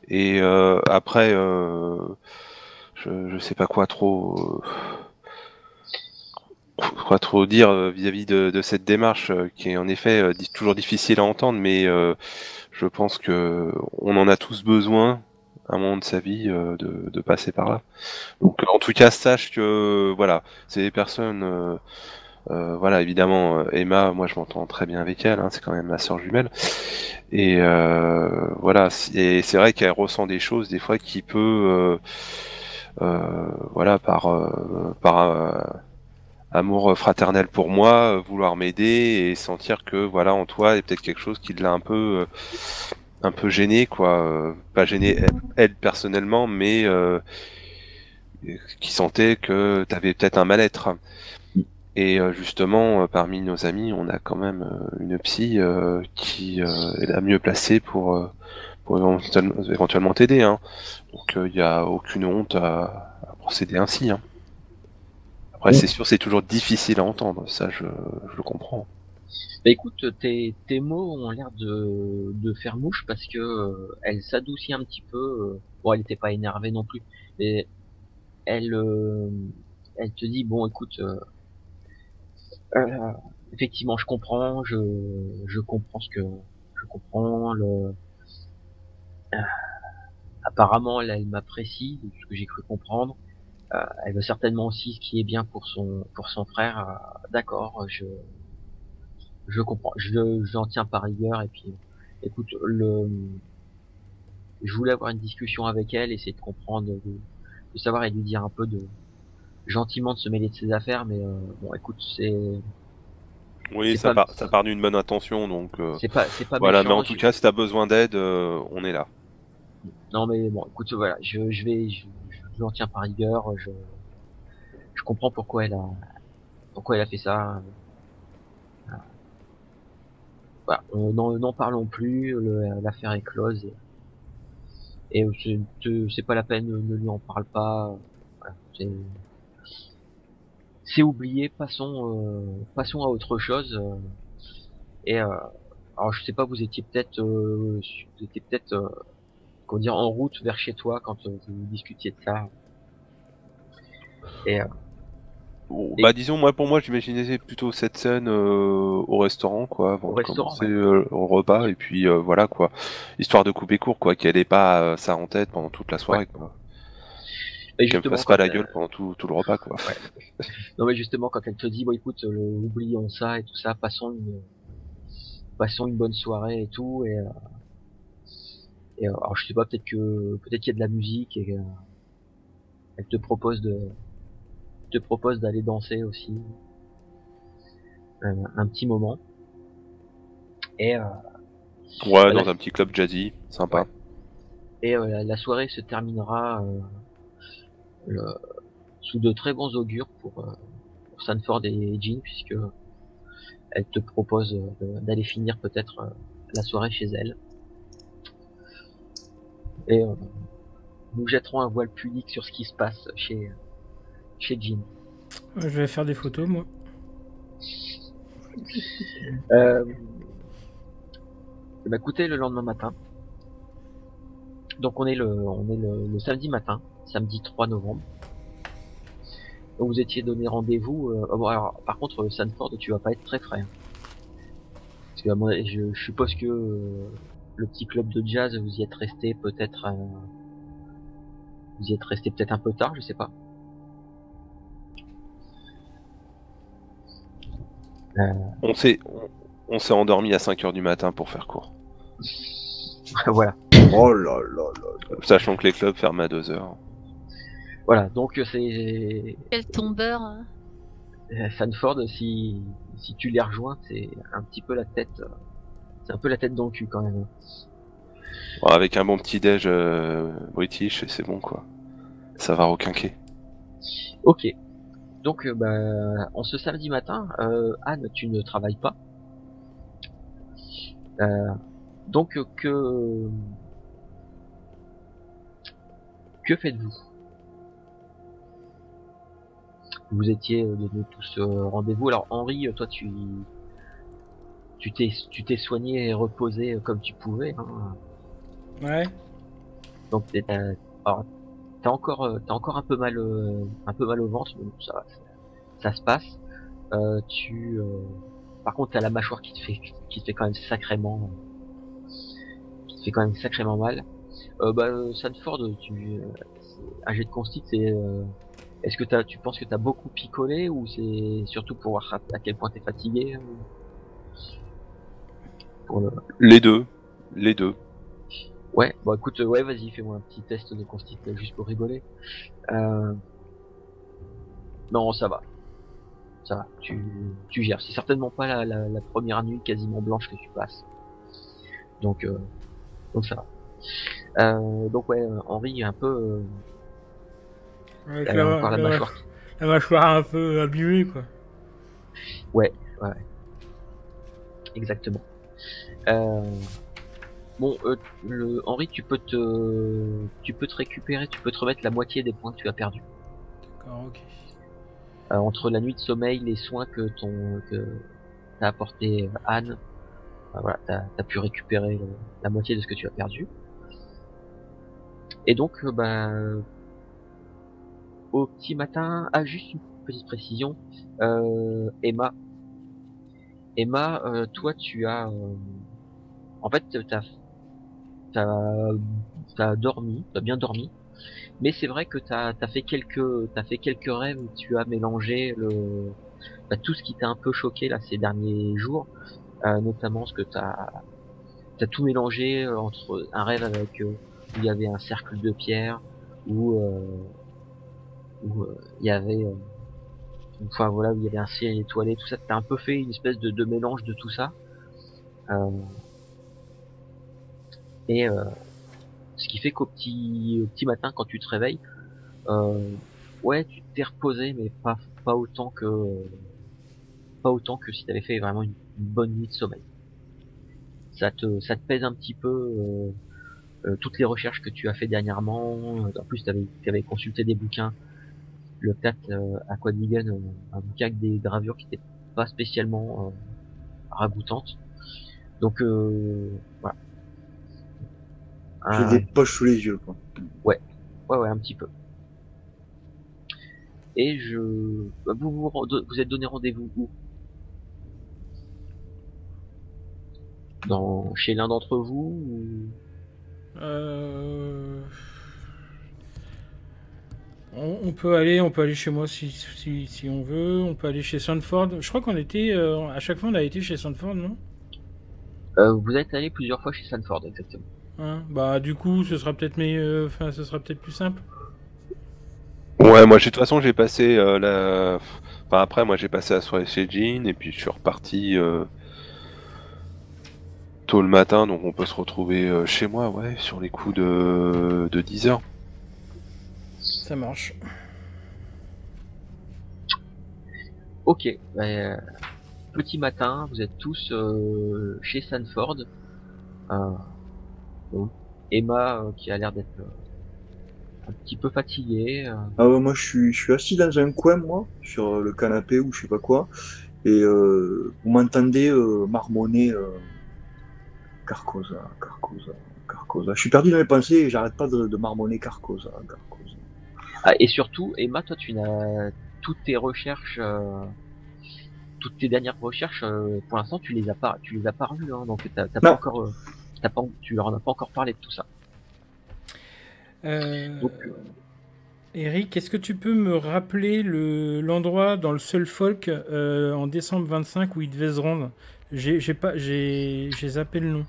Et euh, après, euh, je, je sais pas quoi trop, euh, quoi trop dire vis-à-vis de, cette démarche qui est en effet toujours difficile à entendre, mais je pense que on en a tous besoin à un moment de sa vie de, passer par là. Donc, en tout cas, sache que voilà, c'est des personnes. Euh, voilà, évidemment, euh, Emma, moi je m'entends très bien avec elle, hein, c'est quand même ma soeur jumelle. Et euh, voilà, et c'est vrai qu'elle ressent des choses des fois qui peut, voilà, par, par amour fraternel pour moi, vouloir m'aider et sentir que voilà en toi il y a peut-être quelque chose qui l'a un peu, un peu gêné quoi, pas gêné elle, elle, personnellement, mais qui sentait que tu avais peut-être un mal-être. Et euh, justement, euh, parmi nos amis, on a quand même euh, une psy euh, qui euh, est la mieux placée pour, euh, pour éventuellement, t'aider. Hein. Donc il n'y a aucune honte à, à procéder ainsi. Hein. Après, Oui. c'est sûr, c'est toujours difficile à entendre, ça je, je le comprends. Bah écoute, tes, tes mots ont l'air de, de faire mouche parce que euh, elle s'adoucit un petit peu. euh, bon, elle n'était pas énervée non plus, mais elle, euh, elle te dit bon, écoute, euh, effectivement, je comprends, je, je comprends ce que, je comprends le. euh, apparemment, elle, elle m'apprécie, de ce que j'ai cru comprendre. Euh, elle veut certainement aussi ce qui est bien pour son, pour son frère. euh, D'accord, je, je comprends. Je, j'en tiens par rigueur et puis, écoute, le, je voulais avoir une discussion avec elle, essayer de comprendre, de, de savoir et de lui dire un peu de, gentiment de se mêler de ses affaires, mais euh, bon, écoute, c'est, Oui, ça pas- part, ça part d'une bonne intention, donc euh, c'est pas, c'est pas voilà. méchant, Mais en tout je- cas, si t'as besoin d'aide, euh, on est là. Non, mais bon, écoute, voilà, je, je vais, je, je l'en tiens par rigueur, je, je comprends pourquoi elle a, pourquoi elle a fait ça. Voilà. On- n'en parlons plus, le- l'affaire est close. Et, et c'est- c'est c'est pas la peine, ne lui en parle pas. Voilà, c'est oublié, passons, euh, passons à autre chose. euh, et euh, alors je sais pas, vous étiez peut-être, euh, vous étiez peut-être, euh, comment dire, en route vers chez toi quand vous discutiez de ça. Et euh, Bon, Bah disons, moi pour moi, j'imaginais plutôt cette scène euh, au restaurant, quoi, avant Au de restaurant, commencer euh, le repas, et puis euh, voilà quoi, histoire de couper court, quoi, qu'elle ait pas euh, ça en tête pendant toute la soirée, quoi, et qu'elle me justement, fasse pas la gueule pendant tout, tout le repas, quoi. Non mais justement quand elle te dit bon écoute euh, oublions ça et tout ça passons une passons une bonne soirée et tout et, euh, et euh, alors je sais pas peut-être que peut-être qu'il y a de la musique et elle te propose de te propose d'aller danser aussi un petit moment et euh, Ouais, Voilà. dans un petit club jazzy, sympa. et euh, la- la soirée se terminera euh, le- sous de très bons augures pour, euh, pour Sanford et Jean puisque elle te propose euh, d'aller finir peut-être euh, la soirée chez elle. Et euh, nous jetterons un voile pudique sur ce qui se passe chez chez Jean. Je vais faire des photos, moi. (laughs) Euh, bah écoutez, le lendemain matin. Donc on est le, on est le, le samedi matin, samedi 3 novembre. Donc vous étiez donné rendez-vous. euh, oh, bon, alors, par contre, euh, Sanford, tu vas pas être très frais. hein. Parce que avis, je, je suppose que euh, le petit club de jazz, vous y êtes resté peut-être, euh, vous y êtes resté peut-être un peu tard, je sais pas. On s'est, on, on s'est endormi à 5 heures du matin pour faire court, (laughs) voilà. Oh là là là. sachant que les clubs ferment à 2 heures. Voilà. Donc euh, c'est Quel tombeur. hein. Euh, Sanford, si, si tu les rejoins, c'est un petit peu la tête, euh, c'est un peu la tête dans le cul quand même. Bon, avec un bon petit déj euh, british, c'est bon quoi. Ça va requinquer. Ok. Donc, euh, bah, en ce samedi matin, euh, Anne, tu ne travailles pas. Euh, donc que que faites-vous? Vous étiez euh, devenus tous euh, rendez-vous. Alors Henri, euh, toi tu tu t'es tu t'es soigné et reposé euh, comme tu pouvais. Hein. Ouais. Donc t'es- t'as encore euh, t'as encore un peu mal euh, un peu mal au ventre, mais ça va, ça, ça se passe. Euh, tu euh, par contre t'as la mâchoire qui te fait qui te fait quand même sacrément qui te fait quand même sacrément mal. Euh, bah euh, Sanford, tu euh, un jet de constit, c'est euh, est-ce que tu penses que t'as beaucoup picolé ou c'est surtout pour voir à, quel point t'es fatigué euh, pour le... Les deux. Les deux. Ouais, bon écoute, ouais, vas-y, fais-moi un petit test de constit euh, juste pour rigoler. Euh... Non, ça va. Ça va, tu, tu gères. C'est certainement pas la, la, la première nuit quasiment blanche que tu passes. Donc, euh... donc ça va. Euh, donc ouais, Henri est un peu... Euh... Avec la, encore la la- mâchoire. la mâchoire un peu abîmée, quoi. Exactement. Euh... Bon, euh, le... Henri, tu peux te... Tu peux te récupérer, tu peux te remettre la moitié des points que tu as perdus. D'accord, ok. Euh, entre la nuit de sommeil, les soins que ton que t'as apporté euh, Anne, euh, voilà, t'as as pu récupérer le- la moitié de ce que tu as perdu. Et donc, euh, bah, au petit matin, ah juste une petite précision, euh, Emma, Emma, euh, toi tu as, euh, en fait, t'as t'as t'as dormi, t'as bien dormi, mais c'est vrai que t'as as fait quelques t'as fait quelques rêves où tu as mélangé le bah, tout ce qui t'a un peu choqué là ces derniers jours, notamment ce que t'as t'as tout mélangé entre un rêve avec où il y avait un cercle de pierre où où euh, il y avait euh, enfin voilà où il y avait un ciel étoilé tout ça. T'as un peu fait une espèce de, mélange de tout ça. Euh, et euh, ce qui fait qu'au petit au petit matin quand tu te réveilles euh, ouais tu t'es reposé mais pas pas autant que pas autant que si t'avais fait vraiment une, bonne nuit de sommeil. Ça te ça te pèse un petit peu euh, euh, toutes les recherches que tu as fait dernièrement. En plus tu avais consulté des bouquins le 4 euh, à Quadrigan euh, un bouquin avec des gravures qui étaient pas spécialement euh, ragoûtantes donc euh, voilà. J'ai Un- des poches sous les yeux, quoi. Ouais, ouais, un petit peu. Et je, bah, vous vous, vous êtes donné rendez-vous où? Dans chez l'un d'entre vous ou... Euh... On, on peut aller, on peut aller chez moi si, si, si on veut. On peut aller chez Sanford. Je crois qu'on était, euh, à chaque fois, on a été chez Sanford, non? Euh, Vous êtes allé plusieurs fois chez Sanford, exactement. Hein? Bah, du coup, ce sera peut-être meilleur- enfin, ce sera peut-être plus simple. Ouais, moi, j'ai- de toute façon, j'ai passé euh, la. Enfin, après, moi, j'ai passé la soirée chez Jean, et puis je suis reparti euh, tôt le matin, donc on peut se retrouver chez moi, ouais, sur les coups de, de 10 heures. Ça marche. Ok. bah, petit matin, vous êtes tous euh, chez Sanford. Euh, bon. Emma euh, qui a l'air d'être euh, un petit peu fatiguée. euh, Ah ouais, moi je suis, je suis assis dans un coin, moi, sur le canapé ou je sais pas quoi, et euh, vous m'entendez euh, marmonner euh, Carcosa, Carcosa, Carcosa. Je suis perdu dans mes pensées et j'arrête pas de, de marmonner Carcosa, Carcosa. Ah, et surtout, Emma, toi, tu n'as toutes tes recherches, euh, toutes tes dernières recherches, euh, pour l'instant, tu les as pas, tu les as pas revues, hein, donc t'as t'as pas encore, euh, t'as pas, tu leur en as pas encore parlé de tout ça. Euh, Donc, euh, Eric, est-ce que tu peux me rappeler le- l'endroit dans le seul folk euh, en décembre 25 où il devait se rendre? J'ai j'ai pas, j'ai j'ai zappé le nom.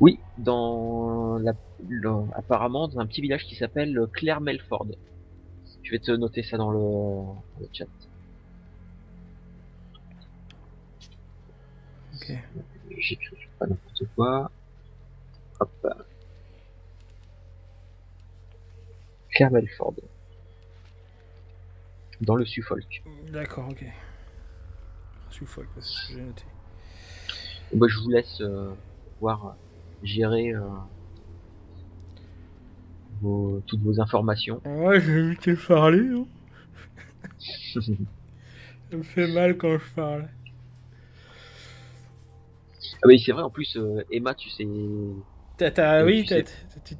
oui, dans la, le- apparemment, dans un petit village qui s'appelle Claire Melford. Je vais te noter ça dans le, le chat. Ok. J'écris pas n'importe quoi. Hop. Claire. Dans le Suffolk. D'accord, ok. Suffolk, j'ai noté. Bah, je vous laisse euh, voir gérer euh, vos, toutes vos informations. Ouais, j'ai évité de parler. Hein. (laughs) Ça me fait mal quand je parle. Ah oui, c'est vrai, en plus, euh, Emma, tu sais, T'as, t'as- Euh, oui, tu t'as, sais-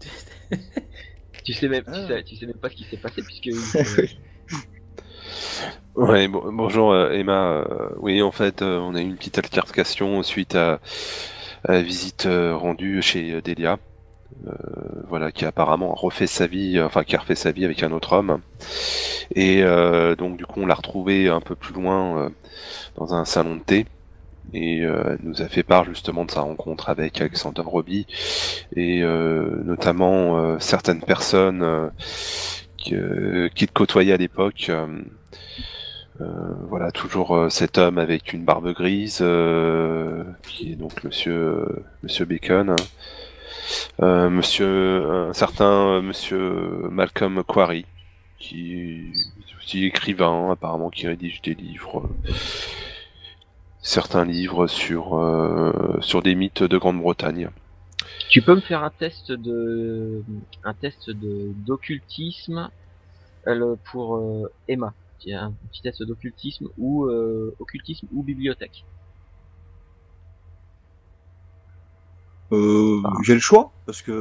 tu sais même, tu Ah. sais, tu sais même pas ce qui s'est passé puisque (laughs) Ouais, bon- bonjour euh, Emma. Euh, oui, en fait, euh, on a eu une petite altercation suite à, à la visite euh, rendue chez euh, Delia. Euh, voilà, qui apparemment a refait sa vie, euh, enfin qui refait sa vie avec un autre homme. Et euh, donc du coup, on l'a retrouvée un peu plus loin dans un salon de thé. Et elle nous a fait part justement de sa rencontre avec Alexander Roby et notamment certaines personnes qui, qui à l'époque. voilà, toujours cet homme avec une barbe grise, qui est donc Monsieur Monsieur Bacon, Monsieur un certain euh, Monsieur Malcolm Quarry, qui est aussi écrivain apparemment, qui rédige des livres, euh, certains livres sur euh, sur des mythes de Grande-Bretagne. tu peux me faire un test de un test de d'occultisme euh, pour euh, Emma. Un petit test d'occultisme ou euh, occultisme ou bibliothèque. Euh, j'ai le choix parce que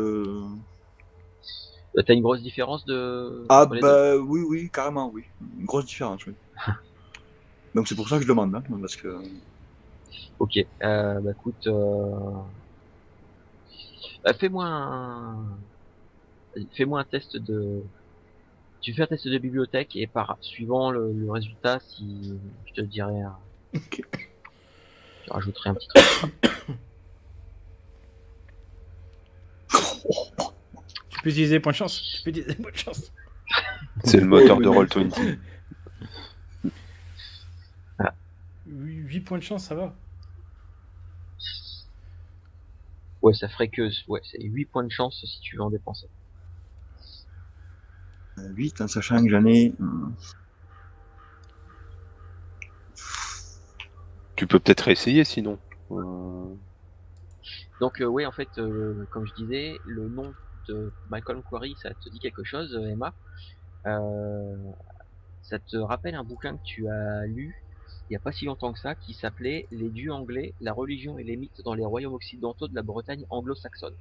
Euh, T'as une grosse différence de ah bah oui oui carrément oui une grosse différence oui. (laughs) Donc c'est pour ça que je demande hein, parce que Ok, euh, bah écoute, euh... bah, fais-moi un... fais-moi un test de, tu fais un test de bibliothèque et par suivant le, le résultat, si je te dirai, un... Ok. je rajouterai un petit truc. (coughs) Tu peux utiliser point de chance. Tu peux utiliser point de chance. C'est le moteur de mais- Roll20. 8 points de chance, ça va. Ouais, ça ferait que, ouais, c'est 8 points de chance si tu veux en dépenser. euh, 8 en sachant que j'en ai euh, Tu peux peut-être essayer sinon. Euh, Donc euh, ouais, en fait, euh, comme je disais, le nom de Malcolm Quarry, ça te dit quelque chose, euh, Emma? Ça te rappelle un bouquin que tu as lu il y a pas si longtemps que ça, qui s'appelait Les dieux anglais, la religion et les mythes dans les royaumes occidentaux de la Bretagne anglo-saxonne.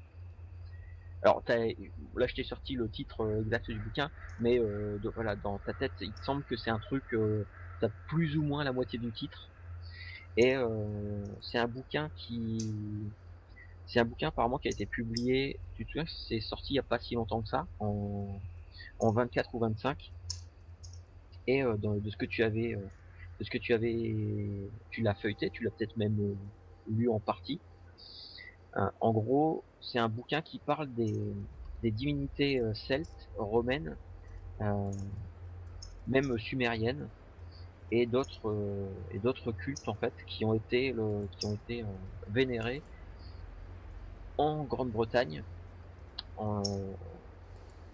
Alors là, je t'ai sorti le titre exact du bouquin, mais euh, voilà, dans ta tête, il te semble que c'est un truc, euh, t'as plus ou moins la moitié du titre. Et c'est un bouquin qui, c'est un bouquin apparemment qui a été publié, tu te souviens, c'est sorti il y a pas si longtemps que ça, en, en 24 ou 25. Et euh, de ce que tu avais, euh, de ce que tu avais, tu l'as feuilleté, tu l'as peut-être même euh, lu en partie. Euh, en gros, c'est un bouquin qui parle des, des divinités euh, celtes, romaines, même sumériennes, et d'autres et d'autres cultes en fait qui ont été qui ont été vénérés en Grande-Bretagne.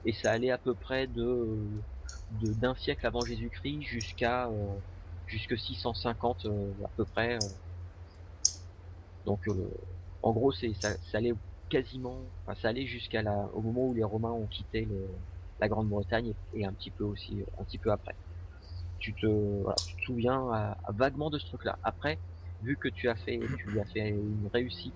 Et ça allait à peu près de d'un siècle avant Jésus-Christ jusqu'à euh, jusque 650 euh, à peu près. euh. Donc euh, en gros ça, allait quasiment, enfin ça allait jusqu'à au moment où les Romains ont quitté la Grande-Bretagne et, un petit peu aussi un petit peu après. Tu te souviens vaguement de ce truc-là. Après, vu que tu as fait tu as fait une réussite,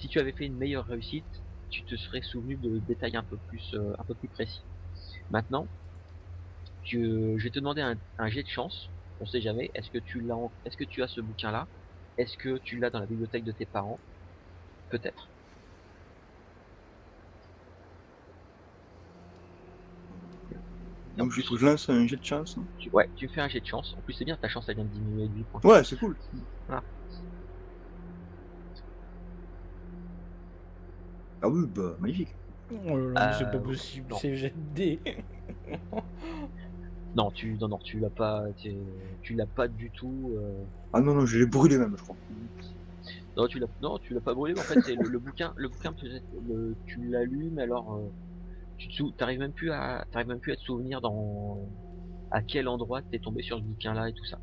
si tu avais fait une meilleure réussite, tu te serais souvenu de détails un peu plus euh, un peu plus précis. Maintenant, tu, je vais te demander un, un jet de chance. On sait jamais. Est-ce que tu l'as en- Est-ce que tu as ce bouquin-là? Est-ce que tu l'as dans la bibliothèque de tes parents? Peut-être. Donc je lance un jet de chance hein. tu, ouais, tu fais un jet de chance. En plus, c'est bien, ta chance elle vient de diminuer de 8 points. ouais c'est cool Ah. Ah oui bah magnifique Oh là là, mais c'est Euh, pas possible, non. c'est dés. (laughs) Non, tu, non, non, tu l'as pas, tu, tu l'as pas du tout. euh, ah non non je l'ai brûlé même je crois Non, tu l'as, non, tu l'as pas brûlé. Mais en fait, c'est le, le bouquin, le bouquin peut-être, le- tu l'as lu, mais alors, euh, tu t'arrives même plus à, t'arrives même plus à te souvenir dans à quel endroit t'es tombé sur ce bouquin-là et tout ça.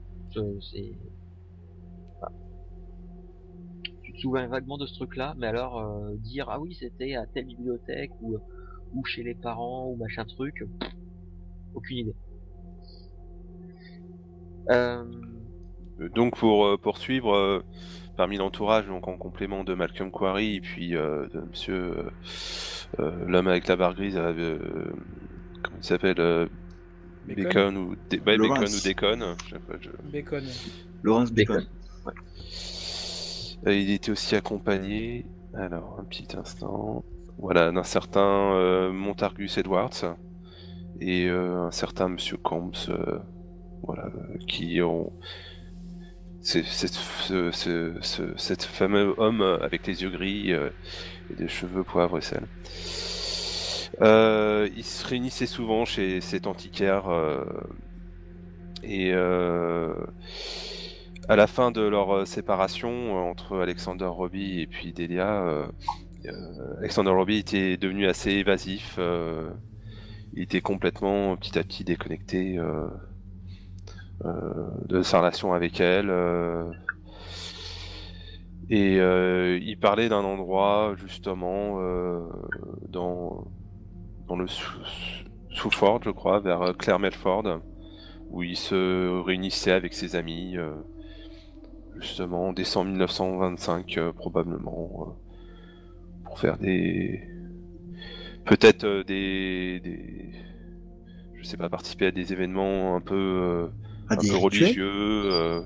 C'est, souviens vaguement de ce truc-là, mais alors euh, dire ah oui c'était à telle bibliothèque ou ou chez les parents ou machin truc, pff, aucune idée. Euh, Euh, Donc pour poursuivre, euh, parmi l'entourage, donc en complément de Malcolm Quarry et puis euh, de Monsieur euh, euh, l'homme avec la barre grise, euh, comment il s'appelle, euh, Bacon. Bacon ou Dé- Bacon Lawrence. ou je Bacon. Laurence Bacon. Il était aussi accompagné, alors un petit instant, voilà, d'un certain euh, Montargus Edwards et euh, un certain Monsieur Combs, euh, voilà, euh, qui ont c'est c'est- ce, ce, ce- cet fameux homme euh, avec les yeux gris euh, et des cheveux poivre et sel. Euh, ils se réunissaient souvent chez cet antiquaire euh, et euh, à la fin de leur euh, séparation euh, entre Alexander Robbie et puis Delia, euh, Alexander Robbie était devenu assez évasif. il était complètement petit à petit déconnecté de sa relation avec elle. et il parlait d'un endroit justement dans dans le Souford, je crois, vers Claire Melford, où il se réunissait avec ses amis. Justement, en décembre 1925 euh, probablement, euh, pour faire des... Peut-être euh, des, des... Je sais pas, participer à des événements un peu, un des peu religieux. euh,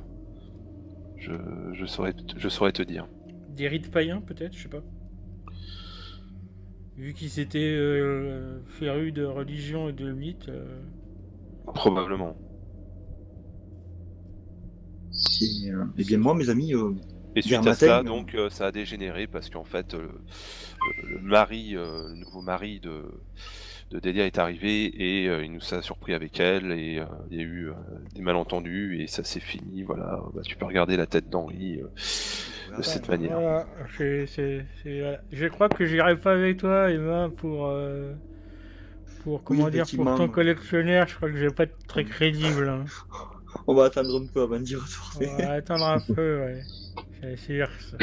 je, je, saurais, je saurais te dire. Des rites païens, peut-être, je sais pas. Vu qu'ils étaient euh, férus de religion et de mythes. euh, Probablement. Et, euh, bien moi, mes amis, euh, Et suite à cela, euh, donc, euh, ça a dégénéré parce qu'en fait, euh, le, le mari, euh, le nouveau mari de, de Delia est arrivé et euh, il nous a surpris avec elle et euh, il y a eu euh, des malentendus et ça s'est fini. Voilà, Bah, tu peux regarder la tête d'Henri euh, de cette manière. Voilà, voilà. Je crois que j'irai pas avec toi, Emma, pour. euh, pour comment dire, pour ton collectionneur, je crois que je vais pas être très crédible. hein. (laughs) on va attendre un peu avant d'y retourner. On va attendre un peu, ouais. C'est sûr. Ça.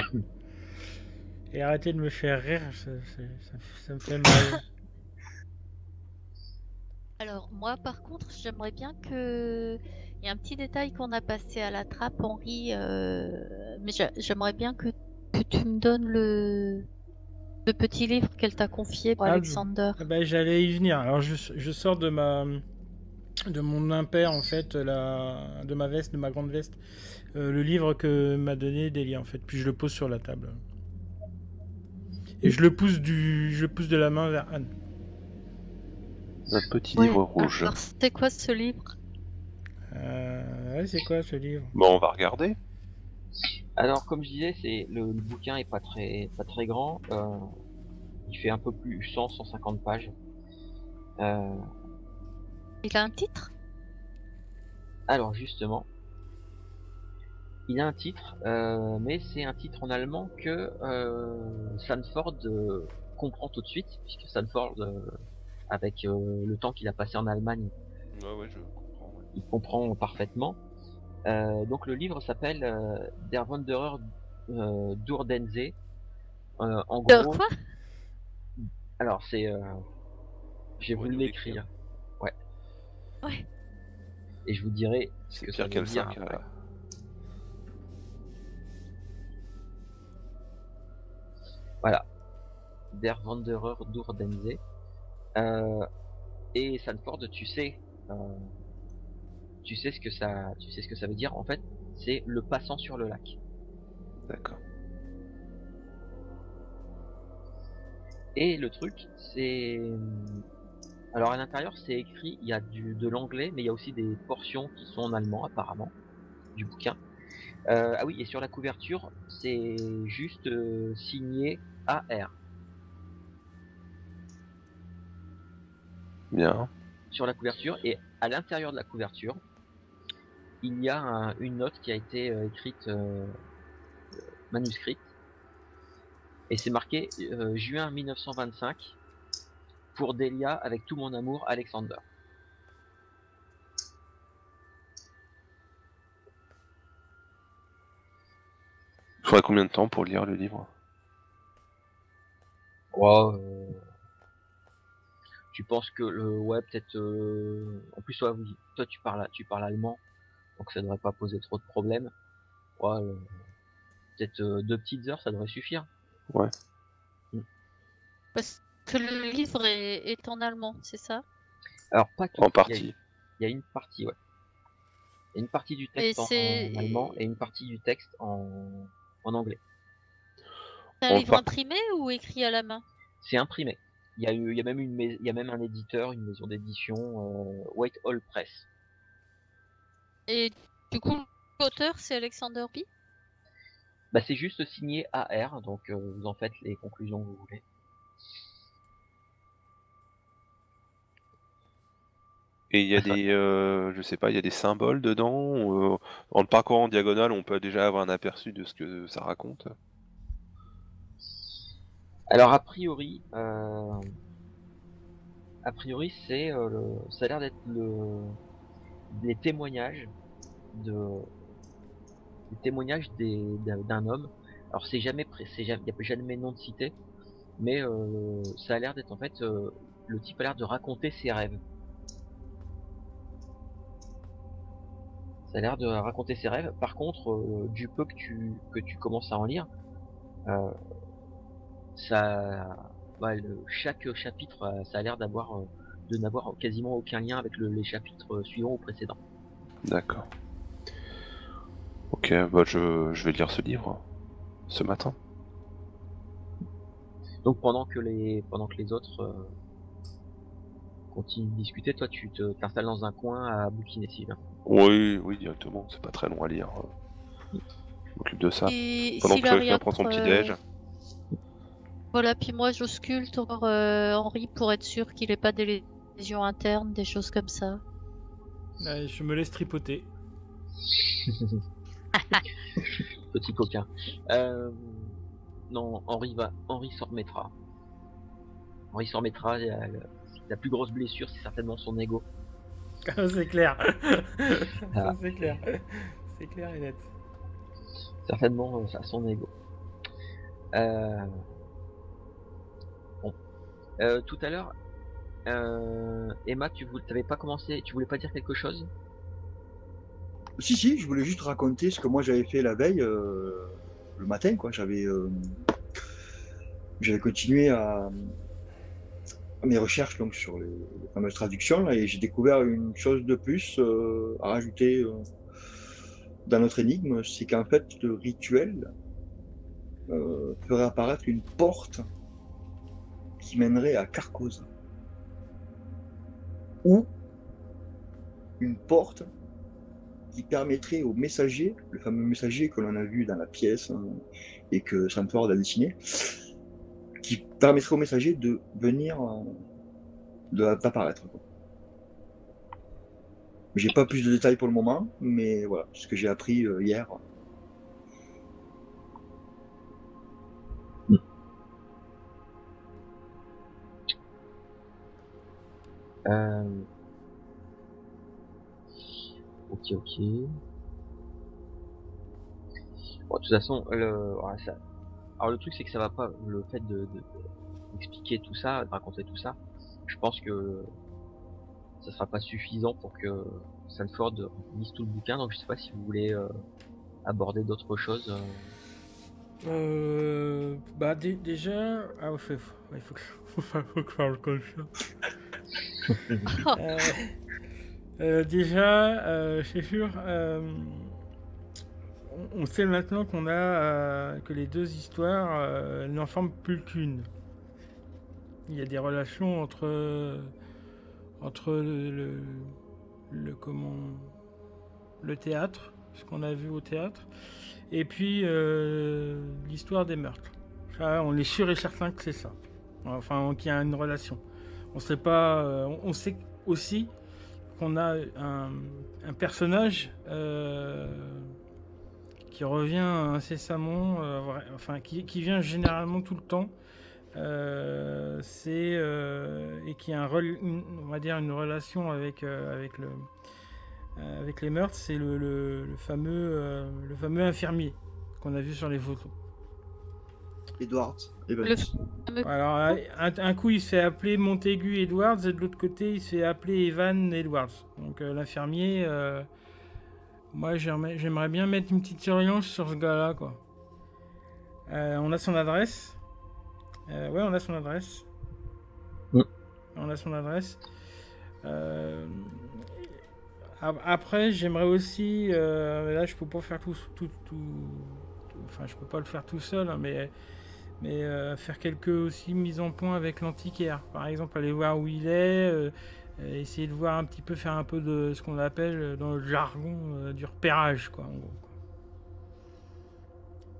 Et arrêtez de me faire rire, ça, ça- ça- ça me fait mal. Alors moi par contre j'aimerais bien que il y a un petit détail qu'on a passé à la trappe Henri euh, mais j'a- j'aimerais bien que, que tu me donnes le le petit livre qu'elle t'a confié pour Ah, Alexander. Ah bah, j'allais y venir. Alors je, je sors de ma de mon impair en fait, la, de ma veste, de ma grande veste, euh, le livre que m'a donné Delia en fait, puis je le pose sur la table. Et je le pousse du, je le pousse de la main vers Anne. Un petit Ouais, livre rouge. Alors c'était quoi ce livre? Euh, ouais, c'est quoi ce livre? Bon, on va regarder. Alors, comme je disais, c'est le, le bouquin est pas très pas très grand. euh, il fait un peu plus 100 150 pages. Euh, Il a un titre? Alors justement, il a un titre, euh, mais c'est un titre en allemand que euh, Sanford euh, comprend tout de suite, puisque Sanford, euh, avec euh, le temps qu'il a passé en Allemagne, Ouais, ouais, je comprends. ouais. il comprend parfaitement. Euh, donc le livre s'appelle euh, Der Wanderer euh, d'Urdense. Euh, en De gros, quoi? Alors c'est, euh, j'ai voulu l'écrire. Ouais. Et je vous dirai ce C'est que ça veut qu'elle dire 5. après. Voilà. Der Wanderer d'Urdense. Euh, et Sanford, tu sais, euh, tu sais ce que ça, tu sais ce que ça veut dire. En fait, c'est le passant sur le lac. D'accord. Et le truc, c'est, alors à l'intérieur, c'est écrit, il y a du, de l'anglais, mais il y a aussi des portions qui sont en allemand apparemment du bouquin. Euh, ah oui, et sur la couverture, c'est juste euh, signé AR. Bien. sur la couverture et à l'intérieur de la couverture, il y a un- une note qui a été euh, écrite manuscrite et c'est marqué juin 1925 pour Delia avec tout mon amour Alexander. Faudrait combien de temps pour lire le livre? Ouais, euh, Tu penses que le ouais peut-être euh, en plus toi, oui, toi tu parles tu parles allemand donc ça devrait pas poser trop de problèmes. Ouais, euh, peut-être euh, deux petites heures ça devrait suffire. Parce que le livre est, est en allemand, c'est ça? Alors pas tout. En partie. Il y a une partie, ouais. Il y a une partie du texte Et en, allemand et une partie du texte en, en anglais. C'est un On livre part- imprimé ou écrit à la main? C'est imprimé. Il y a eu, il y a même une, il y a même un éditeur, une maison d'édition, euh, Whitehall Press. Et du coup, l'auteur, c'est Alexander B. Bah c'est juste signé AR, donc euh, vous en faites les conclusions que vous voulez. Et il y a Ah, des, euh, je sais pas, il y a des symboles dedans. euh, en le parcourant en diagonale, on peut déjà avoir un aperçu de ce que ça raconte. Alors a priori, euh, a priori c'est, euh, le- ça a l'air d'être le, des témoignages de, des témoignages des, d'un, homme. Alors c'est jamais, c'est jamais, y a jamais de nom de cité, mais euh, ça a l'air d'être en fait, euh, le type a l'air de raconter ses rêves. Ça a l'air de raconter ses rêves. Par contre, euh, du peu que tu que tu commences à en lire, euh, ça, bah, le- chaque chapitre, euh, ça a l'air d'avoir, de n'avoir quasiment aucun lien avec le- les chapitres suivants ou précédents. D'accord. Ok, bah je, je vais lire ce livre ce matin. Donc pendant que les, pendant que les autres euh, continuent de discuter, toi tu te t'installes dans un coin à bouquiner, Sylvain. Oui, oui, directement. C'est pas très long à lire. Je m'occupe de ça. Et Pendant que chacun prend son pour, petit euh, déj. Voilà, puis moi, j'ausculte encore euh, Henri pour être sûr qu'il ait pas des lésions internes, des choses comme ça. Je me laisse tripoter. (laughs) Petit coquin. Euh, non, Henri va, Henri s'en remettra. Henri s'en remettra. La, la- plus grosse blessure, c'est certainement son ego. (laughs) c'est clair. (laughs) Ah. C'est clair. (laughs) C'est clair et net. certainement euh, ça, son ego. Euh... Bon. Euh, tout à l'heure, euh, Emma, tu voulais, t'avais pas commencé, tu voulais pas dire quelque chose? Si, si, je voulais juste raconter ce que moi j'avais fait la veille, euh, le matin, quoi. J'avais, euh, j'avais continué à mes recherches donc sur les, fameuses traductions là, et j'ai découvert une chose de plus euh, à rajouter euh, dans notre énigme, c'est qu'en fait le rituel euh, ferait apparaître une porte qui mènerait à Carcosa. Ou une porte qui permettrait au messager, le fameux messager que l'on a vu dans la pièce hein, et que Sanford a dessiné, qui permettrait au messager de venir, euh, de- d'apparaître. J'ai pas plus de détails pour le moment, mais voilà, ce que j'ai appris euh, hier. euh... Ok, ok. Bon, de toute façon, le, ouais, ça... Alors le truc c'est que ça va pas, le fait de, de- d'expliquer tout ça, de raconter tout ça, je pense que ça sera pas suffisant pour que Sanford lise tout le bouquin, donc je sais pas si vous voulez euh, aborder d'autres choses. euh. Euh, bah dé- déjà, ah ouais, faut, faut- ouais, faut que, (laughs) faut, faut- faut que je parle comme ça. (laughs) Euh, euh, déjà, euh, c'est sûr, euh, on, sait maintenant qu'on a euh, que les deux histoires euh, n'en forment plus qu'une. Il y a des relations entre entre le, le, comment le théâtre, ce qu'on a vu au théâtre, et puis euh, l'histoire des meurtres. On est sûr et certain que c'est ça. Enfin, qu'il y a une relation. On sait pas. euh, on- sait aussi qu'on a un, personnage euh, qui revient incessamment, euh, enfin qui, qui vient généralement tout le temps. Euh, c'est euh, et qui a un rel- une- on va dire une relation avec euh, avec le avec les meurtres, c'est le, le- le fameux euh, le fameux infirmier qu'on a vu sur les photos. Edwards. Le- Alors, un, un coup, il se fait appeler Montaigu Edwards, et de l'autre côté, il se fait appeler Evan Edwards. Donc, euh, l'infirmier, euh, moi, j'aimerais bien mettre une petite surveillance sur ce gars-là, quoi. Euh, on a son adresse. Euh, ouais, on a son adresse. On a son adresse. Euh, ap- après, j'aimerais aussi. euh, mais là, je peux pas faire tout, tout, tout- tout- Enfin, je peux pas le faire tout seul, hein, mais mais faire quelques aussi mises en point avec l'antiquaire. Par exemple, aller voir où il est, essayer de voir un petit peu, faire un peu de ce qu'on appelle euh, dans le jargon euh, du repérage, quoi, en gros. quoi.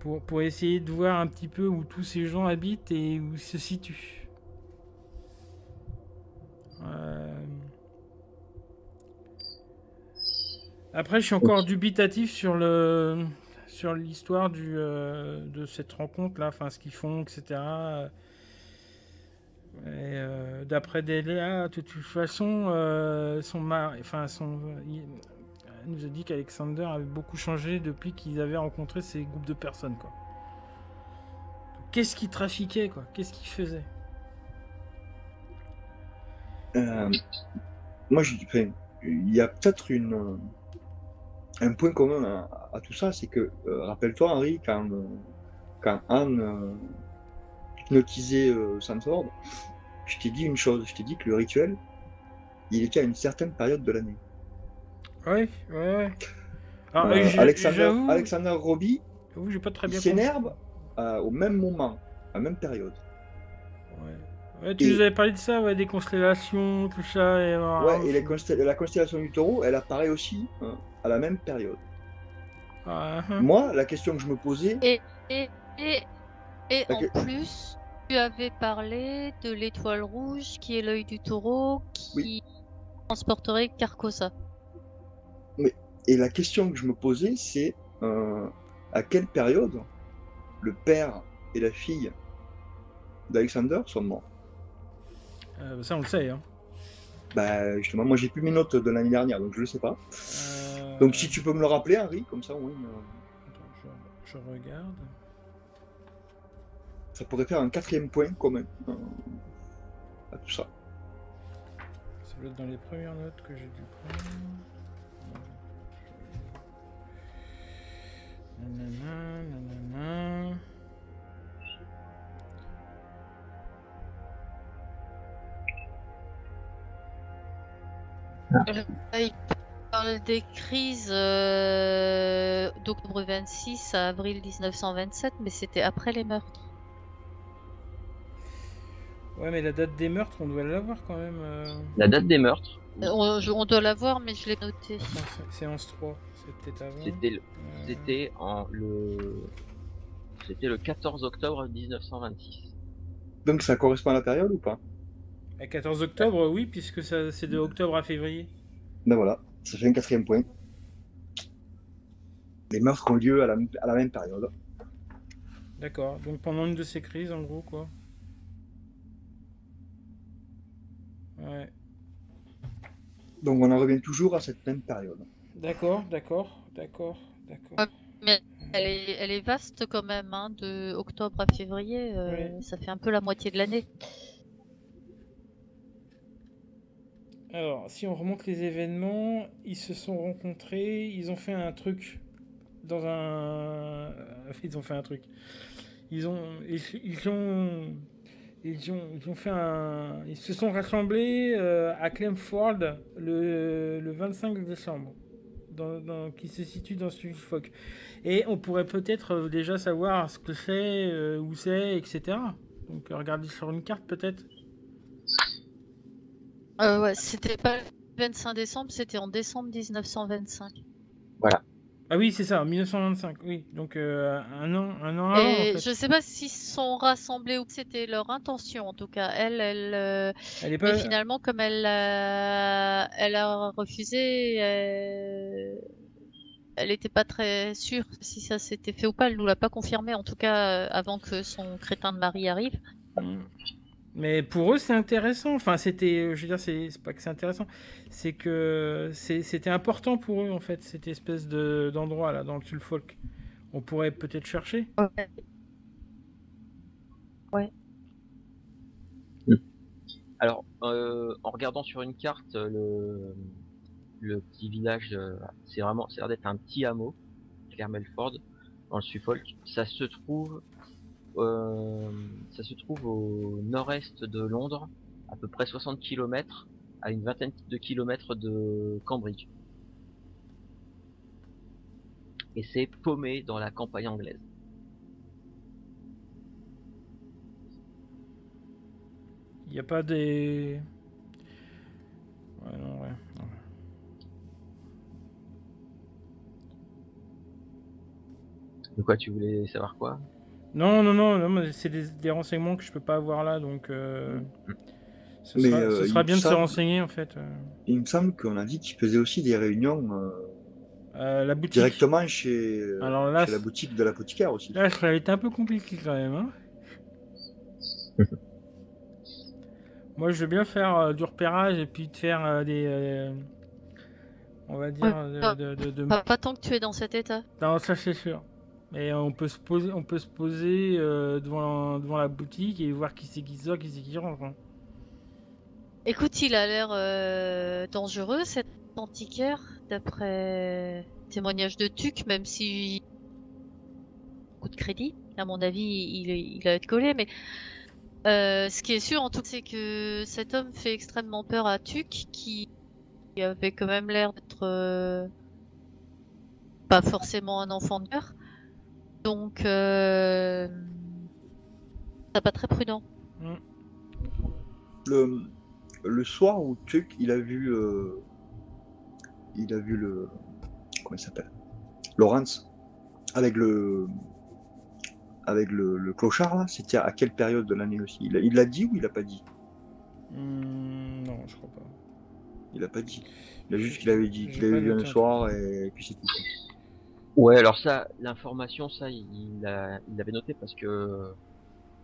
Pour, pour essayer de voir un petit peu où tous ces gens habitent et où ils se situent. Euh, Après, je suis encore dubitatif sur le sur l'histoire du euh, de cette rencontre là, enfin ce qu'ils font, etc. Euh, D'après Delia, de toute façon, euh, son mari, enfin elle nous a dit qu'Alexander avait beaucoup changé depuis qu'ils avaient rencontré ces groupes de personnes. Qu'est-ce qu'il trafiquait, quoi? Qu'est-ce qu'il faisait? Euh, moi, je enfin, il y a peut-être un point commun à, tout ça, c'est que euh, rappelle-toi Henri quand quand Anne hypnotisait euh, Sanford, je t'ai dit une chose, je t'ai dit que le rituel, il était à une certaine période de l'année. Oui, oui, oui. Alors, Euh, Alexander, Alexander Robbie, j'avoue, j'ai pas très il bien s'énerve euh, au même moment, à la même période. Ouais. Ouais, tu Et- nous avais parlé de ça, ouais, des constellations, tout ça. Et, Ouais, et les la constellation du taureau, elle apparaît aussi hein, à la même période. Ah, hein. Moi, la question que je me posais, Et, et, et en Ok. plus, tu avais parlé de l'étoile rouge qui est l'œil du taureau qui transporterait Carcosa. et la question que je me posais, c'est euh, à quelle période le père et la fille d'Alexander sont morts? Euh, ça, on le sait. Hein. Bah justement, moi j'ai plus mes notes de l'année dernière, donc je le sais pas. Euh, Donc si tu peux me le rappeler, Henri, comme ça, oui, euh, attends, je, je regarde. Ça pourrait faire un quatrième point commun euh, à tout ça. Ça doit être dans les premières notes que j'ai dû prendre. Nanana, nanana. Là, il parle des crises euh, d'octobre 26 à avril 1927, mais c'était après les meurtres. Ouais, mais la date des meurtres, on doit l'avoir quand même. euh. La date des meurtres, Euh, On, je- on doit l'avoir, mais je l'ai noté. Attends, c'est- séance 3, c'est peut-être avant. c'était le, Euh, c'était en le, c'était le 14 octobre 1926. Donc ça correspond à la période ou pas? À 14 octobre, oui, puisque ça, c'est de octobre à février. Ben voilà, ça fait un quatrième point. Les meurtres ont lieu à la, à la même période. D'accord, donc pendant une de ces crises, en gros, quoi. Ouais. Donc on en revient toujours à cette même période. D'accord, d'accord, d'accord, d'accord. Ouais. Elle est, elle est vaste quand même, hein, de octobre à février, euh, Ouais. ça fait un peu la moitié de l'année. Alors, si on remonte les événements, ils se sont rencontrés, ils ont fait un truc dans un. (laughs) Ils ont fait un truc. Ils ont, ils, ils ont, ils ont, ils ont fait un. Ils se sont rassemblés euh, à Clemford le, le 25 décembre, dans, dans- qui se situe dans Suffolk. Et on pourrait peut-être euh, déjà savoir ce que c'est, euh, où c'est, etc. Donc, euh, regardez sur une carte peut-être. Euh, ouais, c'était pas le 25 décembre, c'était en décembre 1925. Ah oui, c'est ça, 1925, oui. Donc euh, un an, un an avant, Et en fait. je sais pas s'ils se sont rassemblés ou que c'était leur intention en tout cas. Elle, elle, euh, Elle est pas. mais finalement comme elle, a- elle a refusé, elle était pas très sûre si ça s'était fait ou pas. Elle nous l'a pas confirmé en tout cas euh, avant que son crétin de mari arrive. Mm. Mais pour eux, c'est intéressant. Enfin, c'était, je veux dire, c'est pas que c'est intéressant, c'est que c'était important pour eux en fait cette espèce de d'endroit là dans le Suffolk. On pourrait peut-être chercher. Ouais. Alors, euh, en regardant sur une carte, le, le petit village, euh, c'est vraiment, ça a l'air d'être un petit hameau, Claire Melford, dans le Suffolk. Ça se trouve, euh, ça se trouve au nord-est de Londres, à peu près 60 km, à une vingtaine de kilomètres de Cambridge. Et c'est paumé dans la campagne anglaise. Il n'y a pas des. Ouais, non, ouais. non. De quoi tu voulais savoir quoi? Non, non, non, non, mais c'est des, des renseignements que je peux pas avoir là, donc. euh, Ce Mais, sera, euh, ce sera bien de se renseigner en fait. euh. Il me semble qu'on a dit qu'il faisait aussi des réunions euh, Euh, la boutique. directement chez, Alors là, chez la boutique de l'apothicaire aussi. Là, ça a été un peu compliqué quand même. Hein (laughs) Moi, je veux bien faire euh, du repérage et puis de faire euh, des. euh, on va dire. Ouais, de, de- de- de- Pas, pas tant que tu es dans cet état. Non, ça c'est sûr. Mais on peut se poser, on peut se poser euh, devant, devant la boutique et voir qui c'est qui sort, qui c'est qui rentre. hein. Écoute, il a l'air euh, dangereux cet antiquaire, d'après témoignage de Tuc, même si coup de crédit. À mon avis, il, il va être collé, mais euh, ce qui est sûr en tout cas, c'est que cet homme fait extrêmement peur à Tuc, qui avait quand même l'air d'être pas forcément un enfant de cœur. Donc, euh, c'est pas très prudent. Le, le soir où Tuck, il a vu, euh, il a vu le, comment il s'appelle, Lawrence, avec le, avec le, le clochard là, c'était à quelle période de l'année aussi? Il l'a dit ou il l'a pas dit? Hmm, non, je crois pas. Il a pas dit. Il a juste qu'il avait dit qu'il avait vu un soir et puis c'est tout. Ouais, alors ça, l'information, ça, il l'a- il l'avait noté parce que,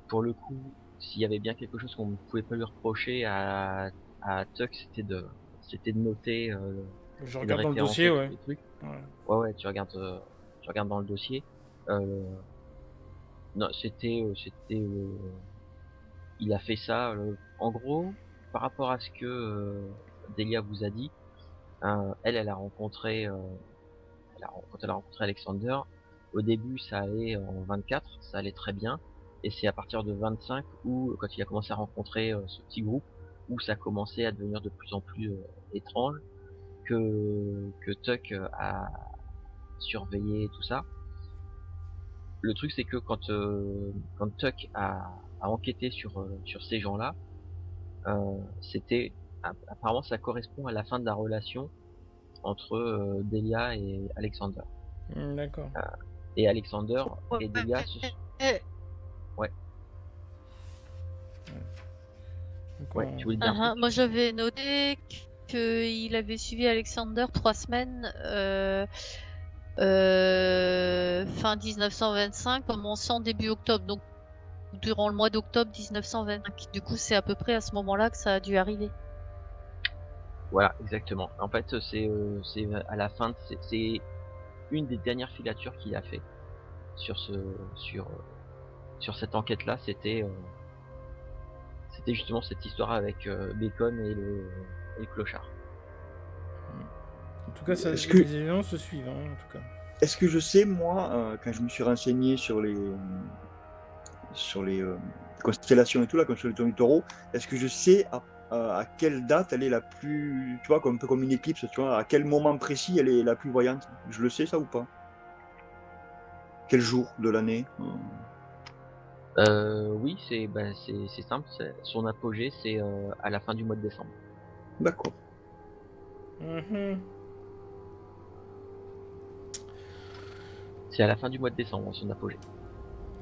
pour le coup, s'il y avait bien quelque chose qu'on ne pouvait pas lui reprocher à, à Tuck, c'était de, c'était de noter, euh, Je regarde dans le dossier, ouais. les trucs. Ouais. Ouais, ouais, tu regardes, euh, tu regardes dans le dossier. Euh, non, c'était, euh, c'était, euh, il a fait ça. euh, en gros, par rapport à ce que euh, Delia vous a dit, euh, elle, elle a rencontré, euh, quand elle a rencontré Alexander, au début, ça allait en 24, ça allait très bien, et c'est à partir de 25 où, quand il a commencé à rencontrer euh, ce petit groupe, où ça commençait à devenir de plus en plus euh, étrange, que que Tuck euh, a surveillé tout ça. Le truc c'est que quand quand Tuck a, a enquêté sur sur ces gens-là, c'était app- apparemment ça correspond à la fin de la relation entre euh, Delia et Alexander. Hmm, D'accord. Et Alexander et Delia se Donc, Ouais, on- tu voulais dire truc moi j'avais noté qu'il avait suivi Alexander trois semaines euh, euh, fin 1925, commençant début octobre, donc durant le mois d'octobre 1925. Du coup, c'est à peu près à ce moment-là que ça a dû arriver. Voilà, exactement. En fait, c'est euh, c'est à la fin, de- c'est- une des dernières filatures qu'il a fait sur ce sur euh, sur cette enquête-là. C'était euh, c'était justement cette histoire avec euh, Bacon et le, et le clochard. En tout cas, ça, Est-ce que- les éléments se suivent, hein, en tout cas. Est-ce que je sais, moi, euh, quand je me suis renseigné sur les sur les euh, constellations et tout là, quand je suis le tour du taureau, est-ce que je sais à, à- à quelle date elle est la plus, tu vois, comme un peu comme une éclipse, tu vois, à quel moment précis elle est la plus voyante Je le sais ça ou pas? Quel jour de l'année? Euh, oui, c'est bah, c'est c'est simple. Son apogée, c'est euh, à la fin du mois de décembre. D'accord. Mhm. C'est à la fin du mois de décembre son apogée.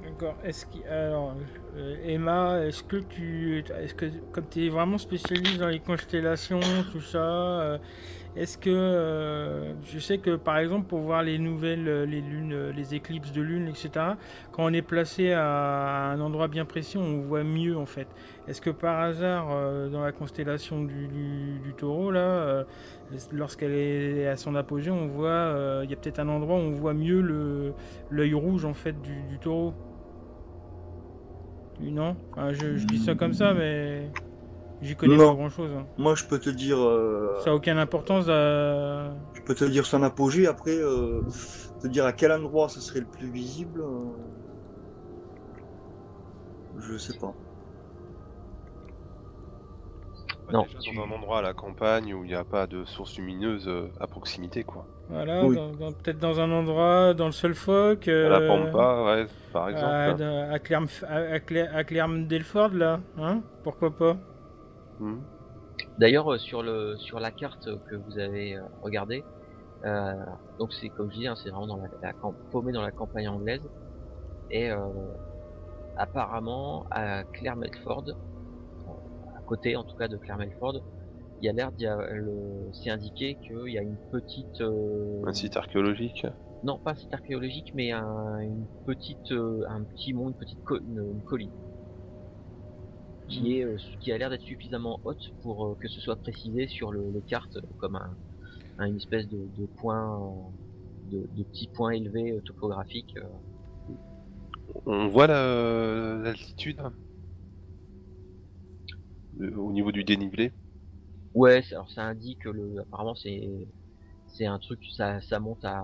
D'accord. Est-ce qu'il alors euh, Emma, est-ce que tu est-ce que comme tu es vraiment spécialiste dans les constellations, tout ça, euh, est-ce que euh, je sais que par exemple pour voir les nouvelles, euh, les lunes, les éclipses de lune, etc. Quand on est placé à un endroit bien précis, on voit mieux en fait. Est-ce que par hasard dans la constellation du, du- Taureau là, lorsqu'elle est à son apogée, on voit, il y a peut-être un endroit où on voit mieux le l'œil rouge en fait du Taureau? Non Enfin, je, je dis ça comme ça, mais j'y connais Non. pas grand chose. Moi, je peux te dire, euh, Ça a aucune importance. euh, je peux te dire son apogée. Après, euh, te dire à quel endroit ça serait le plus visible, euh, je sais pas. Non, déjà dans un endroit à la campagne où il n'y a pas de source lumineuse à proximité, quoi. Voilà, Oui. dans- dans- peut-être dans un endroit, dans le Sulfolk. À euh, la Pampa, ouais, par exemple. à, dans- à, Clerm, à, à à là. Hein Pourquoi pas Hmm. D'ailleurs, euh, sur le sur la carte que vous avez euh, regardée, euh, donc c'est comme je dis, hein, c'est vraiment dans la, la camp- paumé dans la campagne anglaise. Et euh, apparemment, à Clare-Melford, à côté en tout cas de Clare-Melford, il y a l'air d'y le c'est indiqué qu'il y a une petite euh, Un site archéologique. non pas un site archéologique, mais un, une petite euh, un petit mont, une petite co- une, une colline qui est euh, qui a l'air d'être suffisamment haute pour euh, que ce soit précisé sur le, les cartes comme un, un- une espèce de, de point de, de petits points élevés euh, topographiques. euh. On voit la- l'altitude au niveau du dénivelé. Ouais, alors ça indique que le apparemment c'est c'est un truc ça ça monte à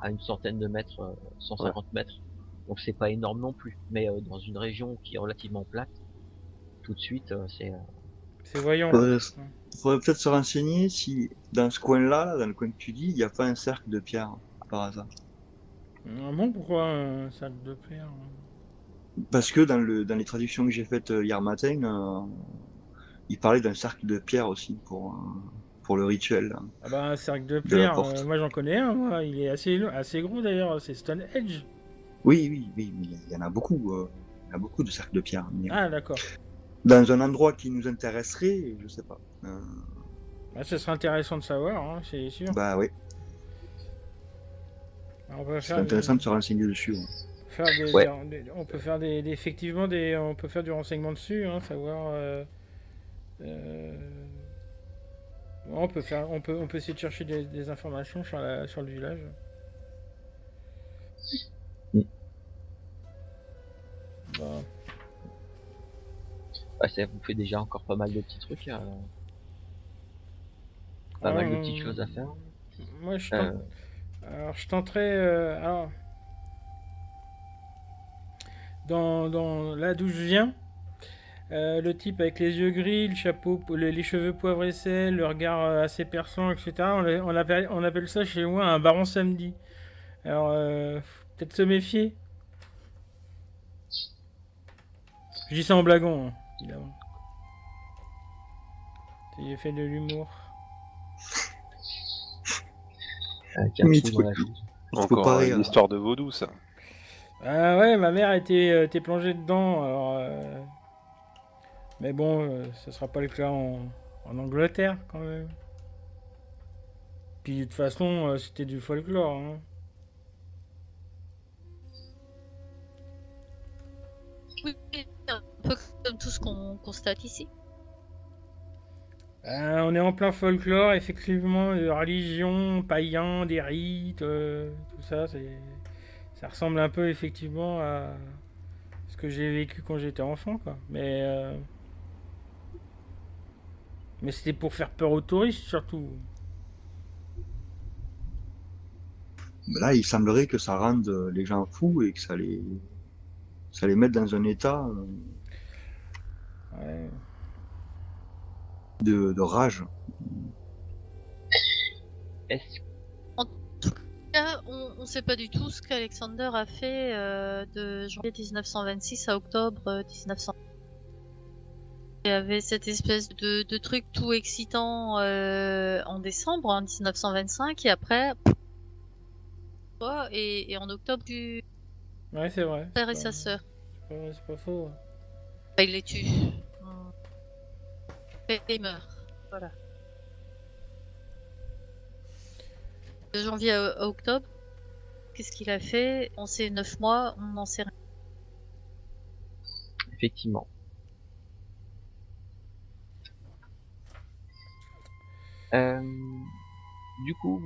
à une centaine de mètres, euh, 150 mètres. Donc c'est pas énorme non plus, mais euh, dans une région qui est relativement plate, tout de suite euh, c'est euh, C'est voyant. Faudrait, faudrait peut-être se renseigner si dans ce coin-là, là, dans le coin que tu dis, il n'y a pas un cercle de pierre par hasard. Ah bon, pourquoi un sac de pierre Parce que dans, le, dans les traductions que j'ai faites euh, hier matin, euh, il parlait d'un cercle de pierre aussi pour, euh, pour le rituel. Ah bah, un cercle de pierre, euh, moi j'en connais un, moi. Il est assez, assez gros d'ailleurs, c'est Stonehenge. Oui, oui, oui, mais il y en a beaucoup. euh, il y en a beaucoup de cercles de pierre. Mais Ah, d'accord. Dans un endroit qui nous intéresserait, je sais pas. Euh, Bah, ce serait intéressant de savoir, hein, c'est sûr. bah oui, c'est des, intéressant de se renseigner dessus. ouais. faire des- Ouais. des- on peut faire des, des- effectivement des, on peut faire du renseignement dessus, hein, savoir. euh, euh, on peut faire, on peut, on peut essayer de chercher des, des informations sur la, sur le village. Mm. Bah, bah, ça vous fait déjà encore pas mal de petits trucs, euh, pas mal de petites euh, choses à faire. Moi, je Euh, Alors, je tenterai. euh, alors, dans, dans là d'où je viens, euh, le type avec les yeux gris, le chapeau, le- les cheveux poivre et sel, le regard euh, assez perçant, etc. On, appelle, on appelle ça chez moi un baron samedi. Alors, euh, peut-être se méfier. Je dis ça en blaguant, hein, évidemment. J'ai fait de l'humour. Mais faut Encore pas une histoire de vaudou, ça. Ah ouais, ma mère était, euh, était plongée dedans, alors... euh, Mais bon, euh, ce sera pas le cas en, en Angleterre, quand même. Puis de toute façon, euh, c'était du folklore, hein. Oui, un peu comme tout ce qu'on constate ici. Euh, on est en plein folklore, effectivement, de religion, païen, des rites, euh, tout ça, c'est... Ça ressemble un peu, effectivement, à ce que j'ai vécu quand j'étais enfant, quoi. Mais... euh, Mais c'était pour faire peur aux touristes, surtout. Là, il semblerait que ça rende euh, les gens fous et que ça les, ça les mette dans un état euh, Ouais. de, de rage. Est-ce Là, on ne sait pas du tout ce qu'Alexander a fait euh, de janvier 1926 à octobre euh, 1900. Il y avait cette espèce de, de truc tout excitant euh, en décembre en 1925 et après et, et en octobre du Ouais, c'est vrai. père et c'est sa pas- sœur. C'est pas, c'est pas faux. Enfin, il les tue. Et il meurt. Voilà. De janvier à, à octobre. Qu'est-ce qu'il a fait? On sait 9 mois, on n'en sait rien. Effectivement. Du coup,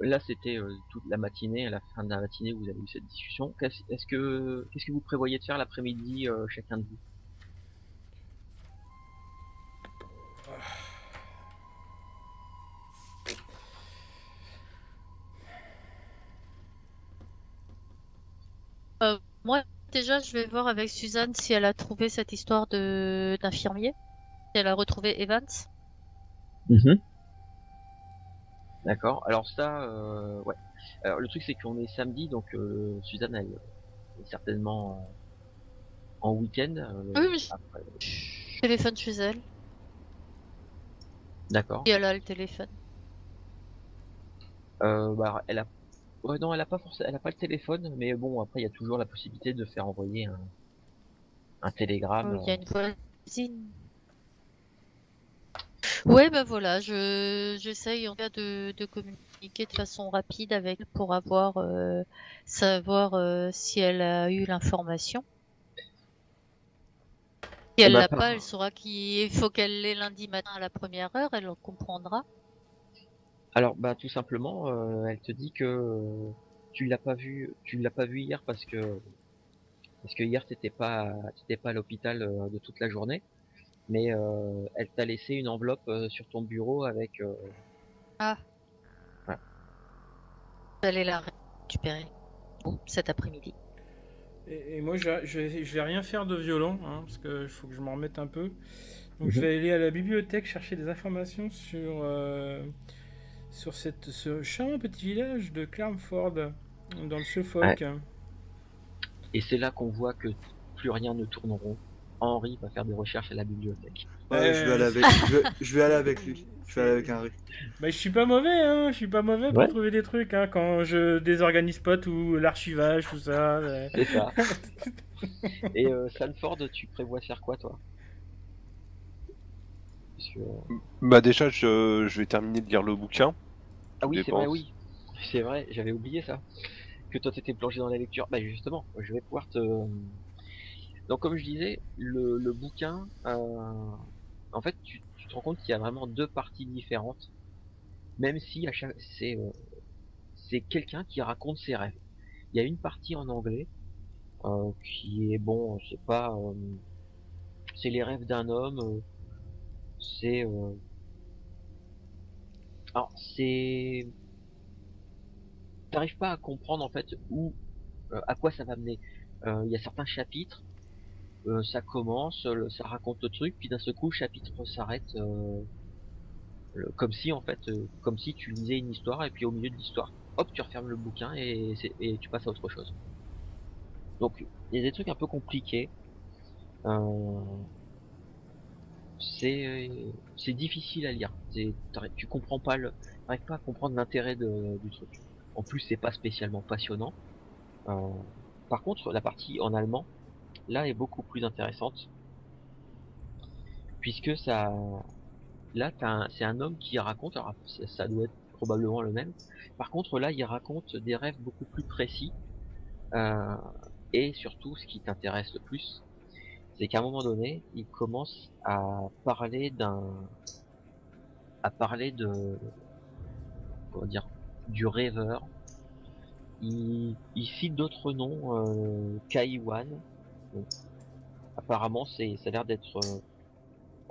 là c'était euh, toute la matinée, à la fin de la matinée, vous avez eu cette discussion. Qu'est-ce est-ce que qu'est-ce que vous prévoyez de faire l'après-midi euh, chacun de vous? Moi, déjà, je vais voir avec Suzanne si elle a trouvé cette histoire de d'infirmier. Si elle a retrouvé Evans. D'accord. Alors ça, euh, ouais. Alors le truc c'est qu'on est samedi, donc euh, Suzanne elle est certainement en, en week-end. euh, Oui, mais après. Je téléphone chez elle. D'accord. Et elle a le téléphone. Euh, bah, elle a, ouais, non, elle a pas forcément, elle a pas le téléphone, mais bon, après, il y a toujours la possibilité de faire envoyer un, un télégramme. Il y a une voisine. Ouais, bah voilà, je j'essaye en tout cas de, de communiquer de façon rapide avec elle pour avoir euh, savoir euh, si elle a eu l'information. Si elle bah, l'a pas, elle saura qu'il faut qu'elle l'ait lundi matin à la première heure, elle en comprendra. Alors, bah, tout simplement, euh, elle te dit que tu l'as pas vu, tu l'as pas vu hier parce que parce que hier t'étais pas, t'étais pas à l'hôpital de toute la journée, mais euh, elle t'a laissé une enveloppe euh, sur ton bureau avec. euh, J'allais la récupérer bon, cet après-midi. Et, et moi, je, vais- je, vais- je vais rien faire de violent, hein, parce que faut que je m'en remette un peu. Donc, je Mhm. vais aller à la bibliothèque chercher des informations sur, euh, sur cette, ce charmant petit village de Clarmford, dans le Suffolk. Et c'est là qu'on voit que plus rien ne tourne rond. Henri va faire des recherches à la bibliothèque. Ouais, je vais aller avec, je vais, je vais aller avec lui. Je vais aller avec Henri. Bah, je suis pas mauvais, hein, je suis pas mauvais pour Ouais. trouver des trucs, hein, quand je désorganise pas tout l'archivage, tout ça. euh. C'est ça. (laughs) Et euh, Sanford, tu prévois faire quoi, toi? Que- Bah déjà, je, je vais terminer de lire le bouquin. Ah oui, c'est vrai, oui. C'est vrai, j'avais oublié ça. Que toi, t'étais plongé dans la lecture. Bah justement, je vais pouvoir te... Donc comme je disais, le, le bouquin, euh, en fait, tu, tu te rends compte qu'il y a vraiment deux parties différentes. Même si euh, c'est quelqu'un qui raconte ses rêves. Il y a une partie en anglais euh, qui est bon, je sais pas, c'est les rêves d'un homme. c'est alors c'est t'arrives pas à comprendre en fait où à quoi ça va mener. Il y a certains chapitres, euh, ça commence, ça raconte le truc, puis d'un seul coup chapitre s'arrête, euh, comme si en fait, euh, comme si tu lisais une histoire et puis au milieu de l'histoire, hop, tu refermes le bouquin et, tu passes à autre chose. Donc il y a des trucs un peu compliqués. Euh, c'est c'est difficile à lire. Tu comprends pas le, t'arrives pas à comprendre l'intérêt du truc. En plus, c'est pas spécialement passionnant. Euh, par contre, la partie en allemand, là, est beaucoup plus intéressante. Puisque ça, là, c'est un homme qui raconte, alors ça, doit être probablement le même. Par contre, là, il raconte des rêves beaucoup plus précis. Euh, et surtout, ce qui t'intéresse le plus, c'est qu'à un moment donné, il commence à parler d'un, à parler de, comment dire, du rêveur. Il, il cite d'autres noms, euh, Kaiwan. Bon. Apparemment, c'est, ça a l'air d'être euh,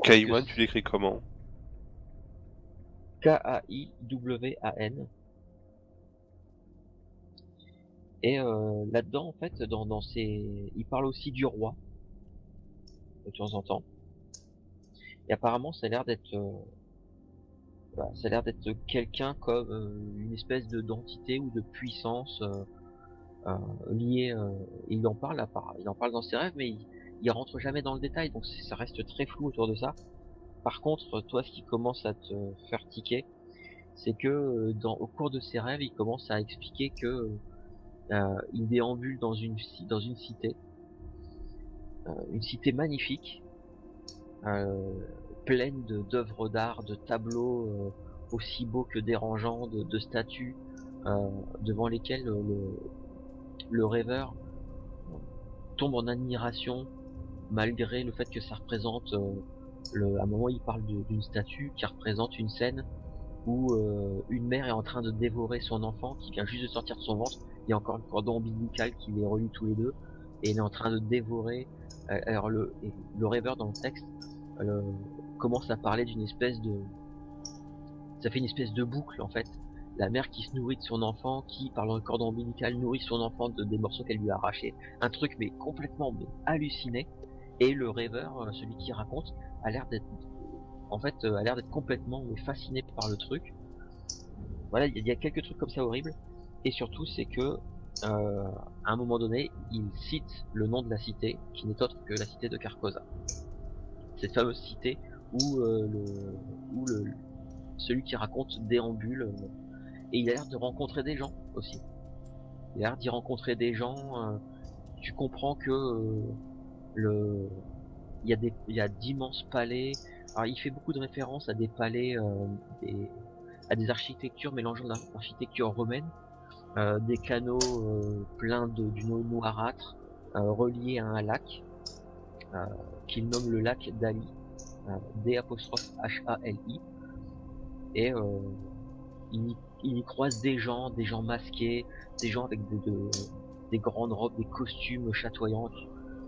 Kaiwan, tu l'écris comment K-A-I-W-A-N. Et euh, là-dedans, en fait, dans, dans ces... il parle aussi du roi, de temps en temps. Et apparemment, ça a l'air d'être... euh, ça a l'air d'être quelqu'un comme euh, une espèce de d'entité ou de puissance euh, liée. euh, il en parle, part, il en parle dans ses rêves, mais il, il rentre jamais dans le détail, donc ça reste très flou autour de ça. Par contre, toi, ce qui commence à te faire tiquer, c'est que euh, dans, au cours de ses rêves, il commence à expliquer que euh, il déambule dans une dans une cité, euh, une cité magnifique, euh, pleine d'œuvres d'art, de tableaux aussi beaux que dérangeants de, de statues devant lesquelles le, le rêveur tombe en admiration malgré le fait que ça représente euh, le, à un moment il parle d'une statue qui représente une scène où euh, une mère est en train de dévorer son enfant qui vient juste de sortir de son ventre. Il y a encore le cordon ombilical qui les relie tous les deux et il est en train de dévorer euh, alors le, rêveur dans le texte commence à parler d'une espèce de ça fait une espèce de boucle en fait la mère qui se nourrit de son enfant qui par le cordon ombilical nourrit son enfant de des morceaux qu'elle lui a arrachés. Un truc mais complètement halluciné. Et le rêveur euh, celui qui raconte a l'air d'être en fait euh, a l'air d'être complètement mais, fasciné par le truc. Voilà il y, a- quelques trucs comme ça horribles. Et surtout c'est que euh, à un moment donné il cite le nom de la cité qui n'est autre que la cité de Carcosa. Cette fameuse cité où le où le celui qui raconte déambule et il a l'air de rencontrer des gens aussi. Il a l'air d'y rencontrer des gens euh, tu comprends que euh, le il y a des il y a d'immenses palais. Alors il fait beaucoup de références à des palais euh, des- à des architectures mélangeant l'ar- l'architecture romaine euh, des canaux euh, pleins de d'une eau noirâtre reliés à un lac qu'il nomme le lac d'Ali euh, D apostrophe H A L I. Et euh, il, il y croise des gens des gens masqués des gens avec des, de- des grandes robes des costumes chatoyants.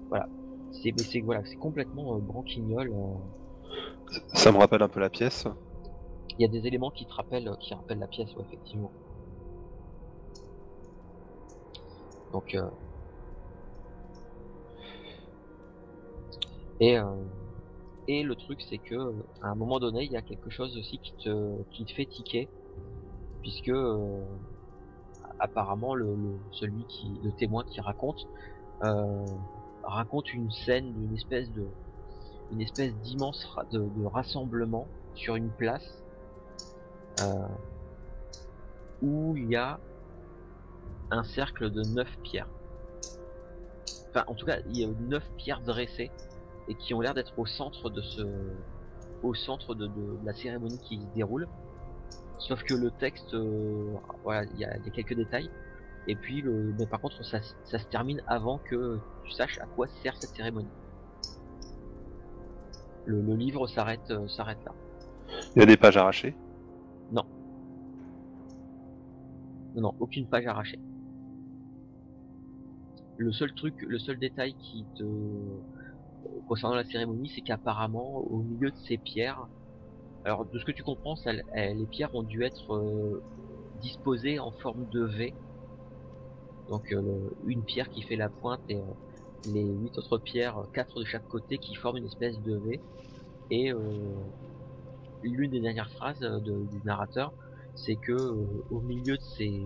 Voilà. C'est voilà c'est complètement euh, branquignol euh. Ça me rappelle un peu la pièce. il y a des éléments qui te rappellent qui rappellent la pièce ouais, effectivement. Donc euh, et euh, et le truc c'est que à un moment donné il y a quelque chose aussi qui te qui te fait tiquer puisque euh, apparemment le, celui qui le témoin qui raconte euh, raconte une scène d'une espèce de une espèce d'immense de, rassemblement sur une place euh, où il y a un cercle de neuf pierres. Enfin, en tout cas, il y a neuf pierres dressées et qui ont l'air d'être au centre de ce, au centre de la cérémonie qui se déroule. Sauf que le texte, euh, voilà, il y a, il y a quelques détails. Et puis, le, mais par contre, ça, se termine avant que tu saches à quoi sert cette cérémonie. Le, le livre s'arrête, euh, s'arrête là. Il y a des pages arrachées? Non, non, aucune page arrachée. Le seul truc, le seul détail qui te concernant la cérémonie, c'est qu'apparemment, au milieu de ces pierres, alors de ce que tu comprends, les pierres ont dû être euh, disposées en forme de V. Donc euh, une pierre qui fait la pointe et euh, les huit autres pierres, quatre de chaque côté, qui forment une espèce de V. Et l'une des dernières phrases du narrateur, c'est que au milieu de ces,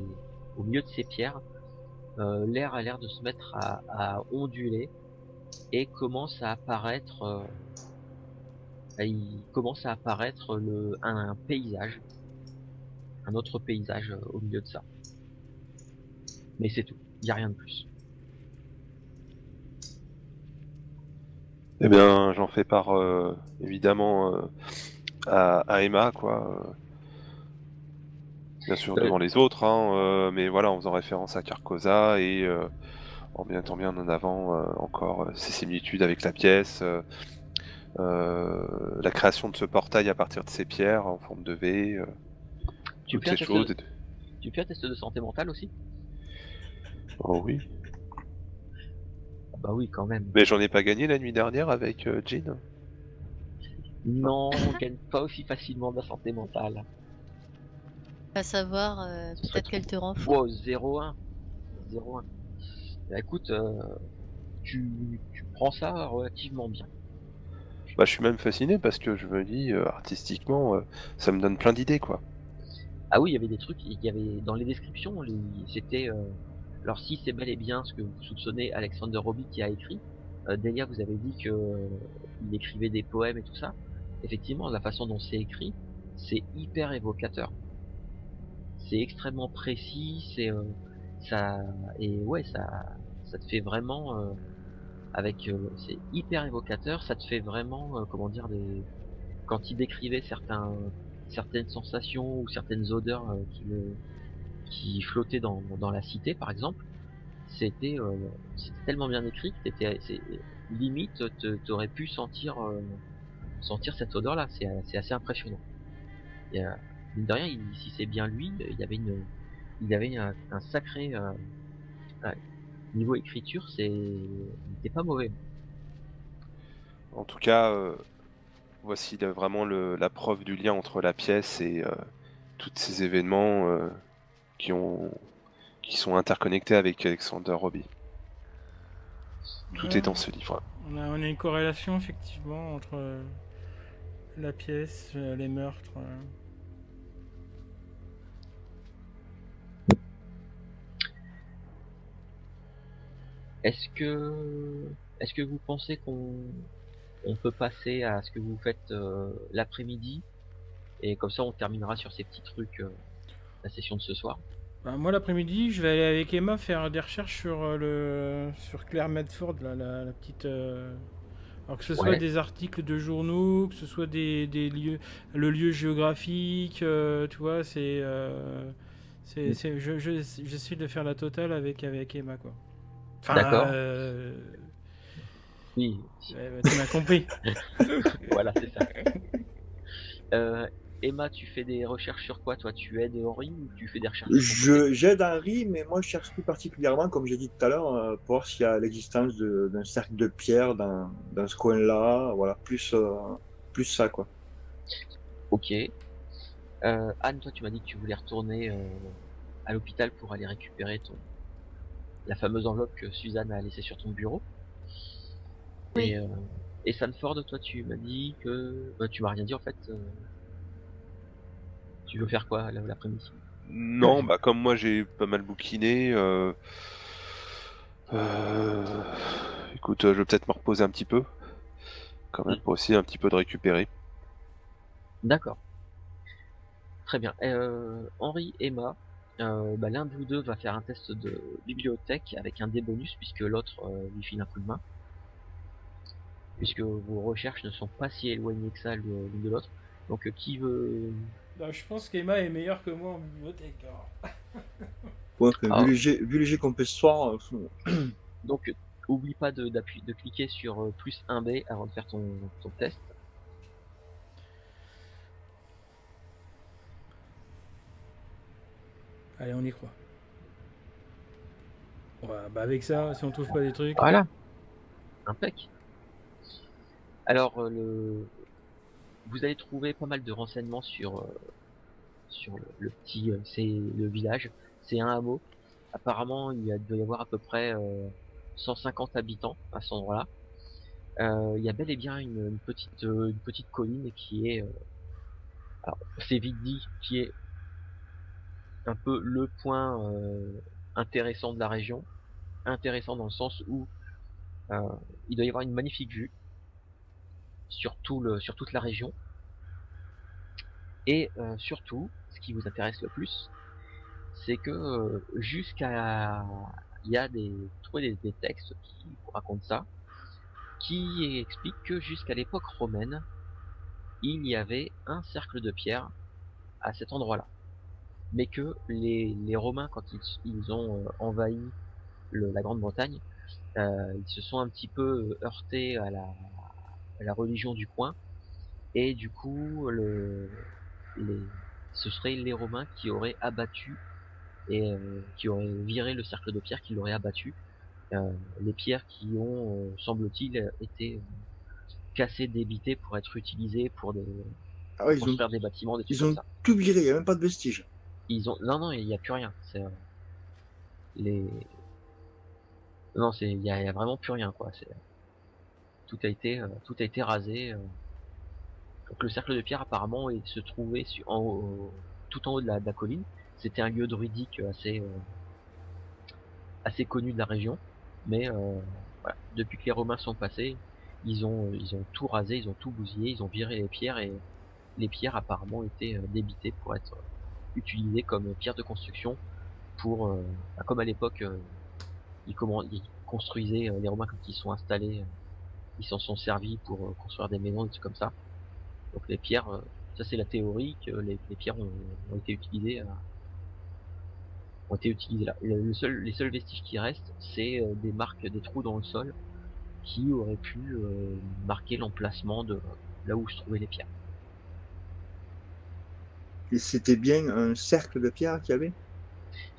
au milieu de ces pierres, l'air a l'air de se mettre à, onduler et commence à apparaître, il commence à apparaître le, un, paysage, un autre paysage euh, au milieu de ça. Mais c'est tout, il y a rien de plus. Eh bien, j'en fais part euh, évidemment euh, à, Emma, quoi. Bien sûr, devant les autres, hein, mais voilà, en faisant référence à Carcosa et en mettant bien en avant encore ses similitudes avec la pièce, la création de ce portail à partir de ces pierres en forme de V, euh, Tu toutes fais, un ces test choses. de, tu fais un test de santé mentale aussi Oh oui. Ah Bah oui, quand même. Mais j'en ai pas gagné la nuit dernière avec euh, Jean. Non, on (laughs) gagne pas aussi facilement de la santé mentale. À savoir, euh, peut-être trop. qu'elle te rend fou. Wow, 0-1. 0-1. Bah écoute, euh, tu, tu prends ça relativement bien. Bah, je suis même fasciné parce que je me dis, euh, artistiquement, euh, ça me donne plein d'idées, quoi. Ah oui, il y avait des trucs, il y avait dans les descriptions, c'était. euh, alors si c'est bel et bien ce que vous soupçonnez Alexander Roby qui a écrit, Delia vous avez dit que il écrivait des poèmes et tout ça. Effectivement, la façon dont c'est écrit, c'est hyper évocateur. C'est extrêmement précis, c'est ça et ouais ça ça te fait vraiment avec euh, c'est hyper évocateur, ça te fait vraiment euh, comment dire des quand il décrivait certains certaines sensations ou certaines odeurs euh, qui, qui flottaient dans, dans la cité, par exemple, c'était c'était tellement bien écrit que t'étais, limite te- t'aurais pu sentir sentir cette odeur-là. C'est c'est assez impressionnant. Et, mine de rien, il- si c'est bien lui, il y avait une il avait un, un sacré niveau écriture, c'est pas mauvais. En tout cas, euh, voici le- vraiment le- la preuve du lien entre la pièce et euh, tous ces événements euh, qui, ont, qui sont interconnectés avec Alexander Robbie. Tout Ouais. est dans ce livre. On a, on a une corrélation effectivement entre euh, la pièce, euh, les meurtres. Est-ce que est-ce que vous pensez qu'on on peut passer à ce que vous faites euh, l'après-midi? Et comme ça on terminera sur ces petits trucs euh, la session de ce soir. Bah, moi l'après-midi, je vais aller avec Emma faire des recherches sur euh, le sur Claire Medford, là, la, la petite. Alors que ce soit Ouais. des articles de journaux, que ce soit des, des lieux, le lieu géographique, tu vois, c'est, c'est, Mm. c'est- je, je- j'essaie de faire la totale avec avec Emma quoi. Enfin, D'accord. euh, Oui, tu m'as compris. (laughs) voilà, c'est ça. Euh, Emma, tu fais des recherches sur quoi toi? Tu aides Henri ou tu fais des recherches Je j'aide Henri, mais moi je cherche plus particulièrement, comme j'ai dit tout à l'heure, euh, pour voir s'il y a l'existence d'un cercle de pierre dans, dans ce coin-là. Voilà, plus euh, plus ça quoi. Ok. Euh, Anne, toi tu m'as dit que tu voulais retourner euh, à l'hôpital pour aller récupérer ton la fameuse enveloppe que Suzanne a laissée sur ton bureau. Oui. Et, euh, et Sanford, toi tu m'as dit que bah, tu m'as rien dit en fait. euh, Tu veux faire quoi là, l'après-midi? Non, bah comme moi j'ai pas mal bouquiné, euh, euh, écoute, je vais peut-être me reposer un petit peu, quand même, pour essayer un petit peu de récupérer. D'accord. Très bien. Euh, Henri, Emma, euh, bah, l'un de vous deux va faire un test de bibliothèque avec un dé bonus puisque l'autre euh, lui file un coup de main. Puisque vos recherches ne sont pas si éloignées que ça l'une de l'autre. Donc euh, qui veut... Bah, je pense qu'Emma est meilleure que moi en bibliothèque. alors. (laughs) Ouais, Ah. vu le jet, vu le jet qu'on fait ce soir, euh, Donc oublie pas de, de cliquer sur plus 1B avant de faire ton, ton test. Allez, on y croit. Bah avec ça, si on trouve pas des trucs. Voilà. Impec. Alors, euh, le... vous allez trouver pas mal de renseignements sur, euh, le, petit, euh, c'est le village. C'est un hameau. Apparemment, il y a, doit y avoir à peu près euh, 150 habitants à cet endroit-là. Il y a bel et bien une, petite, une petite colline qui est, alors c'est vite dit, qui est un peu le point euh, intéressant de la région. Intéressant dans le sens où euh, il doit y avoir une magnifique vue sur, tout le, sur toute la région. Et euh, surtout, ce qui vous intéresse le plus, c'est que jusqu'à... Il y a des, des, des textes qui racontent ça, qui expliquent que jusqu'à l'époque romaine, il y avait un cercle de pierre à cet endroit-là. Mais que les, les Romains, quand ils, ils ont euh, envahi le- la Grande-Bretagne, euh, ils se sont un petit peu heurtés à la, à la religion du coin et du coup le, les, ce seraient les Romains qui auraient abattu et euh, qui auraient viré le cercle de pierre, qui l'auraient abattu. Euh, les pierres qui ont, euh, semble-t-il, été euh, cassées, débitées pour être utilisées pour des, ah ouais, ils ont, construire des bâtiments, des trucs ils comme ont ça. tout viré, il n'y a même pas de vestiges. Ils ont non non il n'y a plus rien. C'est euh, les non c'est il y a, vraiment plus rien quoi. C'est tout a été euh, tout a été rasé. euh. Donc le cercle de pierre apparemment il se trouvait en haut, tout en haut de la, de la colline. C'était un lieu druidique assez euh, assez connu de la région. Mais voilà, depuis que les Romains sont passés, ils ont ils ont tout rasé, ils ont tout bousillé, ils ont viré les pierres et les pierres apparemment étaient débitées pour être utilisées comme pierres de construction pour euh, bah, comme à l'époque euh, ils, construisaient euh, les Romains quand ils sont installés ils s'en sont servis pour construire des maisons des trucs comme ça donc les pierres Ça c'est la théorie que les, pierres ont, été utilisées. ont été utilisées là. Les seuls vestiges qui restent, c'est des marques, des trous dans le sol qui auraient pu marquer l'emplacement de là où se trouvaient les pierres. Et c'était bien un cercle de pierre qu'il y avait?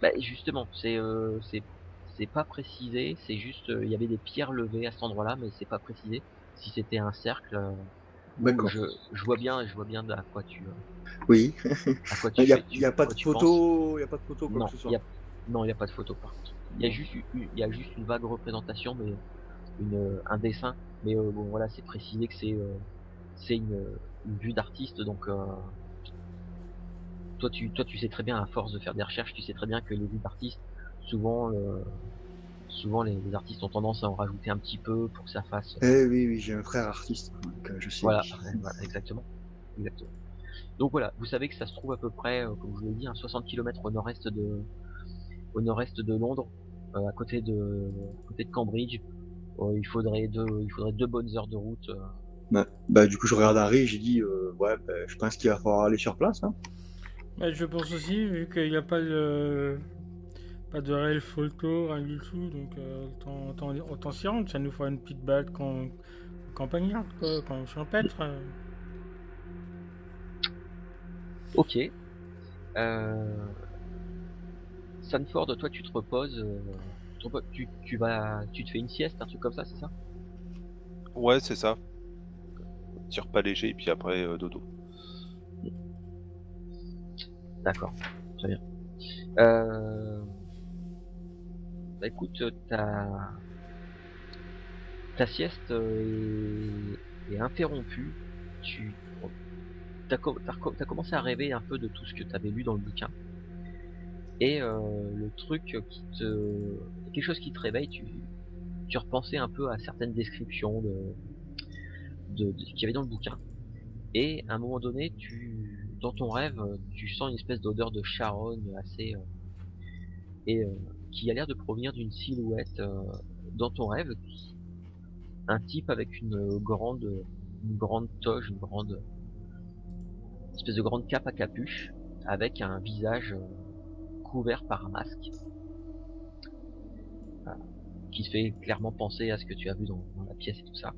Bah justement, c'est euh, c'est pas précisé, c'est juste euh, il y avait des pierres levées à cet endroit-là, mais c'est pas précisé si c'était un cercle. euh, je, je vois bien, je vois bien à quoi tu Oui. à quoi (laughs) tu Il n'y a, tu- pas de photo, il y a pas de photo quoi Non, ce il soit. y a, non, il y a pas de photo par contre. Il y a juste il y a juste une vague représentation, mais une un dessin. Mais euh, bon voilà, c'est précisé que c'est euh, c'est une, une vue d'artiste, donc euh, toi tu toi tu sais très bien à force de faire des recherches, tu sais très bien que les vues d'artistes, souvent euh, souvent les, les artistes ont tendance à en rajouter un petit peu pour que ça fasse. Eh oui, oui, j'ai un frère artiste, donc euh, je sais. Voilà, voilà, exactement. exactement. Donc voilà, vous savez que ça se trouve à peu près, euh, comme je vous l'ai dit, à 60 km au nord-est de, au nord-est de Londres, euh, à côté de, à côté de Cambridge. Euh, il faudrait deux, il faudrait deux bonnes heures de route. euh. Bah, bah, du coup, je regarde Harry, j'ai dit, euh, ouais, bah, je pense qu'il va falloir aller sur place. Hein. Ouais, je pense aussi, vu qu'il n'y a pas de, pas de réelle photo, rien du tout, donc euh, autant, autant, autant s'y rendre. Ça nous fera une petite balade camp, campagnarde, quoi, camp champêtre. Ok. Euh... Sanford, toi tu te reposes, euh, tu, te reposes- tu, vas, tu te fais une sieste, un truc comme ça, c'est ça? Ouais, c'est ça. Petit repas léger, et puis après, euh, dodo. D'accord, très bien. Euh... Bah écoute, ta ta sieste euh, est, interrompue. Tu t'as t'as commencé à rêver un peu de tout ce que tu avais lu dans le bouquin. Et euh, le truc qui te quelque chose qui te réveille, tu tu repensais un peu à certaines descriptions de de, de qu'il y avait dans le bouquin. Et à un moment donné, tu, dans ton rêve, euh, tu sens une espèce d'odeur de charogne assez euh, et euh, qui a l'air de provenir d'une silhouette dans ton rêve, un type avec une grande, une grande toge, une grande espèce de grande cape à capuche, avec un visage couvert par un masque, qui fait clairement penser à ce que tu as vu dans, dans la pièce et tout ça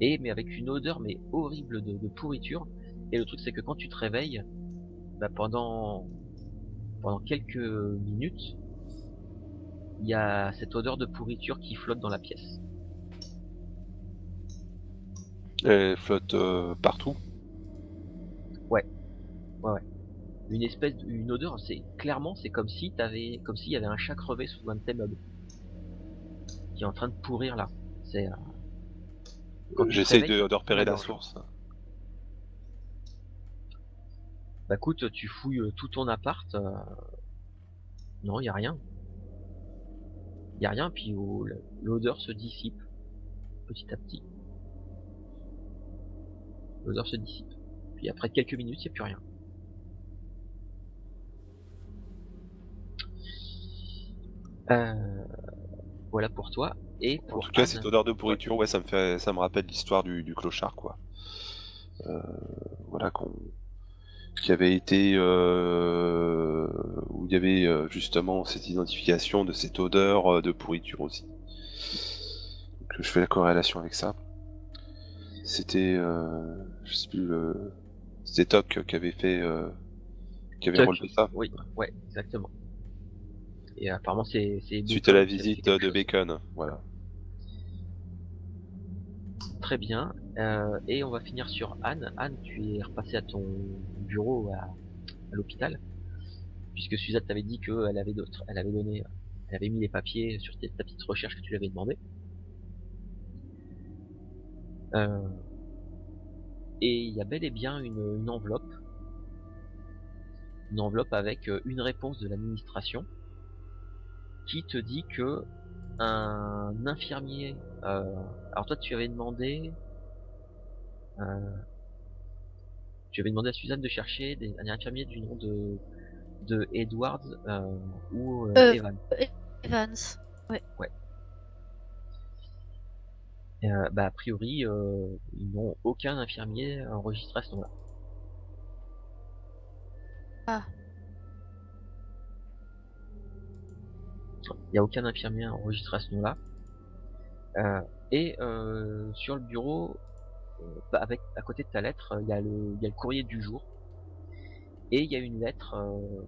et mais avec une odeur mais horrible de pourriture. Et le truc c'est que quand tu te réveilles, bah, pendant pendant quelques minutes, il y a cette odeur de pourriture qui flotte dans la pièce. Elle flotte euh, partout. Une espèce, une odeur, c'est clairement c'est comme si t'avais, comme s'il y avait un chat crevé sous un de tes meubles qui est en train de pourrir là. C'est euh, réveilles, de, de repérer la source. Bah écoute, tu fouilles euh, tout ton appart. euh, Non, y a rien. Y a rien, puis oh, l'odeur se dissipe petit à petit. L'odeur se dissipe. Puis après quelques minutes, y a plus rien. Euh, Voilà pour toi. Et pour En tout cas, cette odeur de pourriture, ouais, ça me fait, ça me rappelle l'histoire du, du clochard, quoi. Euh, voilà, qu'on, qui avait été, euh, où il y avait euh, justement cette identification de cette odeur euh, de pourriture aussi. Donc, je fais la corrélation avec ça. C'était, euh, je sais plus, le, c'était Toc qui avait fait, euh, qui avait relevé ça. Oui, ouais, exactement. Et apparemment c'est Suite à la visite de. Bacon, voilà. Très bien. Euh, et on va finir sur Anne. Anne, tu es repassée à ton bureau à, l'hôpital, puisque Suzette t'avait dit qu'elle avait d'autres, elle avait donné, elle avait mis les papiers sur ta petite recherche que tu lui avais demandé. Euh, et il y a bel et bien une, une enveloppe, une enveloppe avec euh, une réponse de l'administration qui te dit que un infirmier. euh, alors toi, tu avais demandé. euh, tu avais demandé à Suzanne de chercher des, un infirmier du nom de de Edwards euh, ou euh, Euh, Evan. Evans. Et, euh, bah a priori, euh, ils n'ont aucun infirmier enregistré à ce nom-là. Ah. Il n'y a aucun infirmier enregistré à ce nom-là. Euh, et euh, sur le bureau, euh, bah, avec à côté de ta lettre, il y, a le, il y a le courrier du jour. Et il y a une lettre euh,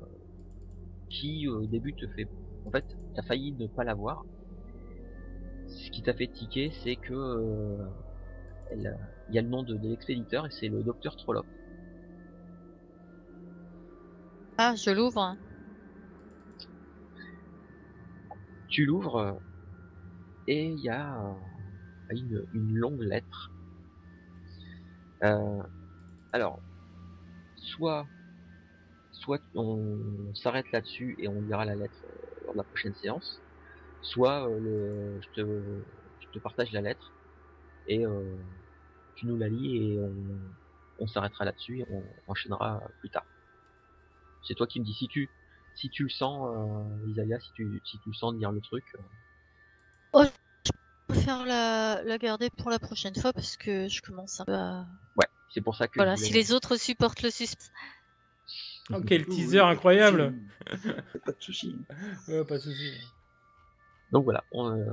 qui au début te fait... En fait, t'as failli ne pas l'avoir. Ce qui t'a fait tiquer, c'est que euh, il y a le nom de, de l'expéditeur et c'est le docteur Trollop. Ah, je l'ouvre. hein. Tu l'ouvres euh, et il y a euh, une, longue lettre. Euh, alors, soit, soit on s'arrête là-dessus et on lira la lettre lors de la prochaine séance, soit je, te, partage la lettre et tu nous la lis et on, on s'arrêtera là-dessus et on enchaînera plus tard. C'est toi qui me dis si tu si tu le sens, euh, Isaiah, si tu si tu le sens de lire le truc. euh, Je préfère la, la garder pour la prochaine fois parce que je commence un peu à... Ouais, c'est pour ça que. Voilà, si les autres supportent le suspense. Oh, quel teaser incroyable Pas de souci. (laughs) Ouais, Pas de souci. Donc voilà, on, euh,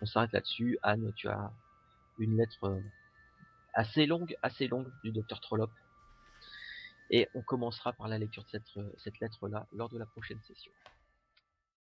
on s'arrête là-dessus. Anne, tu as une lettre euh, assez longue, assez longue du docteur Trollop. Et on commencera par la lecture de cette, euh, cette lettre-là lors de la prochaine session.